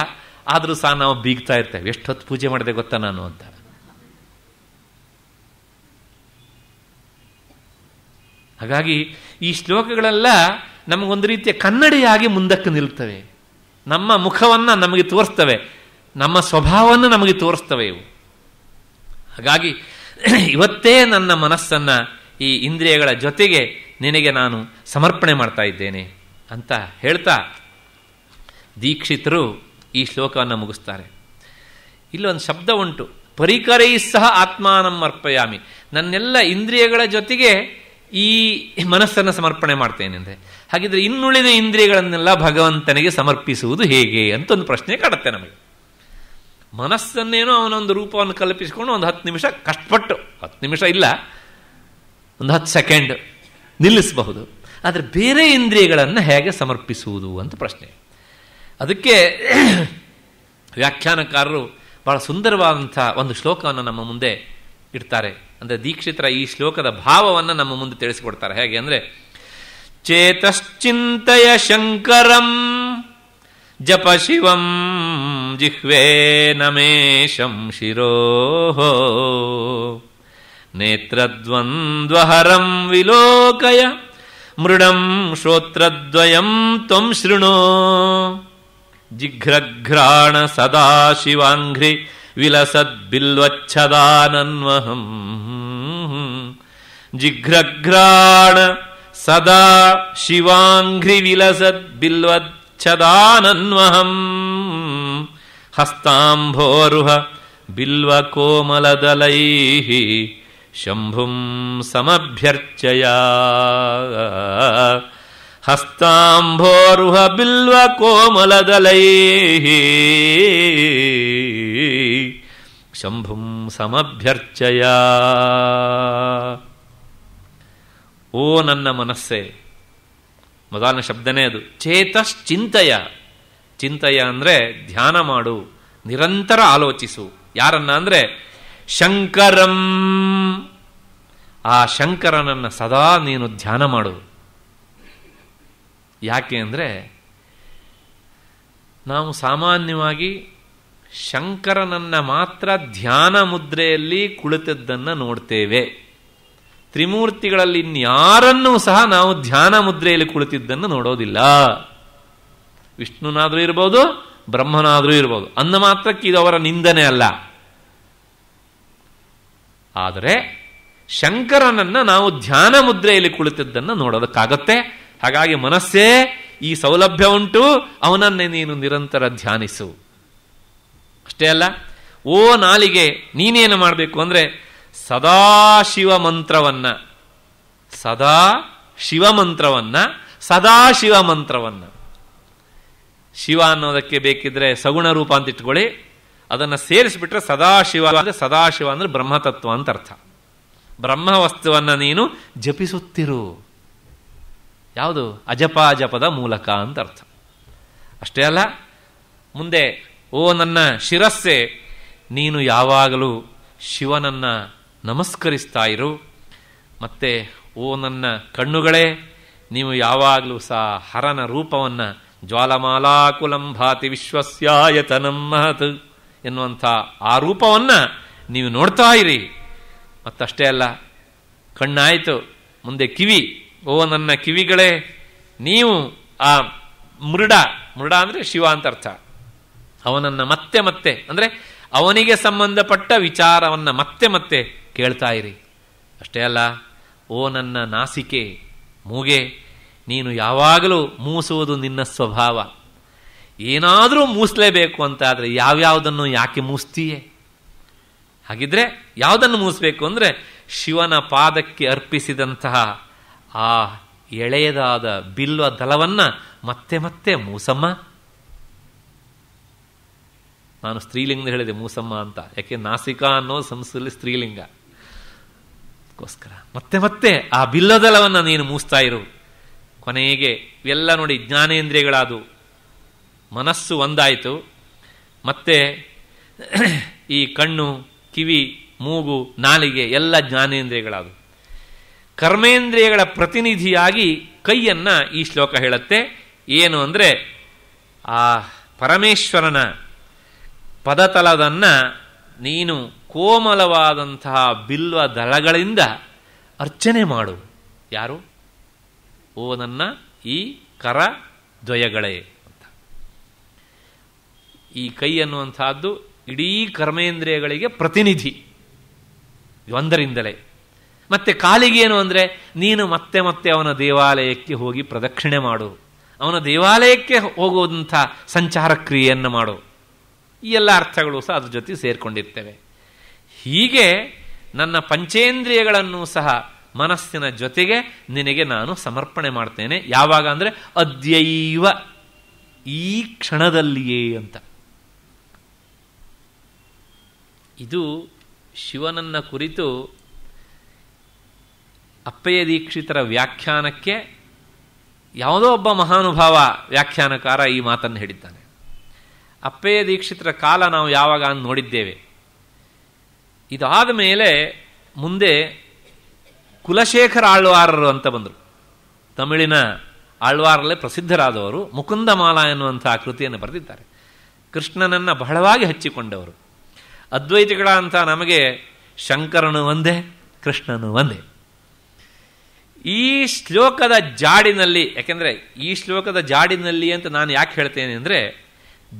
ಆದರೂ ಸಹ ನಾವು ಬೀಗ್ತಾ ಇರ್ತೇವೆ. ಎಷ್ಟು ಹೊತ್ತು ಪೂಜೆ ಮಾಡಿದೆ ಗೊತ್ತಾ ನಾನು ಅಂತ. ಹಾಗಾಗಿ ಈ ಶ್ಲೋಕಗಳೆಲ್ಲ ನಮಗೊಂದು ರೀತಿಯ ಕನ್ನಡಿಯಾಗಿ ಮುಂದಕ್ಕೆ ನಿಲ್ತವೆ. ನಮ್ಮ ಮುಖವನ್ನು ನಮಗೆ ತೋರಿಸ್ತವೆ. ನಮ್ಮ ಸ್ವಭಾವವನ್ನು ನಮಗೆ ತೋರಿಸ್ತವೆ ಇವು. ಹಾಗಾಗಿ ಇವತ್ತೇ ನನ್ನ ಮನಸ್ಸನ್ನು ಈ ಇಂದ್ರಿಯಗಳ ಜೊತೆಗೆ ನಿನಗೆ ನಾನು ಸಮರ್ಪಣೆ ಮಾಡ್ತಾ ಇದ್ದೇನೆ. ಅಂತ ಹೇಳ್ತಾ ದೀಕ್ಷಿತರು ಈ ಶ್ಲೋಕವನ್ನು ಮುಗಿಸ್ತಾರೆ. ಇಲ್ಲೊಂದು ಶಬ್ದ ಉಂಟು. ಪರಿಕರೈ ಸಹ ಆತ್ಮಾನಂ ಅರ್ಪಯಾಮಿ. ನನ್ನೆಲ್ಲ ಇಂದ್ರಿಯಗಳ ಜೊತೆಗೆ ಈ ಮನಸ್ಸನ್ನು ಸಮರ್ಪಣೆ ಮಾಡ್ತೇನೆ ಅಂದರೆ ಹಾಗಿದ್ರೆ ಇನ್ನುಳಿದ ಇಂದ್ರಿಯಗಳನ್ನೆಲ್ಲ ಭಗವಂತನಿಗೆ ಸಮರ್ಪಿಸುವುದು ಹೇಗೆ ಅಂತ ಒಂದು ಪ್ರಶ್ನೆ ಕಾಡುತ್ತೆ ನಮಗೆ. ಮನಸ್ಸನ್ನೇನೋ ಅವನೊಂದು ರೂಪವನ್ನು ಕಲ್ಪಿಸಿಕೊಂಡು ಒಂದು ಹತ್ತು ನಿಮಿಷ ಕಷ್ಟಪಟ್ಟು, ಹತ್ತು ನಿಮಿಷ ಇಲ್ಲ, ಒಂದು ಹತ್ತು ಸೆಕೆಂಡ್ ನಿಲ್ಲಿಸಬಹುದು. ಆದರೆ ಬೇರೆ ಇಂದ್ರಿಯಗಳನ್ನು ಹೇಗೆ ಸಮರ್ಪಿಸುವುದು ಅಂತ ಪ್ರಶ್ನೆ. ಅದಕ್ಕೆ ವ್ಯಾಖ್ಯಾನಕಾರರು ಬಹಳ ಸುಂದರವಾದಂಥ ಒಂದು ಶ್ಲೋಕವನ್ನು ನಮ್ಮ ಮುಂದೆ ಇಡ್ತಾರೆ. ಅಂದರೆ ದೀಕ್ಷಿತರ ಈ ಶ್ಲೋಕದ ಭಾವವನ್ನು ನಮ್ಮ ಮುಂದೆ ತಿಳಿಸಿಕೊಡ್ತಾರೆ. ಹೇಗೆ ಅಂದರೆ, ಚೇತಶ್ಚಿಂತಯ ಶಂಕರಂ ಜಪ ಶಿವಂ ಜಿಹ್ವೇ ನಮೇಶಂ ಶಿರೋ ನೇತ್ರದ್ವಂದ್ವಹರಂ ವಿಲೋಕಯ मृडम् श्रोत्रद्वयम् त्वम् शृणु। जिघ्रघ्राण सदा शिवाङ्घ्रि विलसद् जिघ्रघ्राण सदा शिवाङ्घ्रिविलसद्बिल्वच्छदानन्वहम् हस्ताम्भोरुह बिल्वकोमलदलैः ಶಂಭುಂ ಸಮಭ್ಯರ್ಚಯ ಹಸ್ತಾಂಭೋರುಹ ಬಿಲ್ವಕೋಮಲದಲೈ ಶಂಭುಂ ಸಮಭ್ಯರ್ಚಯ ಓ ನನ್ನ ಮನಸ್ಸೇ ಮೊದಲನ ಶಬ್ದನೇ ಅದು. ಚೇತಶ್ಚಿಂತಯ. ಚಿಂತಯ ಅಂದರೆ ಧ್ಯಾನ ಮಾಡು, ನಿರಂತರ ಆಲೋಚಿಸು. ಯಾರನ್ನ ಅಂದರೆ ಶಂಕರಂ. ಆ ಶಂಕರನನ್ನು ಸದಾ ನೀನು ಧ್ಯಾನ ಮಾಡು. ಯಾಕೆ ಅಂದರೆ ನಾವು ಸಾಮಾನ್ಯವಾಗಿ ಶಂಕರನನ್ನ ಮಾತ್ರ ಧ್ಯಾನ ಮುದ್ರೆಯಲ್ಲಿ ಕುಳಿತದ್ದನ್ನು ನೋಡ್ತೇವೆ. ತ್ರಿಮೂರ್ತಿಗಳಲ್ಲಿ ಇನ್ಯಾರನ್ನೂ ಸಹ ನಾವು ಧ್ಯಾನ ಮುದ್ರೆಯಲ್ಲಿ ಕುಳಿತಿದ್ದನ್ನು ನೋಡೋದಿಲ್ಲ. ವಿಷ್ಣುನಾದರೂ ಇರ್ಬೋದು, ಬ್ರಹ್ಮನಾದರೂ ಇರ್ಬೋದು. ಅಂದ ಮಾತ್ರಕ್ಕೆ ಇದು ಅವರ ನಿಂದನೆ ಅಲ್ಲ. ಆದರೆ ಶಂಕರನನ್ನು ನಾವು ಧ್ಯಾನ ಮುದ್ರೆಯಲ್ಲಿ ಕುಳಿತಿದ್ದನ್ನು ನೋಡೋದಕ್ಕಾಗತ್ತೆ. ಹಾಗಾಗಿ ಮನಸ್ಸೇ ಈ ಸೌಲಭ್ಯ ಉಂಟು, ಅವನನ್ನೇ ನೀನು ನಿರಂತರ ಧ್ಯಾನಿಸು. ಅಷ್ಟೇ ಅಲ್ಲ, ಓ ನಾಲಿಗೆ, ನೀನೇನು ಮಾಡಬೇಕು ಅಂದರೆ ಸದಾ ಶಿವ ಮಂತ್ರವನ್ನ, ಸದಾ ಶಿವ ಮಂತ್ರವನ್ನು, ಸದಾ ಶಿವ ಮಂತ್ರವನ್ನು. ಶಿವ ಅನ್ನೋದಕ್ಕೆ ಬೇಕಿದ್ರೆ ಸಗುಣ ರೂಪ ಅಂತ ಇಟ್ಕೊಳ್ಳಿ. ಅದನ್ನು ಸೇರಿಸಿಬಿಟ್ರೆ ಸದಾಶಿವ ಅಂದರೆ ಸದಾಶಿವ ಅಂದರೆ ಬ್ರಹ್ಮತತ್ವ ಅಂತ ಅರ್ಥ. ಬ್ರಹ್ಮ ವಸ್ತುವನ್ನು ನೀನು ಜಪಿಸುತ್ತಿರು. ಯಾವುದು? ಅಜಪಾಜಪದ ಮೂಲಕ ಅಂತ ಅರ್ಥ. ಅಷ್ಟೇ ಅಲ್ಲ, ಮುಂದೆ, ಓ ನನ್ನ ಶಿರಸ್ಸೆ, ನೀನು ಯಾವಾಗಲೂ ಶಿವನನ್ನು ನಮಸ್ಕರಿಸ್ತಾ ಇರು. ಮತ್ತೆ, ಓ ನನ್ನ ಕಣ್ಣುಗಳೇ, ನೀವು ಯಾವಾಗಲೂ ಸಹ ಹರನ ರೂಪವನ್ನು ಜ್ವಾಲಮಾಲಾಕುಲಂ ಭಾತಿ ವಿಶ್ವಸ್ಯಾಯತನಂ ಮಹತ್. ಎನ್ನುವಂಥ ಆ ರೂಪವನ್ನು ನೀವು ನೋಡ್ತಾ ಇರಿ. ಮತ್ತಷ್ಟೇ ಅಲ್ಲ, ಕಣ್ಣಾಯಿತು, ಮುಂದೆ ಕಿವಿ. ಓ ನನ್ನ ಕಿವಿಗಳೇ, ನೀವು ಆ ಮೃಡ ಮೃಡ ಅಂದರೆ ಶಿವ ಅಂತ ಅರ್ಥ. ಅವನನ್ನು ಮತ್ತೆ ಮತ್ತೆ, ಅಂದರೆ ಅವನಿಗೆ ಸಂಬಂಧಪಟ್ಟ ವಿಚಾರವನ್ನು ಮತ್ತೆ ಮತ್ತೆ ಕೇಳ್ತಾ ಇರಿ. ಅಷ್ಟೇ ಅಲ್ಲ, ಓ ನನ್ನ ನಾಸಿಕೆ, ಮೂಗೆ, ನೀನು ಯಾವಾಗಲೂ ಮೂಸುವುದು ನಿನ್ನ ಸ್ವಭಾವ. ಏನಾದರೂ ಮೂಸಲೇಬೇಕು ಅಂತ ಆದರೆ ಯಾವ್ಯಾವುದನ್ನು ಯಾಕೆ ಮೂಸ್ತೀಯೇ? ಹಾಗಿದ್ರೆ ಯಾವುದನ್ನು ಮೂಸಬೇಕು ಅಂದರೆ ಶಿವನ ಪಾದಕ್ಕೆ ಅರ್ಪಿಸಿದಂತಹ ಆ ಎಳೆಯದಾದ ಬಿಲ್ವ ದಲವನ್ನು ಮತ್ತೆ ಮತ್ತೆ ಮೂಸಮ್ಮ. ನಾನು ಸ್ತ್ರೀಲಿಂಗ ಹೇಳಿದೆ ಮೂಸಮ್ಮ ಅಂತ. ಯಾಕೆ ನಾಸಿಕಾ ಅನ್ನೋ ಸಂಸ್ಥೆಯಲ್ಲಿ ಸ್ತ್ರೀಲಿಂಗ. ಗೋಸ್ಕರ ಮತ್ತೆ ಮತ್ತೆ ಆ ಬಿಲ್ಲದಲವನ್ನು ನೀನು ಮೂಸ್ತಾ ಇರು. ಕೊನೆಗೆ ಇವೆಲ್ಲ ನೋಡಿ ಜ್ಞಾನೇಂದ್ರಿಯಗಳಾದವು. ಮನಸ್ಸು ಒಂದಾಯಿತು. ಮತ್ತೆ ಈ ಕಣ್ಣು, ಕಿವಿ, ಮೂಗು, ನಾಲಿಗೆ ಎಲ್ಲ ಜ್ಞಾನೇಂದ್ರಿಯಗಳಾದವು. ಕರ್ಮೇಂದ್ರಿಯಗಳ ಪ್ರತಿನಿಧಿಯಾಗಿ ಕೈಯನ್ನು ಈ ಶ್ಲೋಕ ಹೇಳುತ್ತೆ. ಏನು ಅಂದರೆ ಆ ಪರಮೇಶ್ವರನ ಪದತಲದನ್ನ ನೀನು ಕೋಮಲವಾದಂತಹ ಬಿಲ್ವ ದಳಗಳಿಂದ ಅರ್ಚನೆ ಮಾಡು. ಯಾರು? ಓ ನನ್ನ ಈ ಕರ ದ್ವಯಗಳೇ ಈ ಕೈ ಅನ್ನುವಂಥದ್ದು ಇಡೀ ಕರ್ಮೇಂದ್ರಿಯಗಳಿಗೆ ಪ್ರತಿನಿಧಿ. ಒಂದರಿಂದಲೇ. ಮತ್ತೆ ಕಾಲಿಗೇನು ಅಂದರೆ ನೀನು ಮತ್ತೆ ಮತ್ತೆ ಅವನ ದೇವಾಲಯಕ್ಕೆ ಹೋಗಿ ಪ್ರದಕ್ಷಿಣೆ ಮಾಡು. ಅವನ ದೇವಾಲಯಕ್ಕೆ ಹೋಗುವಂಥ ಸಂಚಾರ ಕ್ರಿಯೆಯನ್ನು ಮಾಡು. ಈ ಎಲ್ಲ ಅರ್ಥಗಳು ಸಹ ಅದ್ರ ಜೊತೆ ಸೇರಿಕೊಂಡಿರ್ತೇವೆ. ಹೀಗೆ ನನ್ನ ಪಂಚೇಂದ್ರಿಯಗಳನ್ನು ಸಹ ಮನಸ್ಸಿನ ಜೊತೆಗೆ ನಿನಗೆ ನಾನು ಸಮರ್ಪಣೆ ಮಾಡ್ತೇನೆ. ಯಾವಾಗ ಅಂದರೆ ಅದ್ಯೈವ ಈ ಕ್ಷಣದಲ್ಲಿಯೇ ಅಂತ. ಇದು ಶಿವನನ್ನ ಕುರಿತು ಅಪ್ಪಯ್ಯ ದೀಕ್ಷಿತರ ವ್ಯಾಖ್ಯಾನಕ್ಕೆ ಯಾವುದೋ ಒಬ್ಬ ಮಹಾನುಭಾವ ವ್ಯಾಖ್ಯಾನಕಾರ ಈ ಮಾತನ್ನು ಹೇಳಿದ್ದಾನೆ. ಅಪ್ಪಯ್ಯ ದೀಕ್ಷಿತರ ಕಾಲ ನಾವು ಯಾವಾಗ ನೋಡಿದ್ದೇವೆ. ಇದಾದ ಮೇಲೆ ಮುಂದೆ ಕುಲಶೇಖರ ಆಳ್ವಾರರು ಅಂತ ಬಂದರು. ತಮಿಳಿನ ಆಳ್ವಾರಲ್ಲೇ ಪ್ರಸಿದ್ಧರಾದವರು ಮುಕುಂದಮಾಲ ಎನ್ನುವಂಥ ಕೃತಿಯನ್ನು ಬರೆದಿದ್ದಾರೆ. ಕೃಷ್ಣನನ್ನು ಬಹಳವಾಗಿ ಹಚ್ಚಿಕೊಂಡವರು. ಅದ್ವೈತಿಗಳ ಅಂತ ನಮಗೆ ಶಂಕರನು ಒಂದೇ, ಕೃಷ್ಣನು ಒಂದೇ. ಈ ಶ್ಲೋಕದ ಜಾಡಿನಲ್ಲಿ, ಯಾಕೆಂದರೆ ಈ ಶ್ಲೋಕದ ಜಾಡಿನಲ್ಲಿ ಅಂತ ನಾನು ಯಾಕೆ ಹೇಳ್ತೇನೆ ಅಂದರೆ,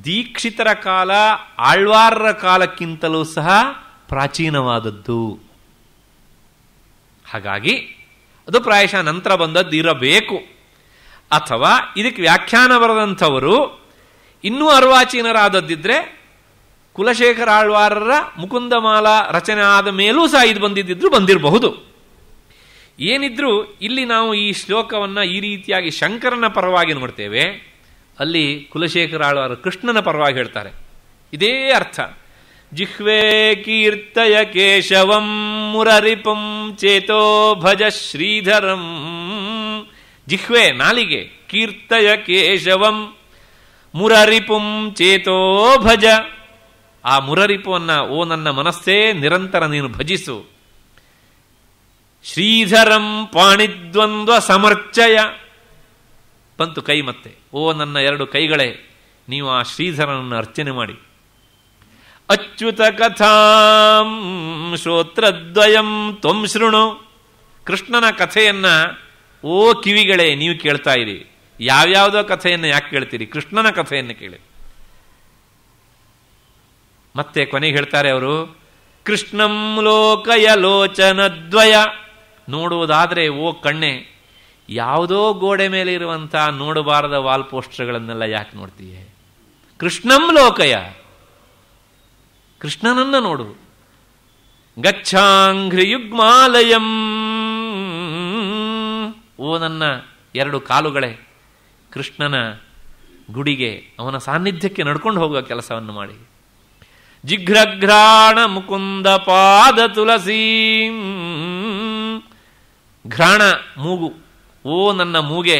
ದೀಕ್ಷಿತರ ಕಾಲ ಆಳ್ವಾರರ ಕಾಲಕ್ಕಿಂತಲೂ ಸಹ ಪ್ರಾಚೀನವಾದದ್ದು. ಹಾಗಾಗಿ, ಅದು ಪ್ರಾಯಶಃ ನಂತರ ಬಂದದ್ದು ಇರಬೇಕು. ಅಥವಾ ಇದಕ್ಕೆ ವ್ಯಾಖ್ಯಾನ ಬರೆದಂಥವರು ಇನ್ನೂ ಅರ್ವಾಚೀನರಾದದ್ದಿದ್ರೆ ಕುಲಶೇಖರ ಆಳ್ವಾರರ ಮುಕುಂದಮಾಲ ರಚನೆ ಆದ ಮೇಲೂ ಸಹ ಇದು ಬಂದಿದ್ದಿದ್ರು, ಬಂದಿರಬಹುದು. ಏನಿದ್ರೂ ಇಲ್ಲಿ ನಾವು ಈ ಶ್ಲೋಕವನ್ನು ಈ ರೀತಿಯಾಗಿ ಶಂಕರನ ಪರವಾಗಿ ನೋಡ್ತೇವೆ ಅಲ್ಲಿ ಕುಲಶೇಖರ ಆಳ್ವಾರ ಕೃಷ್ಣನ ಪರವಾಗಿ ಹೇಳ್ತಾರೆ. ಇದೇ ಅರ್ಥ. ಜಿಹ್ವೇ ಕೀರ್ತಯ ಕೇಶವಂ ಮುರರಿಪಂ ಚೇತೋ ಭಜ ಶ್ರೀಧರಂ. ಜಿಹ್ವೆ, ನಾಲಿಗೆ, ಕೀರ್ತಯ ಕೇಶವಂ ಮುರರಿಪುಂ ಚೇತೋ ಭಜ. ಆ ಮುರರಿಪುವನ್ನ, ಓ ನನ್ನ ಮನಸ್ಸೇ, ನಿರಂತರ ನೀನು ಭಜಿಸು. ಶ್ರೀಧರಂ ಪಾಣಿದ್ವಂದ್ವ ಸಮರ್ಚಯ. ಬಂತು ಕೈ ಮತ್ತೆ. ಓ ನನ್ನ ಎರಡು ಕೈಗಳೇ, ನೀವು ಆ ಶ್ರೀಧರನನ್ನು ಅರ್ಚನೆ ಮಾಡಿ. ಅಚ್ಯುತ ಕಥಾಂ ಶ್ರೋತ್ರದ್ವಯಂ ತ್ವಂ ಶೃಣು. ಕೃಷ್ಣನ ಕಥೆಯನ್ನ, ಓ ಕಿವಿಗಳೇ, ನೀವು ಕೇಳ್ತಾ ಇರಿ. ಯಾವ್ಯಾವುದೋ ಕಥೆಯನ್ನು ಯಾಕೆ ಕೇಳ್ತೀರಿ? ಕೃಷ್ಣನ ಕಥೆಯನ್ನು ಕೇಳಿ. ಮತ್ತೆ ಕೊನೆಗೆ ಹೇಳ್ತಾರೆ ಅವರು, ಕೃಷ್ಣಂ ಲೋಕಯ ಲೋಚನದ್ವಯ ನೋಡುವುದಾದರೆ, ಓ ಕಣ್ಣೆ, ಯಾವುದೋ ಗೋಡೆ ಮೇಲೆ ಇರುವಂಥ ನೋಡಬಾರದ ವಾಲ್ ಪೋಸ್ಟರ್ಗಳನ್ನೆಲ್ಲ ಯಾಕೆ ನೋಡ್ತೀಯೇ? ಕೃಷ್ಣಂ ಲೋಕಯ. ಕೃಷ್ಣನನ್ನ ನೋಡು. ಗಚ್ಚಾಂಘ್ರಿಯುಗ್ಮಾಲಯಂ ಓ ನನ್ನ ಎರಡು ಕಾಲುಗಳೇ, ಕೃಷ್ಣನ ಗುಡಿಗೆ, ಅವನ ಸಾನ್ನಿಧ್ಯಕ್ಕೆ ನಡ್ಕೊಂಡು ಹೋಗುವ ಕೆಲಸವನ್ನು ಮಾಡಿ. ಜಿಘ್ರಘ್ರಾಣ ಮುಕುಂದ ಪಾದ ತುಳಸಿ ಘ್ರಾಣ ಮೂಗು, ಓ ನನ್ನ ಮೂಗೆ,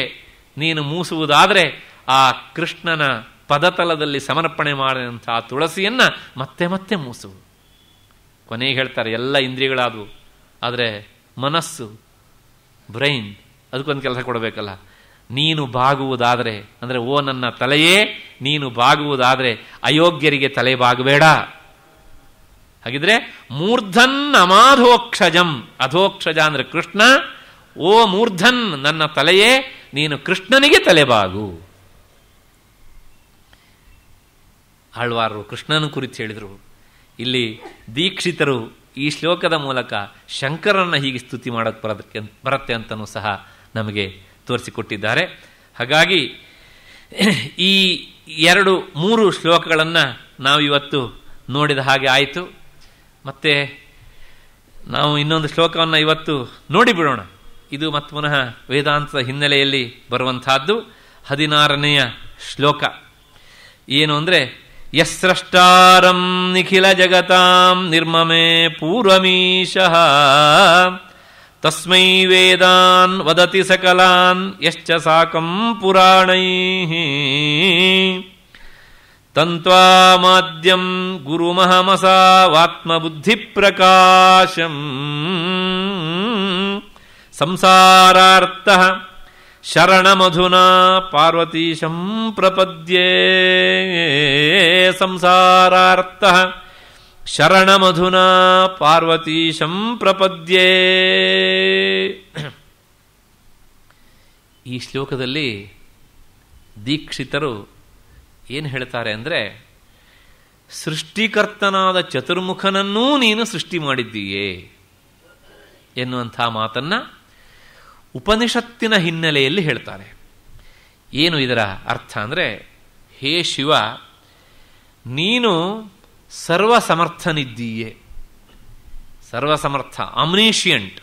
ನೀನು ಮೂಸುವುದಾದರೆ ಆ ಕೃಷ್ಣನ ಪದತಲದಲ್ಲಿ ಸಮರ್ಪಣೆ ಮಾಡಿದಂಥ ತುಳಸಿಯನ್ನು ಮತ್ತೆ ಮತ್ತೆ ಮೂಸು. ಕೊನೆಗೆ ಹೇಳ್ತಾರೆ, ಎಲ್ಲ ಇಂದ್ರಿಯಗಳಾದವು, ಆದರೆ ಮನಸ್ಸು, ಬ್ರೈನ್, ಅದಕ್ಕೊಂದು ಕೆಲಸ ಕೊಡಬೇಕಲ್ಲ. ನೀನು ಬಾಗುವುದಾದರೆ, ಅಂದರೆ ಓ ನನ್ನ ತಲೆಯೇ, ನೀನು ಬಾಗುವುದಾದರೆ ಅಯೋಗ್ಯರಿಗೆ ತಲೆ ಬಾಗಬೇಡ. ಹಾಗಿದ್ರೆ ಮೂರ್ಧನ್ ಅಮಾಧೋಕ್ಷಜಂ. ಅಧೋಕ್ಷಜ ಅಂದ್ರೆ ಕೃಷ್ಣ. ಓ ಮೂರ್ಧನ್, ನನ್ನ ತಲೆಯೇ, ನೀನು ಕೃಷ್ಣನಿಗೆ ತಲೆಬಾಗು. ಆಳ್ವಾರರು ಕೃಷ್ಣನ ಕುರಿತು ಹೇಳಿದರು. ಇಲ್ಲಿ ದೀಕ್ಷಿತರು ಈ ಶ್ಲೋಕದ ಮೂಲಕ ಶಂಕರನ್ನ ಹೀಗೆ ಸ್ತುತಿ ಮಾಡೋಕ್ಕೆ ಬರೋದಕ್ಕೆ ಬರುತ್ತೆ ಅಂತಲೂ ಸಹ ನಮಗೆ ತೋರಿಸಿಕೊಟ್ಟಿದ್ದಾರೆ. ಹಾಗಾಗಿ ಈ ಎರಡು, ಮೂರು ಶ್ಲೋಕಗಳನ್ನು ನಾವಿವತ್ತು ನೋಡಿದ ಹಾಗೆ ಆಯಿತು. ಮತ್ತೆ ನಾವು ಇನ್ನೊಂದು ಶ್ಲೋಕವನ್ನು ಇವತ್ತು ನೋಡಿಬಿಡೋಣ. ಇದು ಮತ್ತು ಪುನಃ ವೇದಾಂತದ ಹಿನ್ನೆಲೆಯಲ್ಲಿ ಬರುವಂತಹದ್ದು ಹದಿನಾರನೆಯ ಶ್ಲೋಕ. ಏನು ಅಂದರೆ ಯಸ್ರಷ್ಟಾರಂ ನಿಖಿಲ ಜಗತಾಂ ನಿರ್ಮಮೆ ಪೂರ್ವಮೀಶಃ. ತಸ್ಮೈ ವೇದಾನ್ ವದತಿ ಸಕಲಾನ್ ಯಶ್ಚ ಸಾಕಂ ಪುರಾಣೈ ತಂತ್ವಾಮಾದ್ಯಂ ಗುರುಮಹಮಸಾವಾತ್ಮಬುದ್ಧಿಪ್ರಕಾಶಂ ಸಂಸಾರಾರ್ಥ ಶರಣಮಧುನಾ ಪಾರ್ವತೀಶಂ ಪ್ರಪದ್ಯೆ ಸಂಸಾರಾರ್ಥ ಶರಣಮಧುನಾ ಪಾರ್ವತೀಶಂ ಪ್ರಪದ್ಯೆ ಈ ಶ್ಲೋಕದಲ್ಲಿ ದೀಕ್ಷಿತರು ಏನು ಹೇಳ್ತಾರೆ ಅಂದರೆ, ಸೃಷ್ಟಿಕರ್ತನಾದ ಚತುರ್ಮುಖನನ್ನೂ ನೀನು ಸೃಷ್ಟಿ ಮಾಡಿದ್ದೀಯೇ ಎನ್ನುವಂಥ ಮಾತನ್ನು ಉಪನಿಷತ್ತಿನ ಹಿನ್ನೆಲೆಯಲ್ಲಿ ಹೇಳ್ತಾರೆ. ಏನು ಇದರ ಅರ್ಥ ಅಂದರೆ, ಹೇ ಶಿವ, ನೀನು ಸರ್ವಸಮರ್ಥನಿದ್ದೀಯೇ. ಸರ್ವಸಮರ್ಥ ಅಮ್ನೀಷಿಯಂಟ್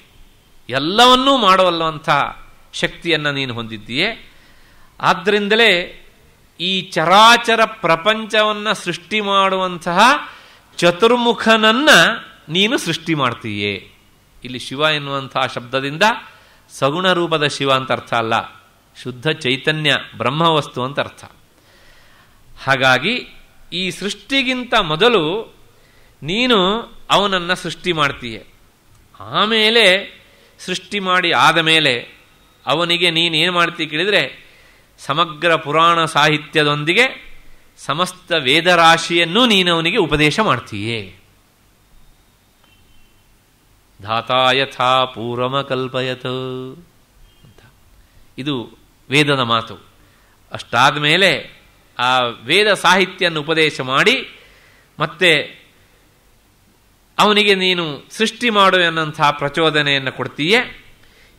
ಎಲ್ಲವನ್ನೂ ಮಾಡವಲ್ಲವಂಥ ಶಕ್ತಿಯನ್ನು ನೀನು ಹೊಂದಿದ್ದೀಯೇ. ಆದ್ದರಿಂದಲೇ ಈ ಚರಾಚರ ಪ್ರಪಂಚವನ್ನು ಸೃಷ್ಟಿ ಮಾಡುವಂತಹ ಚತುರ್ಮುಖನನ್ನ ನೀನು ಸೃಷ್ಟಿ ಮಾಡ್ತೀಯೇ. ಇಲ್ಲಿ ಶಿವ ಎನ್ನುವಂತಹ ಶಬ್ದದಿಂದ ಸಗುಣ ರೂಪದ ಶಿವ ಅಂತ ಅರ್ಥ ಅಲ್ಲ, ಶುದ್ಧ ಚೈತನ್ಯ ಬ್ರಹ್ಮವಸ್ತು ಅಂತ ಅರ್ಥ. ಹಾಗಾಗಿ ಈ ಸೃಷ್ಟಿಗಿಂತ ಮೊದಲು ನೀನು ಅವನನ್ನು ಸೃಷ್ಟಿ ಮಾಡ್ತೀಯ. ಆಮೇಲೆ ಸೃಷ್ಟಿ ಮಾಡಿ ಆದ ಮೇಲೆ ಅವನಿಗೆ ನೀನೇನು ಮಾಡ್ತೀಯ ಕೇಳಿದರೆ ಸಮಗ್ರ ಪುರಾಣ ಸಾಹಿತ್ಯದೊಂದಿಗೆ ಸಮಸ್ತ ವೇದರಾಶಿಯನ್ನು ನೀನವನಿಗೆ ಉಪದೇಶ ಮಾಡ್ತೀಯೇ? ಧಾತಾ ಯಥಾ ಪೂರ್ವಮ ಕಲ್ಪಯತ. ಅಂತ ಇದು ವೇದದ ಮಾತು. ಅಷ್ಟಾದ ಮೇಲೆ ಆ ವೇದ ಸಾಹಿತ್ಯವನ್ನು ಉಪದೇಶ ಮಾಡಿ ಮತ್ತೆ ಅವನಿಗೆ ನೀನು ಸೃಷ್ಟಿ ಮಾಡು ಎನ್ನುವಂತಹ ಪ್ರಚೋದನೆಯನ್ನು ಕೊಡ್ತೀಯೇ?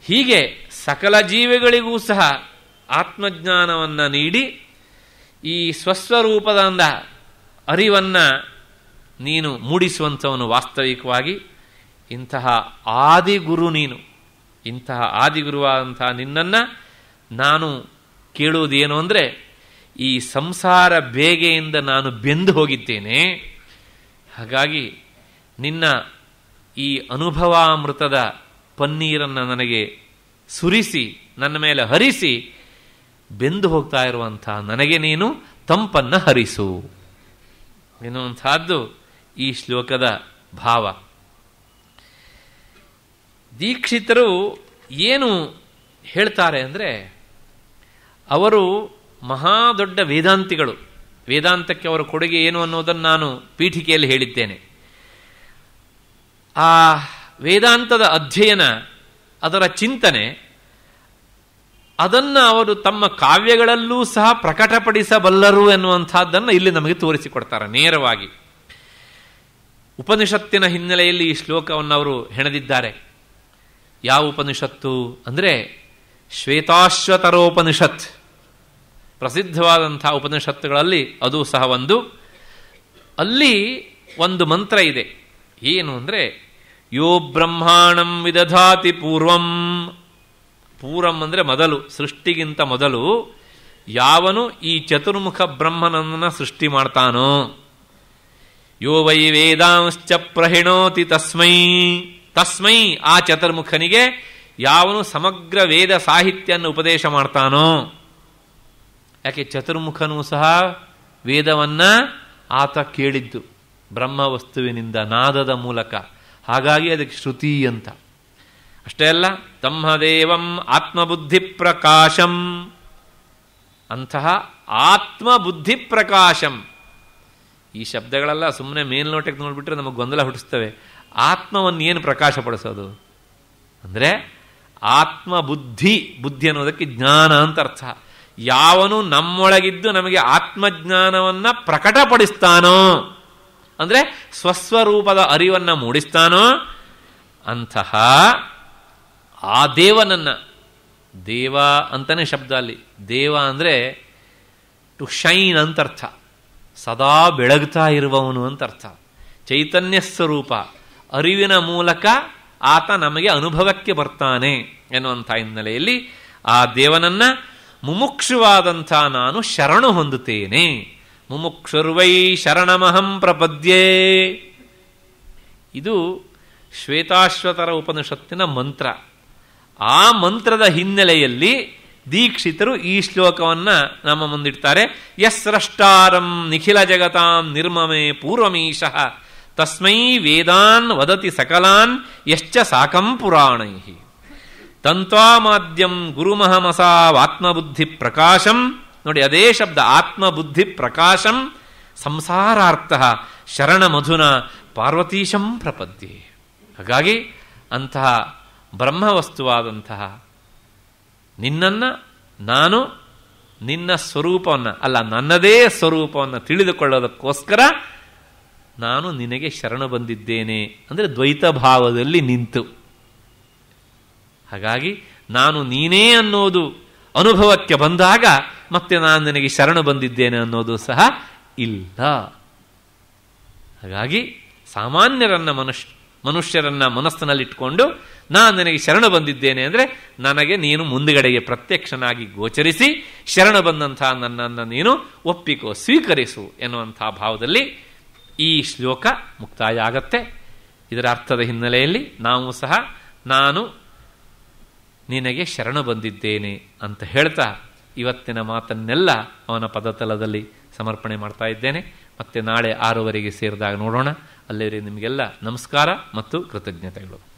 ಹೀಗೆ ಸಕಲ ಜೀವಿಗಳಿಗೂ ಸಹ ಆತ್ಮಜ್ಞಾನವನ್ನು ನೀಡಿ, ಈ ಸ್ವಸ್ವರೂಪದಿಂದ ಅರಿವನ್ನು ನೀನು ಮೂಡಿಸುವಂಥವನು ವಾಸ್ತವಿಕವಾಗಿ. ಇಂತಹ ಆದಿಗುರು ನೀನು. ಇಂತಹ ಆದಿಗುರುವಾದಂತಹ ನಿನ್ನನ್ನು ನಾನು ಕೇಳುವುದೇನು ಅಂದರೆ, ಈ ಸಂಸಾರ ಬೇಗೆಯಿಂದ ನಾನು ಬೆಂದು ಹೋಗಿದ್ದೇನೆ. ಹಾಗಾಗಿ ನಿನ್ನ ಈ ಅನುಭವಾಮೃತದ ಪನ್ನೀರನ್ನು ನನಗೆ ಸುರಿಸಿ, ನನ್ನ ಮೇಲೆ ಹರಿಸಿ ಬೆಂದು ಹೋಗ್ತಾ ಇರುವಂಥ ನನಗೆ ನೀನು ತಂಪನ್ನು ಹರಿಸು. ಎನ್ನುವಂತಹದ್ದು ಈ ಶ್ಲೋಕದ ಭಾವ. ದೀಕ್ಷಿತರು ಏನು ಹೇಳ್ತಾರೆ ಅಂದರೆ, ಅವರು ಮಹಾ ದೊಡ್ಡ ವೇದಾಂತಿಗಳು. ವೇದಾಂತಕ್ಕೆ ಅವರ ಕೊಡುಗೆ ಏನು ಅನ್ನೋದನ್ನು ನಾನು ಪೀಠಿಕೆಯಲ್ಲಿ ಹೇಳಿದ್ದೇನೆ. ಆ ವೇದಾಂತದ ಅಧ್ಯಯನ, ಅದರ ಚಿಂತನೆ ಅದನ್ನು ಅವರು ತಮ್ಮ ಕಾವ್ಯಗಳಲ್ಲೂ ಸಹ ಪ್ರಕಟಪಡಿಸಬಲ್ಲರು ಎನ್ನುವಂಥದ್ದನ್ನು ಇಲ್ಲಿ ನಮಗೆ ತೋರಿಸಿಕೊಡ್ತಾರೆ ನೇರವಾಗಿ. ಉಪನಿಷತ್ತಿನ ಹಿನ್ನೆಲೆಯಲ್ಲಿ ಈ ಶ್ಲೋಕವನ್ನು ಅವರು ಹೆಣೆದಿದ್ದಾರೆ. ಯಾವ ಉಪನಿಷತ್ತು ಅಂದರೆ ಶ್ವೇತಾಶ್ವತರೋಪನಿಷತ್. ಪ್ರಸಿದ್ಧವಾದಂಥ ಉಪನಿಷತ್ತುಗಳಲ್ಲಿ ಅದು ಸಹ ಒಂದು. ಅಲ್ಲಿ ಒಂದು ಮಂತ್ರ ಇದೆ. ಏನು ಅಂದರೆ, ಯೋ ಬ್ರಹ್ಮಾಣಂ ವಿದಧಾತಿ ಪೂರ್ವಂ. ಪೂರ್ವಂ ಅಂದರೆ ಮೊದಲು, ಸೃಷ್ಟಿಗಿಂತ ಮೊದಲು ಯಾವನು ಈ ಚತುರ್ಮುಖ ಬ್ರಹ್ಮನನ್ನು ಸೃಷ್ಟಿ ಮಾಡ್ತಾನೋ? ಯೋ ವೈ ವೇದಾಂಶ್ಚ ಪ್ರಹಿಣೋತಿ ತಸ್ಮೈ. ತಸ್ಮೈ ಆ ಚತುರ್ಮುಖನಿಗೆ ಯಾವನು ಸಮಗ್ರ ವೇದ ಸಾಹಿತ್ಯವನ್ನು ಉಪದೇಶ ಮಾಡ್ತಾನೋ? ಯಾಕೆ ಚತುರ್ಮುಖನೂ ಸಹ ವೇದವನ್ನ ಆತ ಕೇಳಿದ್ದು ಬ್ರಹ್ಮ ವಸ್ತುವಿನಿಂದ ನಾದದ ಮೂಲಕ. ಹಾಗಾಗಿ ಅದಕ್ಕೆ ಶ್ರುತಿ ಅಂತ. ಅಷ್ಟೇ ಅಲ್ಲ, ತಮ್ಮದೇವಂ ಆತ್ಮಬುದ್ಧಿ ಪ್ರಕಾಶಂ ಅಂತಹ ಆತ್ಮಬುದ್ಧಿ ಪ್ರಕಾಶಂ ಈ ಶಬ್ದಗಳೆಲ್ಲ ಸುಮ್ಮನೆ ಮೇಲ್ನೋಟಕ್ಕೆ ನೋಡಿಬಿಟ್ರೆ ನಮಗೆ ಗೊಂದಲ ಹುಟ್ಟಿಸ್ತವೆ. ಆತ್ಮವನ್ನು ಏನು ಪ್ರಕಾಶಪಡಿಸೋದು? ಅಂದರೆ ಆತ್ಮಬುದ್ಧಿ, ಬುದ್ಧಿ ಅನ್ನೋದಕ್ಕೆ ಜ್ಞಾನ ಅಂತ ಅರ್ಥ. ಯಾವನು ನಮ್ಮೊಳಗಿದ್ದು ನಮಗೆ ಆತ್ಮಜ್ಞಾನವನ್ನು ಪ್ರಕಟಪಡಿಸ್ತಾನೋ, ಅಂದರೆ ಸ್ವಸ್ವರೂಪದ ಅರಿವನ್ನು ಮೂಡಿಸ್ತಾನೋ, ಅಂತಹ ಆ ದೇವನನ್ನ, ದೇವ ಅಂತಲೇ ಶಬ್ದ ಅಲ್ಲಿ. ದೇವ ಅಂದರೆ ಟು ಶೈನ್ ಅಂತ ಅರ್ಥ. ಸದಾ ಬೆಳಗ್ತಾ ಇರುವವನು ಅಂತ ಅರ್ಥ. ಚೈತನ್ಯ ಸ್ವರೂಪ, ಅರಿವಿನ ಮೂಲಕ ಆತ ನಮಗೆ ಅನುಭವಕ್ಕೆ ಬರ್ತಾನೆ ಎನ್ನುವಂಥ ಹಿನ್ನೆಲೆಯಲ್ಲಿ ಆ ದೇವನನ್ನ ಮುಮುಕ್ಷುವಾದಂಥ ನಾನು ಶರಣು ಹೊಂದುತ್ತೇನೆ. ಮುಮುಕ್ಷುರ್ವೈ ಶರಣಮಹಂ ಪ್ರಪದ್ಯೇ. ಇದು ಶ್ವೇತಾಶ್ವತರ ಉಪನಿಷತ್ತಿನ ಮಂತ್ರ. ಆ ಮಂತ್ರದ ಹಿನ್ನೆಲೆಯಲ್ಲಿ ದೀಕ್ಷಿತರು ಈ ಶ್ಲೋಕವನ್ನು ನಮ್ಮ ಮುಂದಿಡ್ತಾರೆ. ಯಸ್ರಷ್ಟಾರಂ ನಿಖಿಲ ಜಗತಾಂ ನಿರ್ಮಮೆ ಪೂರ್ವಮೀಶಃ. ತಸ್ಮೈ ವೇದಾನ್ ವದತಿ ಸಕಲಾನ್ ಯಶ್ಚ ಸಾಕಂ ಪುರಾಣೈ ತಂತ್ವಾಮಾದ್ಯಂ ಗುರುಮಹಮಸಾವಾತ್ಮಬುದ್ಧಿ ಪ್ರಕಾಶಂ. ನೋಡಿ, ಅದೇ ಶಬ್ದ ಆತ್ಮಬುದ್ಧಿ ಪ್ರಕಾಶಂ. ಸಂಸಾರಾರ್ಥ ಶರಣ ಮಧುನ ಪಾರ್ವತೀಶಂ ಪ್ರಪದ್ಯೆ. ಹಾಗಾಗಿ ಅಂತಹ ಬ್ರಹ್ಮವಸ್ತುವಾದಂತಹ ನಿನ್ನನ್ನು ನಾನು ನಿನ್ನ ಸ್ವರೂಪವನ್ನು, ಅಲ್ಲ ನನ್ನದೇ ಸ್ವರೂಪವನ್ನು ತಿಳಿದುಕೊಳ್ಳೋದಕ್ಕೋಸ್ಕರ ನಾನು ನಿನಗೆ ಶರಣು ಬಂದಿದ್ದೇನೆ. ಅಂದರೆ ದ್ವೈತ ಭಾವದಲ್ಲಿ ನಿಂತು. ಹಾಗಾಗಿ ನಾನು ನೀನೇ ಅನ್ನೋದು ಅನುಭವಕ್ಕೆ ಬಂದಾಗ ಮತ್ತೆ ನಾನು ನಿನಗೆ ಶರಣು ಬಂದಿದ್ದೇನೆ ಅನ್ನೋದು ಸಹ ಇಲ್ಲ. ಹಾಗಾಗಿ ಸಾಮಾನ್ಯರನ್ನ ಮನುಷ್ಯ ಮನುಷ್ಯರನ್ನ ಮನಸ್ಸಿನಲ್ಲಿಟ್ಕೊಂಡು ನಾನು ನನಗೆ ಶರಣ ಬಂದಿದ್ದೇನೆ ಅಂದರೆ ನನಗೆ ನೀನು ಮುಂದುಗಡೆಗೆ ಪ್ರತ್ಯಕ್ಷನಾಗಿ ಗೋಚರಿಸಿ ಶರಣ ಬಂದಂತಹ ನನ್ನನ್ನು ನೀನು ಒಪ್ಪಿಕೋ, ಸ್ವೀಕರಿಸು ಎನ್ನುವಂಥ ಭಾವದಲ್ಲಿ ಈ ಶ್ಲೋಕ ಮುಕ್ತಾಯ ಆಗತ್ತೆ. ಇದರ ಅರ್ಥದ ಹಿನ್ನೆಲೆಯಲ್ಲಿ ನಾವು ಸಹ ನಾನು ನಿನಗೆ ಶರಣ ಬಂದಿದ್ದೇನೆ ಅಂತ ಹೇಳ್ತಾ ಇವತ್ತಿನ ಮಾತನ್ನೆಲ್ಲ ಅವನ ಪದತಲದಲ್ಲಿ ಸಮರ್ಪಣೆ ಮಾಡ್ತಾ ಇದ್ದೇನೆ. ಮತ್ತೆ ನಾಳೆ ಆರೂವರೆಗೆ ಸೇರಿದಾಗ ನೋಡೋಣ. ಅಲ್ಲಿವರೆಗೆ ನಿಮಗೆಲ್ಲ ನಮಸ್ಕಾರ ಮತ್ತು ಕೃತಜ್ಞತೆಗಳು.